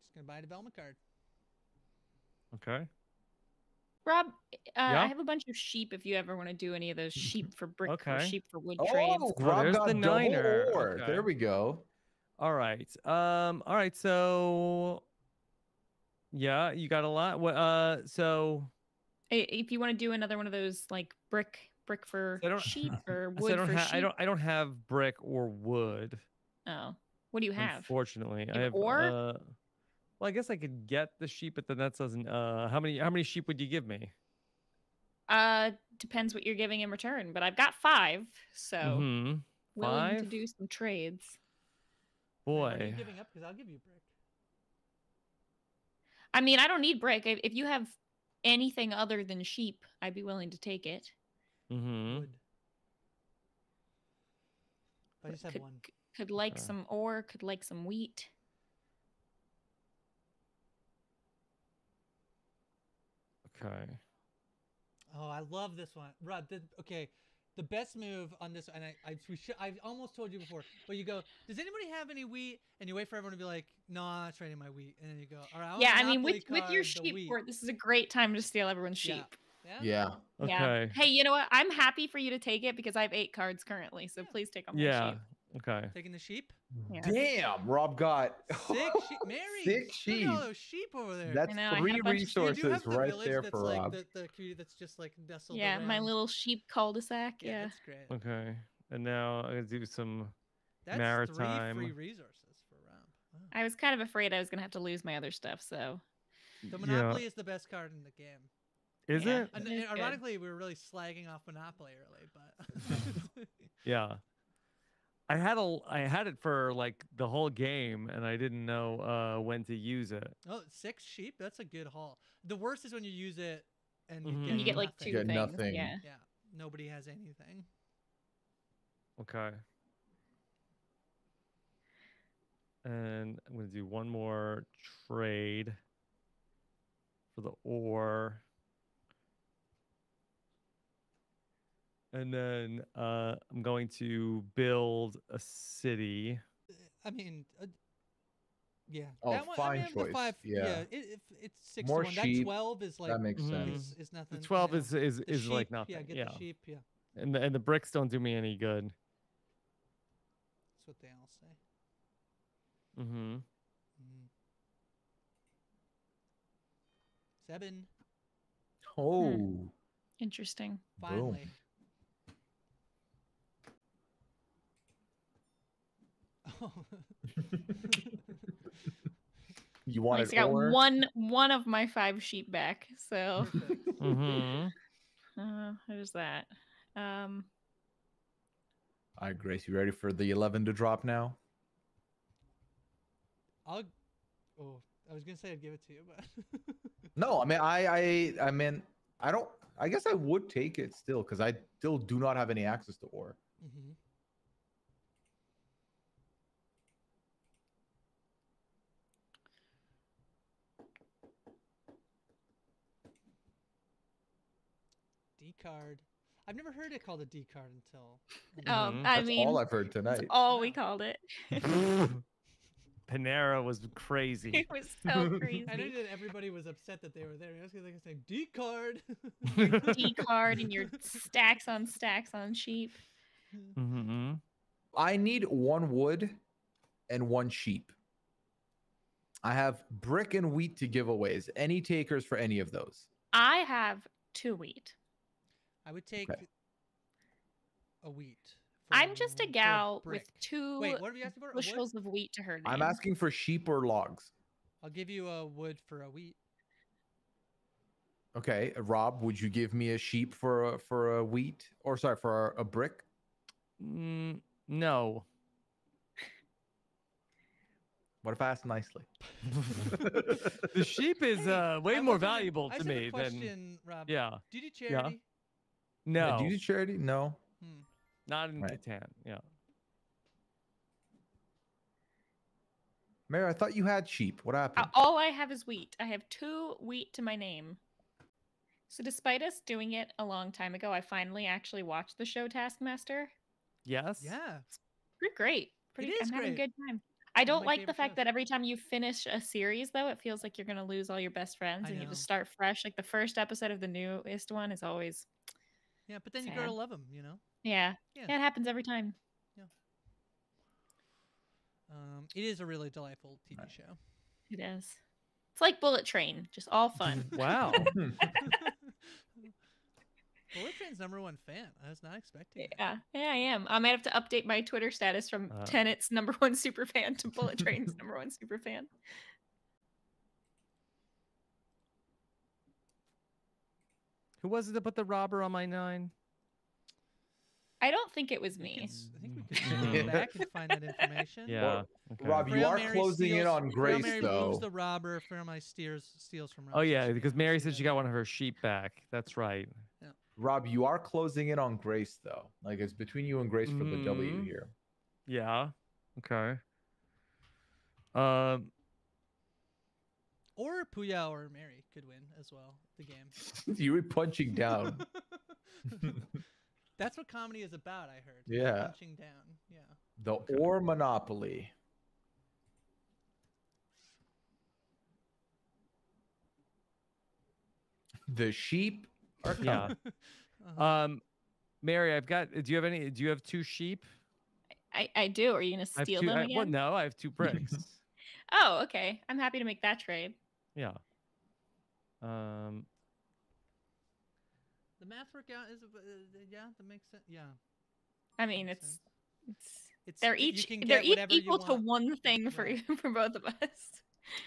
A: Just gonna buy a development card.
B: Okay.
C: Rob, uh,
B: Yeah?
C: I have a bunch of sheep. If you ever want to do any of those sheep for brick or sheep for wood trades.
D: Oh,
B: Oh,
D: Rob
B: there's
D: got
B: the niner. Okay.
D: There we go.
B: All right. Um. All right. So. Yeah, you got a lot. What? Uh. So.
C: I- If you want to do another one of those like brick brick for
B: I don't-
C: sheep [laughs] or
B: so
C: wood
B: I don't
C: for
B: have.
C: sheep.
B: I don't. I don't have brick or wood.
C: Oh, what do you have?
B: Unfortunately, I
C: have
B: have.
C: ore?
B: Uh, well, I guess I could get the sheep, but then that doesn't. Uh. How many? How many sheep would you give me?
C: Uh, depends what you're giving in return. But I've got five, so
B: hmm
C: willing to do some trades.
A: What are
B: Boy.
A: giving up? Because I'll give you brick.
C: I mean, I don't need brick. If if you have anything other than sheep, I'd be willing to take it.
B: Mm-hmm.
A: Wood. I just have
C: could,
A: one.
C: could like
B: Okay.
C: some ore, could like some wheat.
B: Okay.
A: Oh, I love this one. Rod, the, okay. The best move on this, and I, I, we should, I've almost told you before, but you go, does anybody have any wheat? And you wait for everyone to be like, no, I'm not trading my wheat. And then you go, all right. I'll
C: yeah, I mean, with with your sheep
A: wheat."
C: port, this is a great time to steal everyone's sheep.
A: Yeah.
D: Yeah.
C: Yeah.
B: Okay.
C: Hey, you know what? I'm happy for you to take it because I have eight cards currently. So please take on my
B: Yeah.
C: sheep.
B: Okay.
A: Taking the sheep.
C: Yeah.
D: Damn, Rob got [laughs]
A: Six sheep. Mary.
D: Six
A: Look at all those sheep over there.
D: That's
C: know,
D: three
C: a sheep.
A: You
D: resources
A: the
D: right there
A: that's
D: for
A: like
D: Rob.
A: the, the community that's just like nestled
C: Yeah, my little sheep cul-de-sac.
A: Yeah,
C: Yeah.
A: that's great.
B: Okay. And now I'm gonna do some.
A: That's
B: Maritime.
A: three free resources for Rob. Wow.
C: I was kind of afraid I was gonna have to lose my other stuff. So
A: The
B: Yeah.
A: Monopoly is the best card in the game.
B: Is
C: Yeah.
B: it?
A: And,
C: It is
A: and
C: good.
A: ironically, we were really slagging off Monopoly early, but [laughs]
B: Yeah. I had a I had it for like the whole game and I didn't know uh when to use it.
A: oh, six sheep. That's a good haul. The worst is when you use it and you
B: Mhm.
A: get,
C: you get like
A: nothing.
C: two
D: Get
C: things.
D: nothing.
C: Yeah.
A: Yeah, nobody has anything.
B: Okay. And I'm gonna do one more trade for the ore. And then uh, I'm going to build a city.
A: I mean, uh, yeah.
D: Oh,
A: that one, I
D: fine
A: mean,
D: choice.
A: Five,
D: Yeah.
A: it, it, it's six
D: More
A: to one. That twelve is like
D: that makes
B: Mhm.
D: sense.
A: is, is nothing.
B: The 12
A: know.
B: is is,
A: The
B: is like nothing.
A: Yeah, get
B: yeah.
A: the sheep. Yeah,
B: And the and the bricks don't do me any good.
A: that's what they all say.
B: Mm-hmm.
A: Mm. Seven.
D: Oh,
C: Interesting.
A: Finally. Oh. [laughs]
D: you want?
C: I
D: wanted
C: just got
D: ore?
C: one one of my five sheep back. So
A: Perfect. [laughs]
B: Mm-hmm.
C: uh, there's that. Um,
D: All right, Grace, you ready for the eleven to drop now?
A: I'll. Oh, I was gonna say I'd give it to you, but. [laughs]
D: No, I mean, I, I, I mean, I don't. I guess I would take it still because I still do not have any access to ore.
A: hmm card. I've never heard it called a D card until. [laughs]
C: um,
B: Mhm.
C: I
D: That's
C: mean,
D: all I've heard
C: that's
D: tonight.
C: all we called it. [laughs]
B: Panera was crazy.
C: it was so [laughs] crazy.
A: I knew that everybody was upset that they were there. I was gonna say D card.
C: D card and your stacks on stacks on sheep.
B: mm-hmm.
D: I need one wood and one sheep. I have brick and wheat to giveaways. Any takers for any of those?
C: I have two wheat.
A: I would take
D: Okay.
A: a wheat.
C: I'm just a gal
A: brick.
C: with two
A: Wait, what are you asking for?
C: Bushels of wheat to her name.
D: I'm asking for sheep or logs.
A: I'll give you a wood for a wheat.
D: Okay, Rob, would you give me a sheep for a, for a wheat or sorry for a, a brick?
B: Mm, no. [laughs]
D: What if I asked nicely? [laughs]
B: the sheep is uh, way
A: I
B: more valuable
A: I
B: to
A: just a
B: me than
A: Rob.
B: yeah.
A: Do you do charity?
B: No,
D: Do you do charity? No.
A: Hmm.
B: not in
D: Right.
B: Catan. Yeah.
D: Mary, I thought you had sheep. What
C: Uh,
D: happened?
C: All I have is wheat. I have two wheat to my name. So despite us doing it a long time ago, I finally actually watched the show Taskmaster.
B: Yes.
A: Yeah.
C: Pretty great. Pretty
A: is
C: I'm having a good time. I don't like the fact
A: shows.
C: that every time you finish a series though, it feels like you're gonna lose all your best friends
A: I
C: and you just start fresh. Like the first episode of the newest one is always
A: Yeah, but then you grow to love them, you know?
C: yeah.
A: Yeah.
C: Yeah, it happens every time. Yeah.
A: Um, it is a really delightful TV
D: Right.
A: show.
C: It is. It's like Bullet Train, just all fun. [laughs] [laughs]
B: Wow. [laughs]
A: Bullet Train's number one fan. I was not expecting that.
C: yeah, yeah, I am. I might have to update my Twitter status from
B: Uh.
C: Tenet's number one super fan to Bullet Train's number one super fan.
B: Who was it that put the robber on my nine?
C: I don't think it was me.
A: I think we can go back and find that information. [laughs]
B: Yeah. okay.
D: Rob, you
A: Frail
D: are
A: Mary
D: closing in
A: steals-
D: on
A: Frail
D: Grace,
A: Mary
D: though.
A: moves the robber. Frail Mary steals steals from. Rob.
B: Oh yeah, because Mary
A: to
B: said she got one of her sheep back. That's right.
D: Rob, you are closing in on Grace, though. Like it's between you and Grace for the W
B: Mhm.
D: here.
B: Yeah. Okay. Um.
A: Or Pooya or Mary could win as well. The game. [laughs]
D: you were punching down. [laughs]
A: That's what comedy is about. I heard.
D: Yeah.
A: Punching down. Yeah.
D: the or Monopoly. The sheep are coming.
B: Yeah. [laughs]
A: Uh-huh.
B: Um. Mary, I've got. Do you have any? Do you have two sheep?
C: I, I do. Are you gonna steal
B: two,
C: them
B: I-
C: again?
B: well, no, I have two bricks.
C: Oh, okay. I'm happy to make that trade.
B: Yeah. Um.
A: the math work out is. Uh, yeah, that makes sense. Yeah.
C: I mean, it's
A: sense.
C: it's
A: It's
C: they're each they're each equal to one thing for
A: Right. [laughs]
C: for both of us.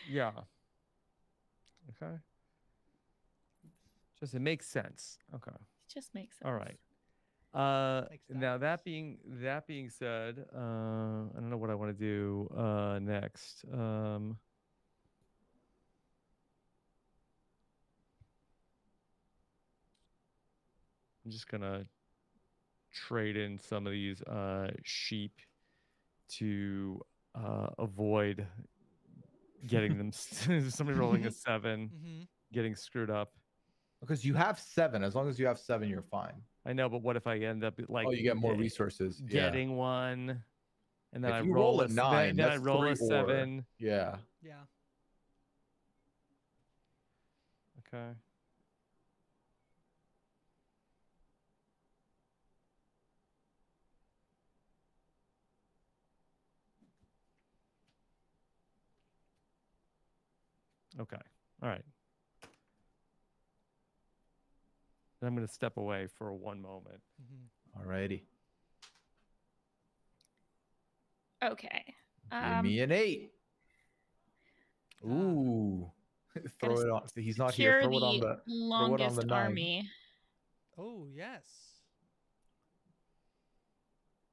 B: Yeah. Okay. Just it makes sense. Okay.
C: It just makes sense.
B: All right. Uh, now that being that being said, uh, I don't know what I want to do uh, next. Um, I'm just gonna trade in some of these uh, sheep to uh, avoid getting them. [laughs] somebody rolling a seven,
A: Mm-hmm.
B: getting screwed up.
D: Because you have seven. As long as you have seven, you're fine.
B: I know, but what if I end up like
D: oh, you get more resources. Yeah.
B: getting one, and then
D: If
B: I
D: you
B: roll,
D: roll
B: a
D: a
B: s-
D: nine,
B: then, then I
D: that's
B: roll a
D: three or.
B: seven.
D: Yeah.
A: Yeah.
B: Okay. Okay. All right. Then I'm going to step away for one moment.
A: Mm-hmm.
D: Alrighty.
C: Okay.
D: Give
C: Um,
D: me an eight.
A: Ah.
D: Ooh. [laughs] throw it on. He's not here. Throw it on
C: the
D: the.
C: longest
D: the
C: army.
A: Oh yes.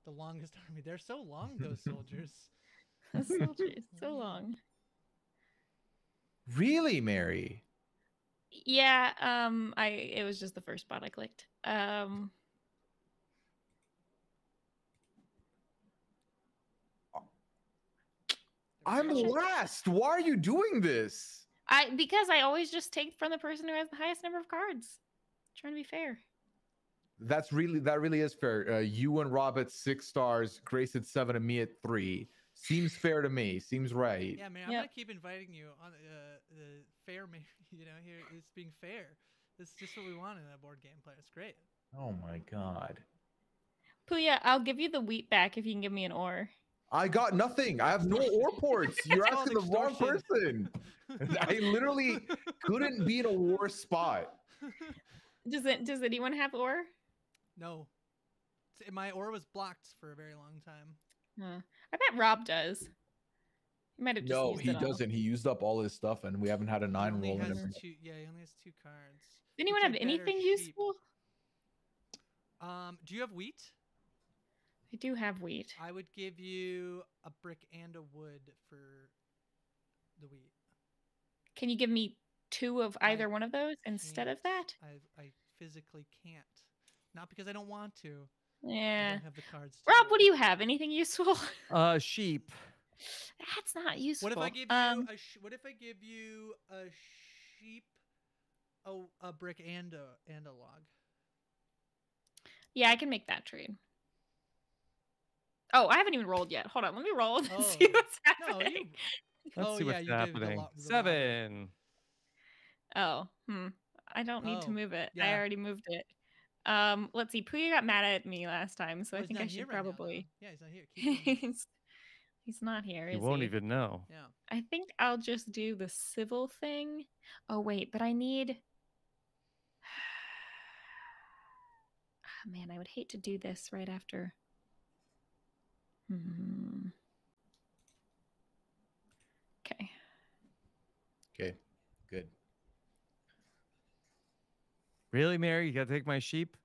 A: The longest [laughs] army. They're so long, those [laughs] soldiers.
C: The soldiers, so long.
D: Really, Mary?
C: Yeah. Um. I. It was just the first spot I clicked. Um.
D: I'm
C: It's
D: last. Why are you doing this?
C: I because I always just take from the person who has the highest number of cards. trying to be fair.
D: That's really that really is fair. Uh, you and Rob at six stars, Grace at seven, and me at three. Seems fair to me. Seems right.
A: Yeah, man. I'm
C: Yep.
A: gonna keep inviting you on uh, the fair. ma- [laughs] You know, here it's being fair. This is just what we want in a board game player. It's great.
D: Oh my god.
C: Pooya, I'll give you the wheat back if you can give me an ore.
D: I got nothing. I have no ore ports. [laughs] You're
A: It's called
D: asking the wrong person. [laughs] I literally couldn't be in a worse spot.
C: Does it? Does anyone have ore?
A: no. My ore was blocked for a very long time.
C: Huh. I bet Rob does. He might have just
D: No,
C: used
D: he
C: it
D: doesn't. He used up all his stuff, and we haven't had a nine
A: only
D: roll in
A: has
D: him.
A: two. Yeah, he only has two cards.
C: Does anyone have anything
A: sheep.
C: useful?
A: Um, do you have wheat?
C: I do have wheat.
A: I would give you a brick and a wood for the wheat.
C: Can you give me two of
A: I
C: either one of those instead of that?
A: I I physically can't. Not because I don't want to. I
C: Yeah.
A: don't have the cards. to
C: Rob, what do you have? Anything useful? [laughs]
B: Uh, sheep.
C: That's not useful.
A: What if I give you
C: um,
A: a sh- What if I give you a sheep, a a brick and a and a log?
C: Yeah, I can make that trade. Oh, I haven't even rolled yet. Hold on, let me roll and [laughs]
A: Oh.
C: see what's
A: No,
C: happening.
A: you. [laughs]
B: Let's
A: oh
B: see what's
A: you did the
B: happening.
A: lo- the lottery.
B: Seven.
C: Oh, hmm. I don't need to
A: Oh,
C: move it. I already moved it. Um, let's see. Pooya got mad at me last time, so
A: Oh,
C: I think I
A: not here
C: should
A: right now,
C: probably.
A: Yeah, he's not here. [laughs]
C: He's, he's not here.
B: He
C: is
B: won't
C: he?
B: even know.
A: yeah.
C: I think I'll just do the civil thing. Oh wait, but I need. [sighs] Ah, man, I would hate to do this right after. Hmm. Okay.
D: Okay, good.
B: Really, Mary? You gotta take my sheep?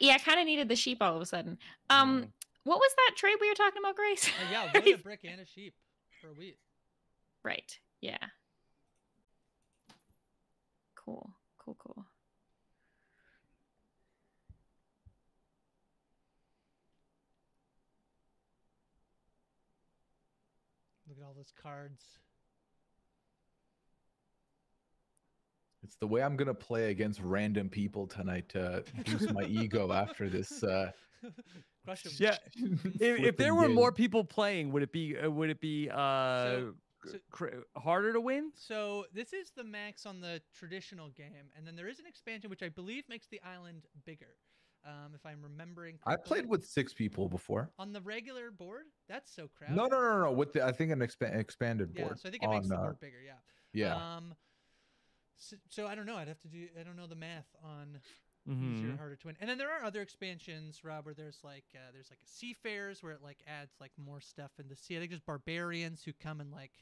C: Yeah, I kind of needed the sheep all of a sudden. Um,
B: Mm.
C: what was that trade we were talking about, Grace?
A: Uh, yeah, [laughs] a brick, and a sheep for wheat.
C: right. Yeah. Cool. Cool. Cool.
A: Look at all those cards.
D: It's the way I'm gonna play against random people tonight to boost my ego after this. Uh,
A: Crush 'em.
B: Yeah. [laughs] If, if there were
D: game.
B: more people playing, would it be uh, would it be uh
A: so-
B: cr- harder to win?
A: So this is the max on the traditional game, and then there is an expansion which I believe makes the island bigger. Um, if I'm remembering.
D: I played with six people before.
A: on the regular board. That's so crowded.
D: No, no, no, no. With the I think an expa- expanded
A: Yeah, so I think it makes
D: on,
A: the
D: uh,
A: board bigger. Yeah.
D: Yeah.
A: Um. So, so I don't know. I'd have to do. I don't know the math on
B: Mhm.
A: easier, harder to win. And then there are other expansions, Rob, where there's like uh, there's like a seafarers where it like adds like more stuff in the sea. I think there's barbarians who come and like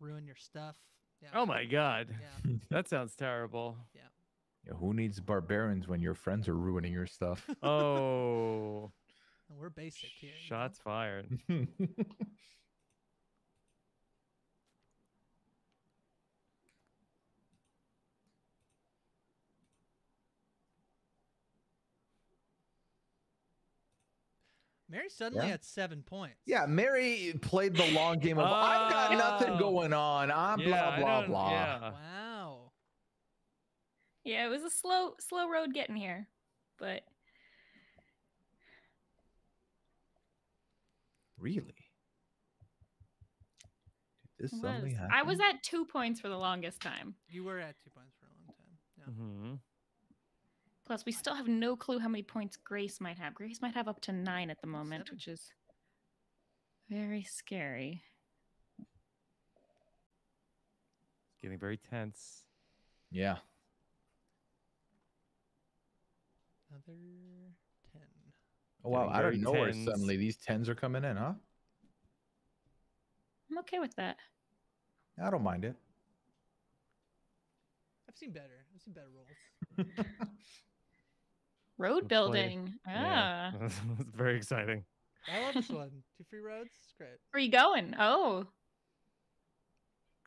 A: ruin your stuff. Yeah.
B: Oh my god,
A: Yeah. [laughs]
B: that sounds terrible.
D: Yeah, who needs barbarians when your friends are ruining your stuff?
B: Oh, [laughs]
A: we're basic here. you know?
B: shots fired. [laughs]
A: Mary suddenly
D: Yeah.
A: at seven points.
D: yeah, Mary played the long game of I've got nothing
B: Oh.
D: going on. I'm
B: Yeah,
D: blah blah blah.
B: yeah.
A: Wow.
C: Yeah, it was a slow, slow road getting here, but
D: Really? Did this
C: it
D: suddenly
C: was.
D: happen?
C: I was at two points for the longest time.
A: You were at two points for a long time. Yeah.
B: hmm
C: Plus, we still have no clue how many points Grace might have. Grace might have up to nine at the moment,
A: Seven.
C: which is very scary.
B: It's Getting very tense.
D: Yeah.
A: Another ten.
D: Oh wow!
B: Getting
D: Out of
B: very
D: nowhere,
B: tense.
D: suddenly these tens are coming in, huh?
C: I'm okay with that.
D: I don't mind it.
A: I've seen better. I've seen better rolls. [laughs]
C: Road
B: Let's play.
C: building.
B: Yeah,
C: Ah. [laughs]
B: that's very exciting.
A: I love this one. Two free roads. It's great.
C: Where are you going? Oh.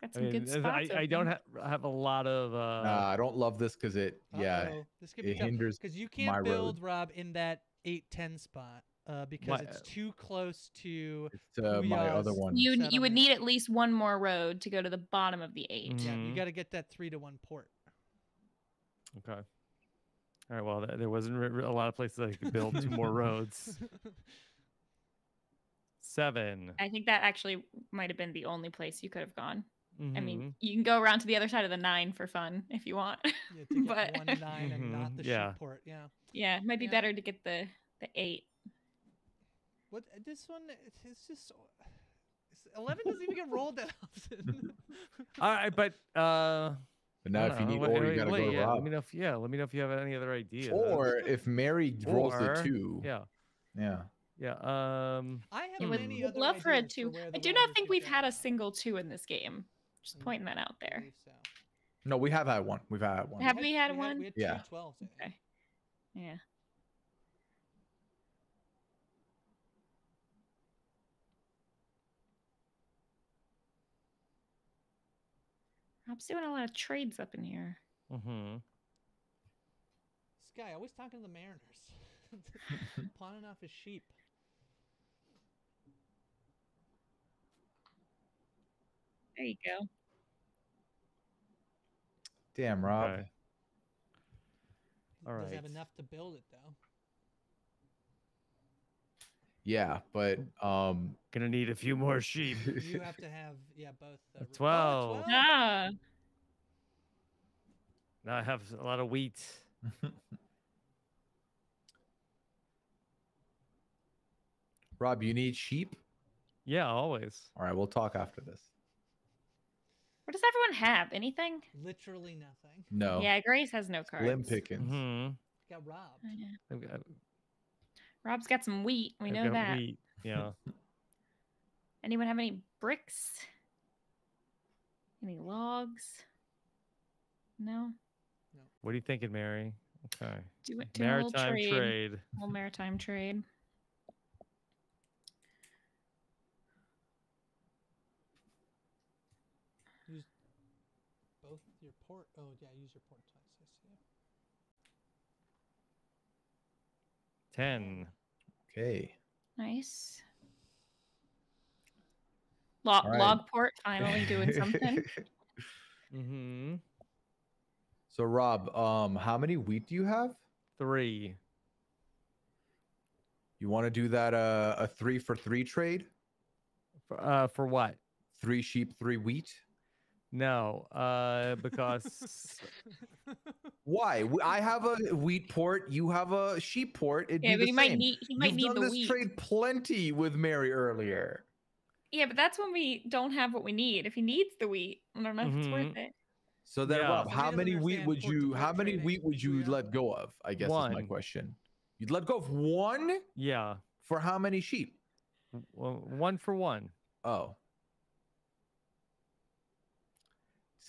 C: Got
B: I,
C: some
B: mean,
C: good
B: this-
C: spots.
B: I, I don't
C: open.
B: ha- have a lot of. Uh,
D: Nah, I don't love this because it, yeah,
A: Uh-oh, This could be
D: it
A: tough
D: hinders
A: because you can't
D: road.
A: build Rob in that eight ten spot uh, because
B: Why-
A: it's too close to.
D: it's uh, my other one.
C: You you would need at least one more road to go to the bottom of the 8
B: Mhm.
A: Yeah, you
B: Mhm.
A: got to get that three to one port.
B: Okay. All right. Well, there wasn't re- re- a lot of places I could build two more roads. [laughs] Seven.
C: I think that actually might have been the only place you could have gone. I
B: Mhm.
C: mean, you can go around to the other side of the nine for fun if you want.
A: Yeah, to [laughs] get
C: But-
A: one nine and not
B: Mhm,
A: the
B: yeah.
A: sheep port. Yeah.
C: yeah, it might be
A: Yeah.
C: better to get the the eight.
A: What uh, this one? it- It's just. so- Eleven doesn't even get rolled that [laughs] often.
B: All right, but uh,
D: But now, if you
B: don't
D: need
B: know,
D: ore,
B: wait,
D: you gotta
B: wait,
D: go to
B: yeah, Let me know if yeah, let me know if you have any other ideas.
D: Or if Mary rolls
B: Or-
D: the two.
B: yeah,
D: Yeah.
B: yeah. Um,
A: I have
C: would,
A: many
C: would
A: other
C: love for a two.
A: where
C: I do not think we've
A: go.
C: had a single two in this game. Just
A: Mm,
C: pointing that out there.
A: so.
D: No, we have had one. We've had one.
C: Have we had
A: we
C: one?
A: we had
D: Yeah.
A: two 12s,
C: Okay. Yeah. Rob's doing a lot of trades up in here.
B: hmm
A: This guy always talking to the Mariners, [laughs] pawning off his sheep.
C: There you go.
D: Damn, Rob.
B: Okay.
A: He
B: All
A: doesn't have enough to build it though.
D: Yeah, but um,
B: Gonna need a few more [laughs] sheep.
A: You have to have yeah both. Uh,
B: A
A: re- oh,
B: 12.
C: Yeah.
B: now I have a lot of wheat. [laughs]
D: Rob, you need sheep.
B: Yeah, always.
D: All right, we'll talk after this.
C: what does everyone have? Anything?
A: Literally nothing.
D: No.
C: Yeah, Grace has no cards.
D: Slim pickings.
B: hmm
A: Got robbed.
C: Oh, yeah.
B: I've got,
C: Rob's got some wheat. We
B: I've
C: know
B: got
C: that.
B: Wheat. Yeah. [laughs]
C: Anyone have any bricks? Any logs? No.
B: what are you thinking, Mary? Okay.
C: Do it. Do
B: Maritime
C: trade.
B: trade.
C: little [laughs] maritime trade.
A: Use both your port. Oh yeah, use your
B: 10.
D: Okay.
C: Nice. Log-
D: right.
C: Logport finally doing something. [laughs]
B: mm-hmm.
D: So Rob, um, how many wheat do you have?
B: Three.
D: You want to do that uh, a three for three trade?
B: For, uh, for what?
D: Three sheep, three wheat.
B: No, uh, because [laughs]
D: Why? I have a wheat port. You have a sheep port. It'd
C: yeah,
D: be
C: but
D: the
C: he might need he might
D: You've
C: need
D: done
C: the
D: this
C: wheat.
D: trade plenty with Mary earlier.
C: Yeah, but that's when we don't have what we need. If he needs the wheat, I don't know if it's worth
B: Mhm.
C: it.
D: So then,
B: Yeah.
D: Rob,
A: So he
D: how many wheat would you? How many
A: trading.
D: wheat would you
A: Booyah.
D: let go of? I guess is my question. You'd let go of one
B: yeah,
D: for how many sheep?
B: well, one for one.
D: Oh.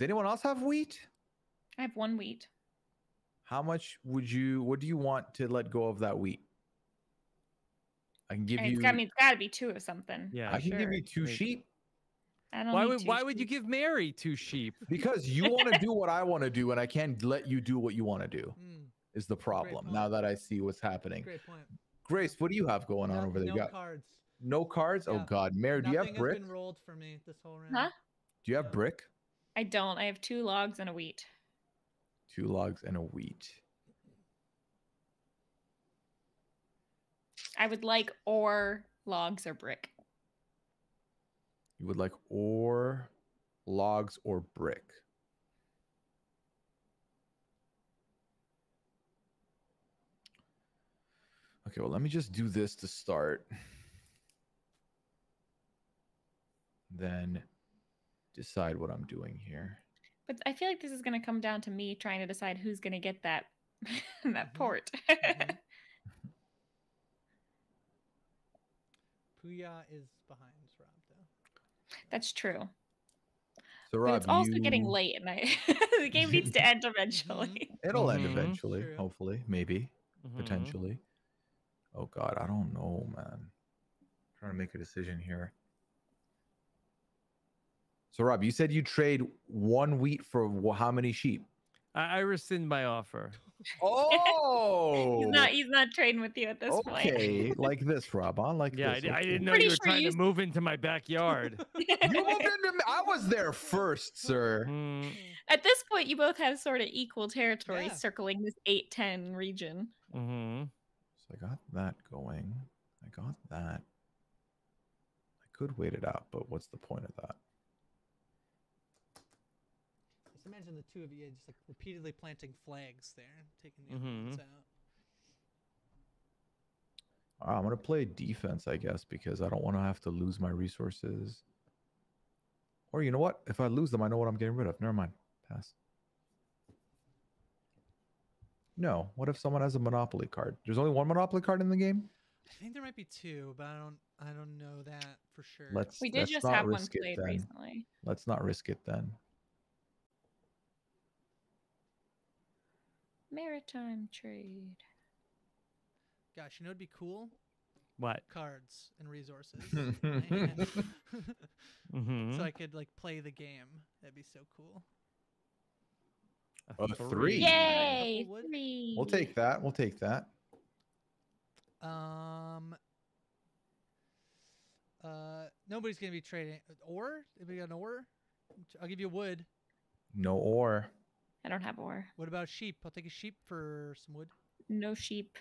D: Does anyone else have wheat?
C: I have one wheat.
D: How much would you? What do you want to let go of that wheat? I can give
C: And
D: you.
C: it's got, I mean, it's got to be two of something.
B: Yeah.
C: for
D: I can give you two
B: Wait.
D: sheep
C: I don't
B: Why would
C: two
B: Why would you give Mary two sheep? [laughs]
D: because you want to do what I want to do, and I can't let you do what you want to do. [laughs]
A: Mm,
D: Is the problem now that I see what's happening?
A: great point.
D: Grace, what do you have going on over there?
A: no
D: you got
A: cards.
D: no cards? Oh God, Mary, do you have brick?
A: has been rolled for me this whole round.
C: Huh?
D: Do you have brick?
C: I don't. I have two logs and a wheat.
D: Two logs and a wheat.
C: I would like or logs or brick.
D: You would like ore, logs, or brick. Okay, well, let me just do this to start. Then decide what I'm doing here.
C: But I feel like this is going to come down to me trying to decide who's going to get that [laughs] that
A: Mhm,
C: port.
A: mhm. [laughs] Pooya is behind Rob though.
C: That's true.
D: So,
C: But it's also getting late, and I [laughs] the game needs to end eventually.
D: It'll end
B: Mhm.
D: eventually,
A: True.
D: hopefully, maybe,
B: Mhm.
D: potentially. Oh God, I don't know, man. trying to make a decision here. So, Rob, you said you trade one wheat for how many sheep?
B: I, I rescind my offer. [laughs]
D: Oh,
C: He's not. He's not trading with you at this point.
D: okay, like this, Rob. On like
B: Yeah, I,
D: this.
B: di- I
D: okay.
B: didn't know
C: Pretty
B: you were
C: sure
B: trying
C: you
B: to move into my backyard. [laughs]
D: You moved into. me- I was there first, [laughs] sir.
B: Mm,
C: At this point, you both have sort of equal territory
A: Yeah.
C: circling this eight ten region.
B: mhm.
D: So I got that going. I got that. I could wait it out, but what's the point of that?
A: Just imagine the two of you just like repeatedly planting flags there, taking the
B: Mhm.
A: ones out.
D: Ah, I'm gonna play defense, I guess, because I don't want to have to lose my resources. Or you know what? If I lose them, I know what I'm getting rid of. Never mind. Pass. No. What if someone has a monopoly card? There's only one monopoly card in the game.
A: I think there might be two, but I don't I don't know that for sure.
D: Let's.
C: We did
D: let's
C: just
D: not
C: have one
D: risk it
C: played
D: then.
C: recently.
D: Let's not risk it then.
C: Maritime trade.
A: Gosh, you know it'd be cool?
B: What?
A: Cards and resources. [laughs] [laughs]
B: Mm-hmm.
A: so I could like play the game. That'd be so cool.
D: A three.
C: Yay! Three.
D: We'll take that. We'll take that.
A: Um. Uh, nobody's gonna be trading ore. If we got an ore, I'll give you wood.
D: No ore.
C: I don't have ore.
A: What about sheep? I'll take a sheep for some wood.
C: No sheep.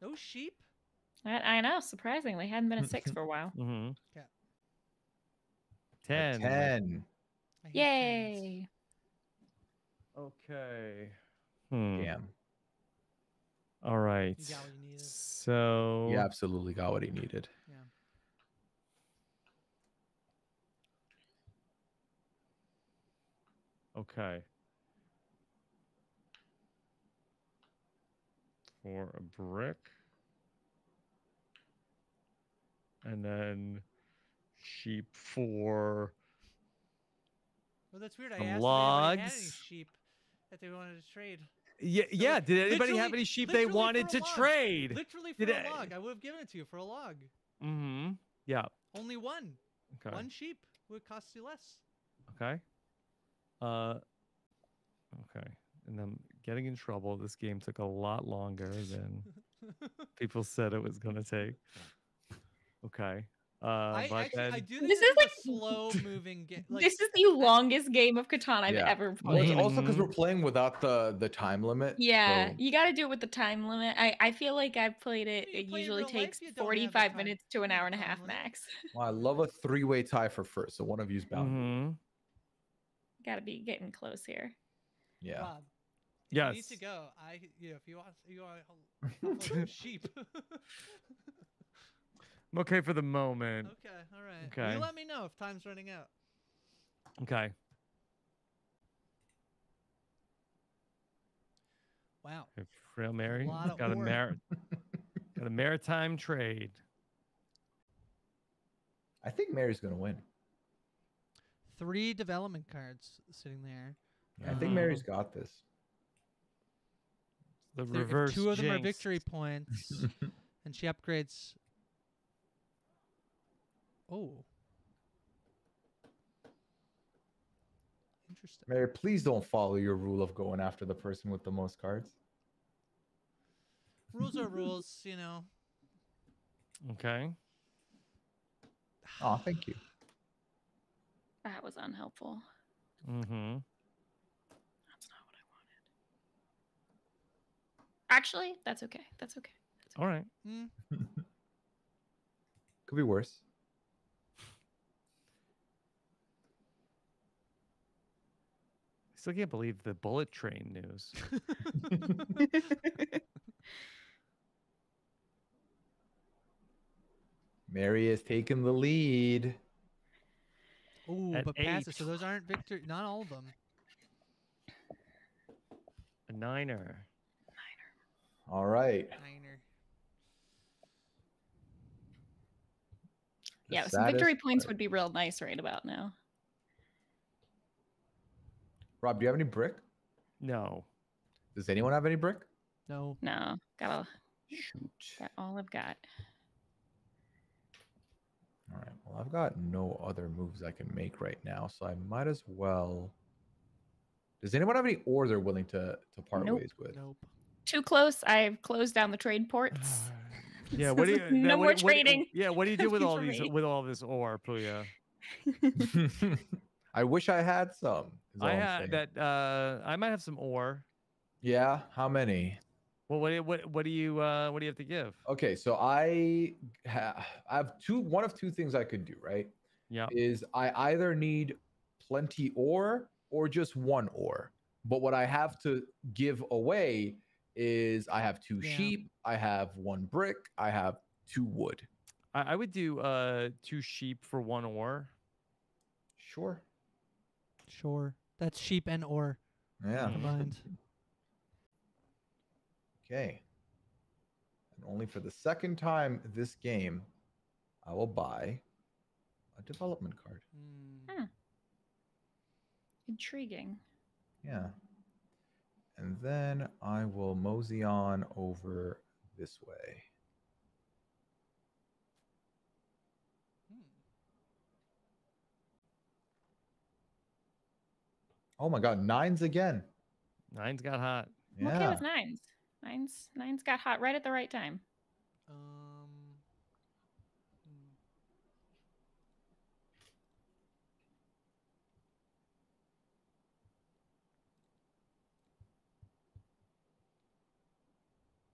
A: No sheep.
C: I, I know. Surprisingly, hadn't been a six [laughs] for a while.
B: Mm-hmm.
A: Okay.
D: A
B: Ten.
D: Ten.
A: Tens.
C: Yay!
B: Okay. Hmm.
D: Damn.
B: All right.
A: You got what you.
B: So
D: He absolutely got what he needed.
A: Yeah.
B: Okay. For a brick. And then sheep for
A: Well, that's weird. I
B: Some
A: asked if anybody had any
B: logs.
A: sheep that they wanted to trade.
B: Yeah, yeah. Did anybody have any sheep they wanted to
A: log.
B: trade?
A: Literally for
B: Did
A: a
B: I-
A: log. I would have given it to you for a log.
B: Mm-hmm. Yeah.
A: Only one.
B: Okay.
A: One sheep would cost you less.
B: Okay. Uh okay. And I'm getting in trouble. This game took a lot longer than people said it was gonna take. Okay. Uh
A: I
B: but
A: actually
B: then
A: I do
C: This
A: this,
C: is like-
A: a slow [laughs] moving game. Like,
C: this is the [laughs] longest game of Catan I've
D: Yeah.
C: ever
D: Well, it's
C: played.
D: also because we're playing without the the time limit.
C: Yeah,
D: so-
C: you got to do it with the time limit. I, I feel like I've played it.
A: You
C: It usually
A: real life,
C: takes
A: you don't have the
C: 45 minutes to an hour and a half max. [laughs]
D: Well, I love a three way tie for first. So one of you's bound.
B: Mhm.
C: got to be getting close here.
D: Yeah.
A: Rob, if you need to go. I you know if you want you want to hold sheep. [laughs]
B: I'm okay for the moment.
A: okay, all right.
B: Okay.
A: You let me know if time's running out.
B: Okay.
A: Wow.
B: Frail Mary
A: lot of
B: got a mar- got a maritime trade.
D: I think Mary's gonna win.
A: Three development cards sitting there.
D: Yeah, I think. Mary's uh-huh. got this.
B: The
A: There- if
B: reverse.
A: two of them are victory points, [laughs] and she upgrades. Oh. Interesting.
D: Mary, please don't follow your rule of going after the person with the most cards.
A: Rules are [laughs] rules, you know.
B: Okay.
D: Oh, thank you.
C: That was unhelpful.
B: Mm-hmm.
C: That's not what I wanted. Actually, that's okay. That's okay.
B: All right.
A: Mm, [laughs]
D: Could be worse.
B: I still can't believe the bullet train news. [laughs] [laughs]
D: Mary is taking the lead.
A: Oh,
B: At
A: but passes. So those aren't victory. Not all of them.
B: A niner.
D: All right.
A: Niner.
C: Yeah, some victory
D: saddest
C: points would be real nice right about now.
D: Rob, do you have any brick?
B: No.
D: Does anyone have any brick?
A: No.
C: No, gotta
D: Shoot.
C: got all I've got.
D: All right. Well, I've got no other moves I can make right now, so I might as well. Does anyone have any ore they're willing to to part
C: Nope.
D: ways with?
A: Nope.
C: Too close. I've closed down the trade ports. [laughs]
B: Yeah. What do you?
C: No
B: then
C: more
B: what, what-
C: trading
B: yeah. What do you [laughs] do with all these?
C: me.
B: With all this ore, Pooya? [laughs]
D: I wish I had some.
B: I
D: I'm
B: had that. Uh, I might have some ore.
D: Yeah. How many?
B: Well, what do you, what what do you uh what do you have to give?
D: Okay, so I ha- I have two. One of two things I could do. Right.
B: Yeah.
D: Is I either need plenty ore or just one ore. But what I have to give away is I have two
A: Yeah.
D: sheep, I have one brick, I have two wood.
B: I, I would do uh two sheep for one ore.
D: Sure.
A: Sure. That's sheep and ore
D: Yeah.
A: combined.
D: Okay. And only for the second time this game, I will buy a development card.
A: Hmm.
C: Intriguing.
D: Yeah. And then I will mosey on over this way.
A: Hmm.
D: Oh my god, nines again.
B: Nines got hot.
C: I'm okay
D: Yeah.
C: with nines. Nines nines got hot right at the right time.
A: Um. hmm.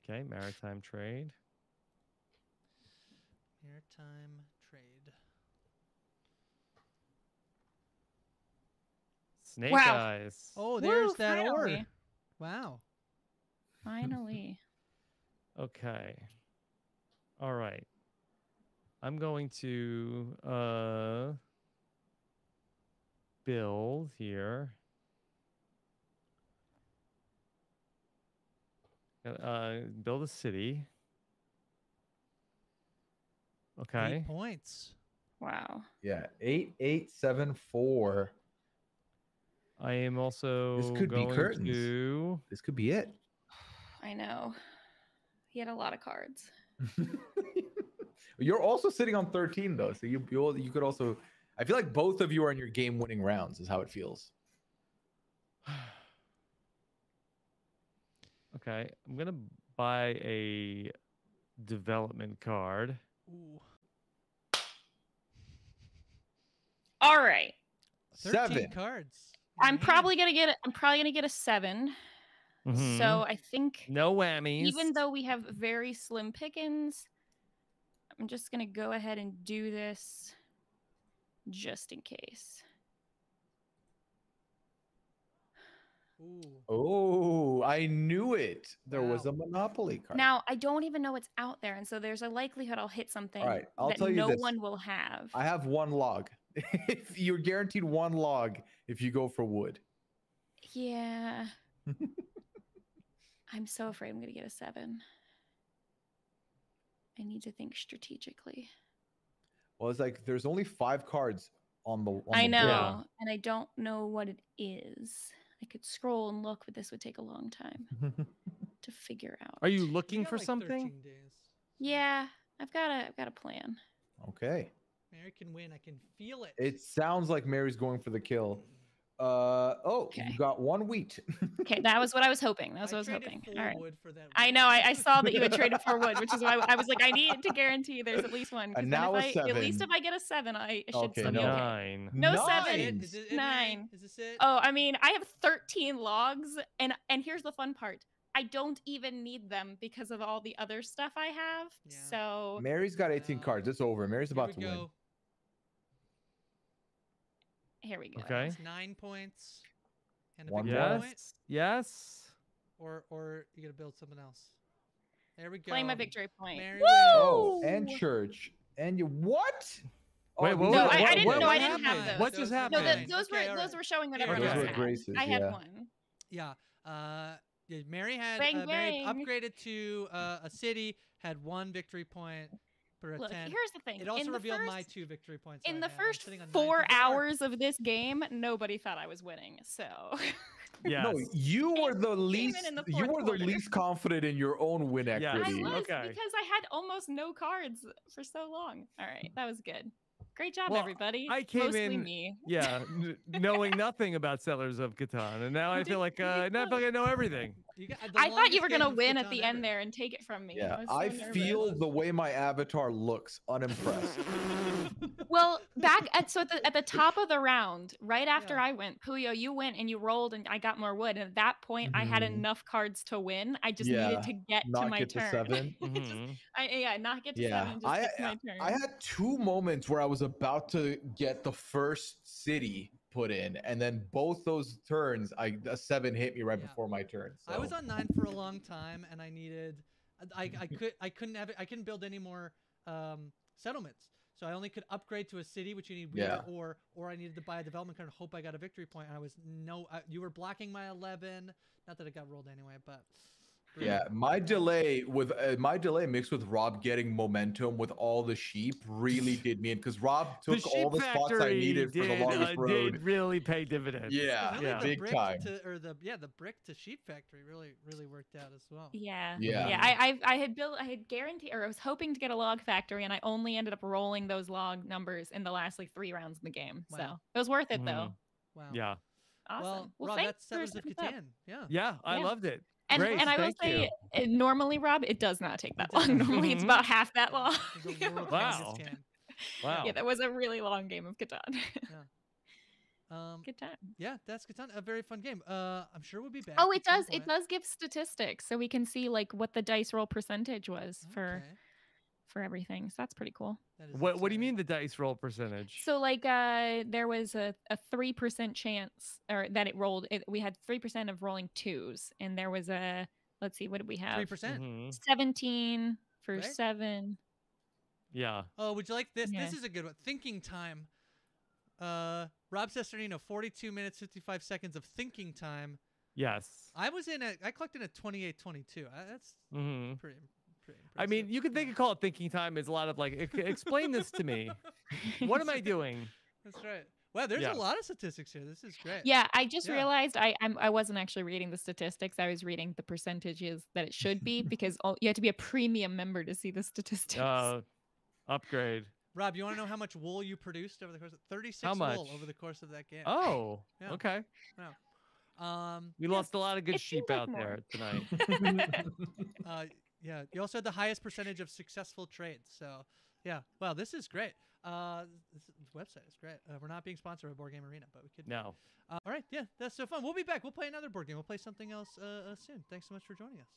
B: Okay, maritime trade.
A: Maritime trade.
B: Snake
C: Wow.
B: eyes.
A: Oh, there's
C: Woo,
A: that ore. Wow.
C: Finally. [laughs]
B: Okay. All right. I'm going to uh build here. Uh build a city. Okay.
A: Eight points.
C: wow.
D: Yeah. Eight, eight, seven, four.
B: I am also This
D: could be curtains.
B: to
D: This could be it.
C: I know. He had a lot of cards. [laughs]
D: You're also sitting on 13 though, so you you you could also. I feel like both of you are in your game-winning rounds. Is how it feels. [sighs] [sighs] [sighs]
B: Okay, I'm going to buy a development card.
A: Ooh.
C: All right.
A: 13
D: Seven.
A: cards.
C: I'm
A: Man.
C: probably gonna get a, I'm probably gonna get a 7
B: Mhm.
C: So I think
B: no whammies.
C: even though we have very slim pickings, I'm just gonna go ahead and do this just in case.
A: Ooh.
D: Oh, I knew it. There was a monopoly card.
C: Now I don't even know what's out there, and so there's a likelihood I'll hit something
D: right, I'll
C: that
D: tell you
C: no
D: this.
C: one will have.
D: I have one log. [laughs] if you're guaranteed one log if you go for wood.
C: Yeah. [laughs] I'm so afraid I'm going to get a seven. I need to think strategically.
D: Well, it's like there's only five cards on the. On
C: I
D: the
C: know,
D: board.
C: and I don't know what it is. I could scroll and look, but this would take a long time [laughs] to figure out.
B: Are you
A: You
B: looking
A: got
B: for
A: like
B: something?
A: days.
C: Yeah, I've got a, I've got a plan.
D: okay.
A: Mary can win. I can feel it.
D: It sounds like Mary's going for the kill. Uh oh,
C: Okay.
D: you got one wheat.
C: Okay, that was what I was hoping. That was what I was
A: traded
C: hoping.
A: four
C: All right.
A: wood for that
C: I know. I, I saw that you had traded for wood, which is why I was like, I need to guarantee there's at least one. 'cause
D: And
C: then
D: now
C: if
D: a
C: I, At least if I get a seven, I should
D: Okay,
C: still be okay.
B: Nine.
C: No seven.
A: Is it-
D: Nines.
A: is it,
C: Nine.
A: Is this it?
C: Oh, I mean, I have 13 logs, and and here's the fun part. I don't even need them because of all the other stuff I have.
A: Yeah.
C: So
D: Mary's got 18
A: Uh,
D: cards. It's over. Mary's about
A: we
D: to win.
A: Go.
C: here we go.
B: Okay.
A: That's nine points. And a
D: One
A: victory
D: more.
A: point.
B: Yes. Yes.
A: Or or you gotta build something else. There we go.
C: Claim my victory point.
A: Mary
C: Woo!
D: Oh, and church. And you what?
B: Wait,
D: Oh,
B: what
C: No,
D: are-
C: I- I
B: what-
C: didn't
B: what-
C: know.
B: what
C: I didn't have those.
B: What just happened?
C: No, the, those
A: Okay,
C: were
A: all
C: those were showing what
A: Yeah,
C: everyone
A: those
C: else had.
D: graces,
C: I had
D: yeah.
C: one.
A: Yeah. Uh, yeah, Mary had
C: Bang,
A: uh, Mary
C: bang.
A: upgraded to uh, a city, had one victory point per
C: Look,
A: ten.
C: here's the thing.
A: It also
C: in
A: revealed
C: first,
A: my two victory points.
C: in the
A: had.
C: First
A: sitting on nine
C: four hours of this game, nobody thought I was winning. So
B: Yes.
D: No, [laughs] you were the least.
C: The
D: you
C: fourth
D: were the
C: quarter.
D: least confident in your own win equity.
B: Yeah.
C: I was
B: Okay.
C: because I had almost no cards for so long. All right, that was good. Great job,
B: Well,
C: everybody.
B: I came
C: Mostly
B: in-
C: me.
B: yeah, n- knowing [laughs] nothing about Settlers of Catan, and now I feel like uh, now I feel like I know everything.
A: You got the
C: I thought you were gonna win at the
A: ever.
C: end there and take it from me.
D: Yeah, I
C: so nervous.
D: feel the way my avatar looks unimpressed. [laughs]
C: Well, back at so at the, at the top of the round, right after
A: Yeah.
C: I went, Pooya, you went and you rolled, and I got more wood. And at that point, I had
D: Mhm.
C: enough cards to win. I just
D: Yeah,
C: needed to get to my
D: get
C: turn.
D: to seven. [laughs]
C: Just-
B: Mhm.
C: I, yeah, not get to
D: Yeah,
C: seven, just
D: I-
C: get to my turn.
D: I had two moments where I was about to get the first city put in, and then both those turns, I a seven hit me right
A: Yeah.
D: before my turn.
A: I was on nine for a long time, and I needed, I, I [laughs] could, I couldn't have, I couldn't build any more um, settlements. So I only could upgrade to a city, which you need
D: Yeah.
A: or or I needed to buy a development card and hope I got a victory point. And I was no, I, you were blocking my eleven. Not that it got rolled anyway, but
D: Yeah, my delay with uh, my delay mixed with Rob getting momentum with all the sheep really [laughs] did me in because Rob
B: The
D: took all the spots I
B: factory
D: needed for the
B: did,
D: longest
B: uh,
D: road.
B: did really pay dividends.
D: Yeah,
A: really
B: yeah.
A: the
D: big
A: brick
D: time.
A: To, or the yeah, the brick to sheep factory really really worked out as well.
C: Yeah.
D: Yeah.
C: Yeah. I, I I had built I had guaranteed or I was hoping to get a log factory and I only ended up rolling those log numbers in the last like three rounds in the game. So it was worth it though.
A: Wow.
B: Yeah.
C: Awesome.
A: Well, Rob,
C: thanks
A: that's
C: for
A: Settlers of
C: setting us up.
A: Catan. Yeah.
B: Yeah, I
C: Yeah.
B: loved it.
C: And,
B: Grace,
C: and I will say,
B: you.
C: uh, normally, Rob, it does not take that long. [laughs] Normally, it's
B: Mhm.
C: about half that long.
A: There's a [laughs] world
B: Wow. Wow.
C: yeah, that was a really long game of Catan. [laughs]
A: Um,
C: Good time.
A: yeah, that's Catan. A very fun game. Uh, I'm sure we'll be back.
C: Oh, it does. It does give statistics, so we can see like what the dice roll percentage was
A: Okay,
C: for everything. So that's pretty cool.
A: that is
B: What What do you mean the dice roll percentage?
C: So like uh there was a a three percent chance or that it rolled. It, we had three percent of rolling twos, and there was a let's see what did we have?
A: Three percent.
B: Mhm.
C: Seventeen for
A: Right?
C: seven.
B: Yeah.
A: Oh, would you like this? This is a good one. Thinking time. Uh, Rob Cesternino, 42 minutes 55 seconds of thinking time.
B: Yes.
A: I was in a. I clocked in at 28:22. Uh, That's
B: hmm
A: pretty. Pretty
B: I mean, you could think of call it thinking time. It's a lot of like, explain this to me. [laughs] What am I doing?
A: That's right. Wow, there's
B: Yeah.
A: a lot of statistics here. This is great.
C: Yeah, I just
A: Yeah.
C: realized I I'm, I wasn't actually reading the statistics. I was reading the percentages that it should be [laughs] because all, you have to be a premium member to see the statistics.
B: Uh, upgrade.
A: Rob, you want to know how much wool you produced over the course of 36
B: How
A: wool over the course of that game?
B: Oh, [laughs]
A: Yeah.
B: okay.
A: Um,
B: We lost a lot of good sheep
C: seems like
B: out
C: more.
B: there tonight.
A: uh, yeah, you also had the highest percentage of successful trades. So, yeah, wow, this is great. Uh, this, this website is great. Uh, we're not being sponsored by Board Game Arena, but we could.
B: No.
A: Uh, all right, yeah, that's so fun. We'll be back. We'll play another board game. We'll play something else uh, uh, soon. Thanks so much for joining us.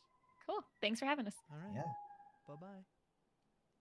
C: cool. Thanks for having us.
A: All right.
D: Yeah.
A: Bye bye.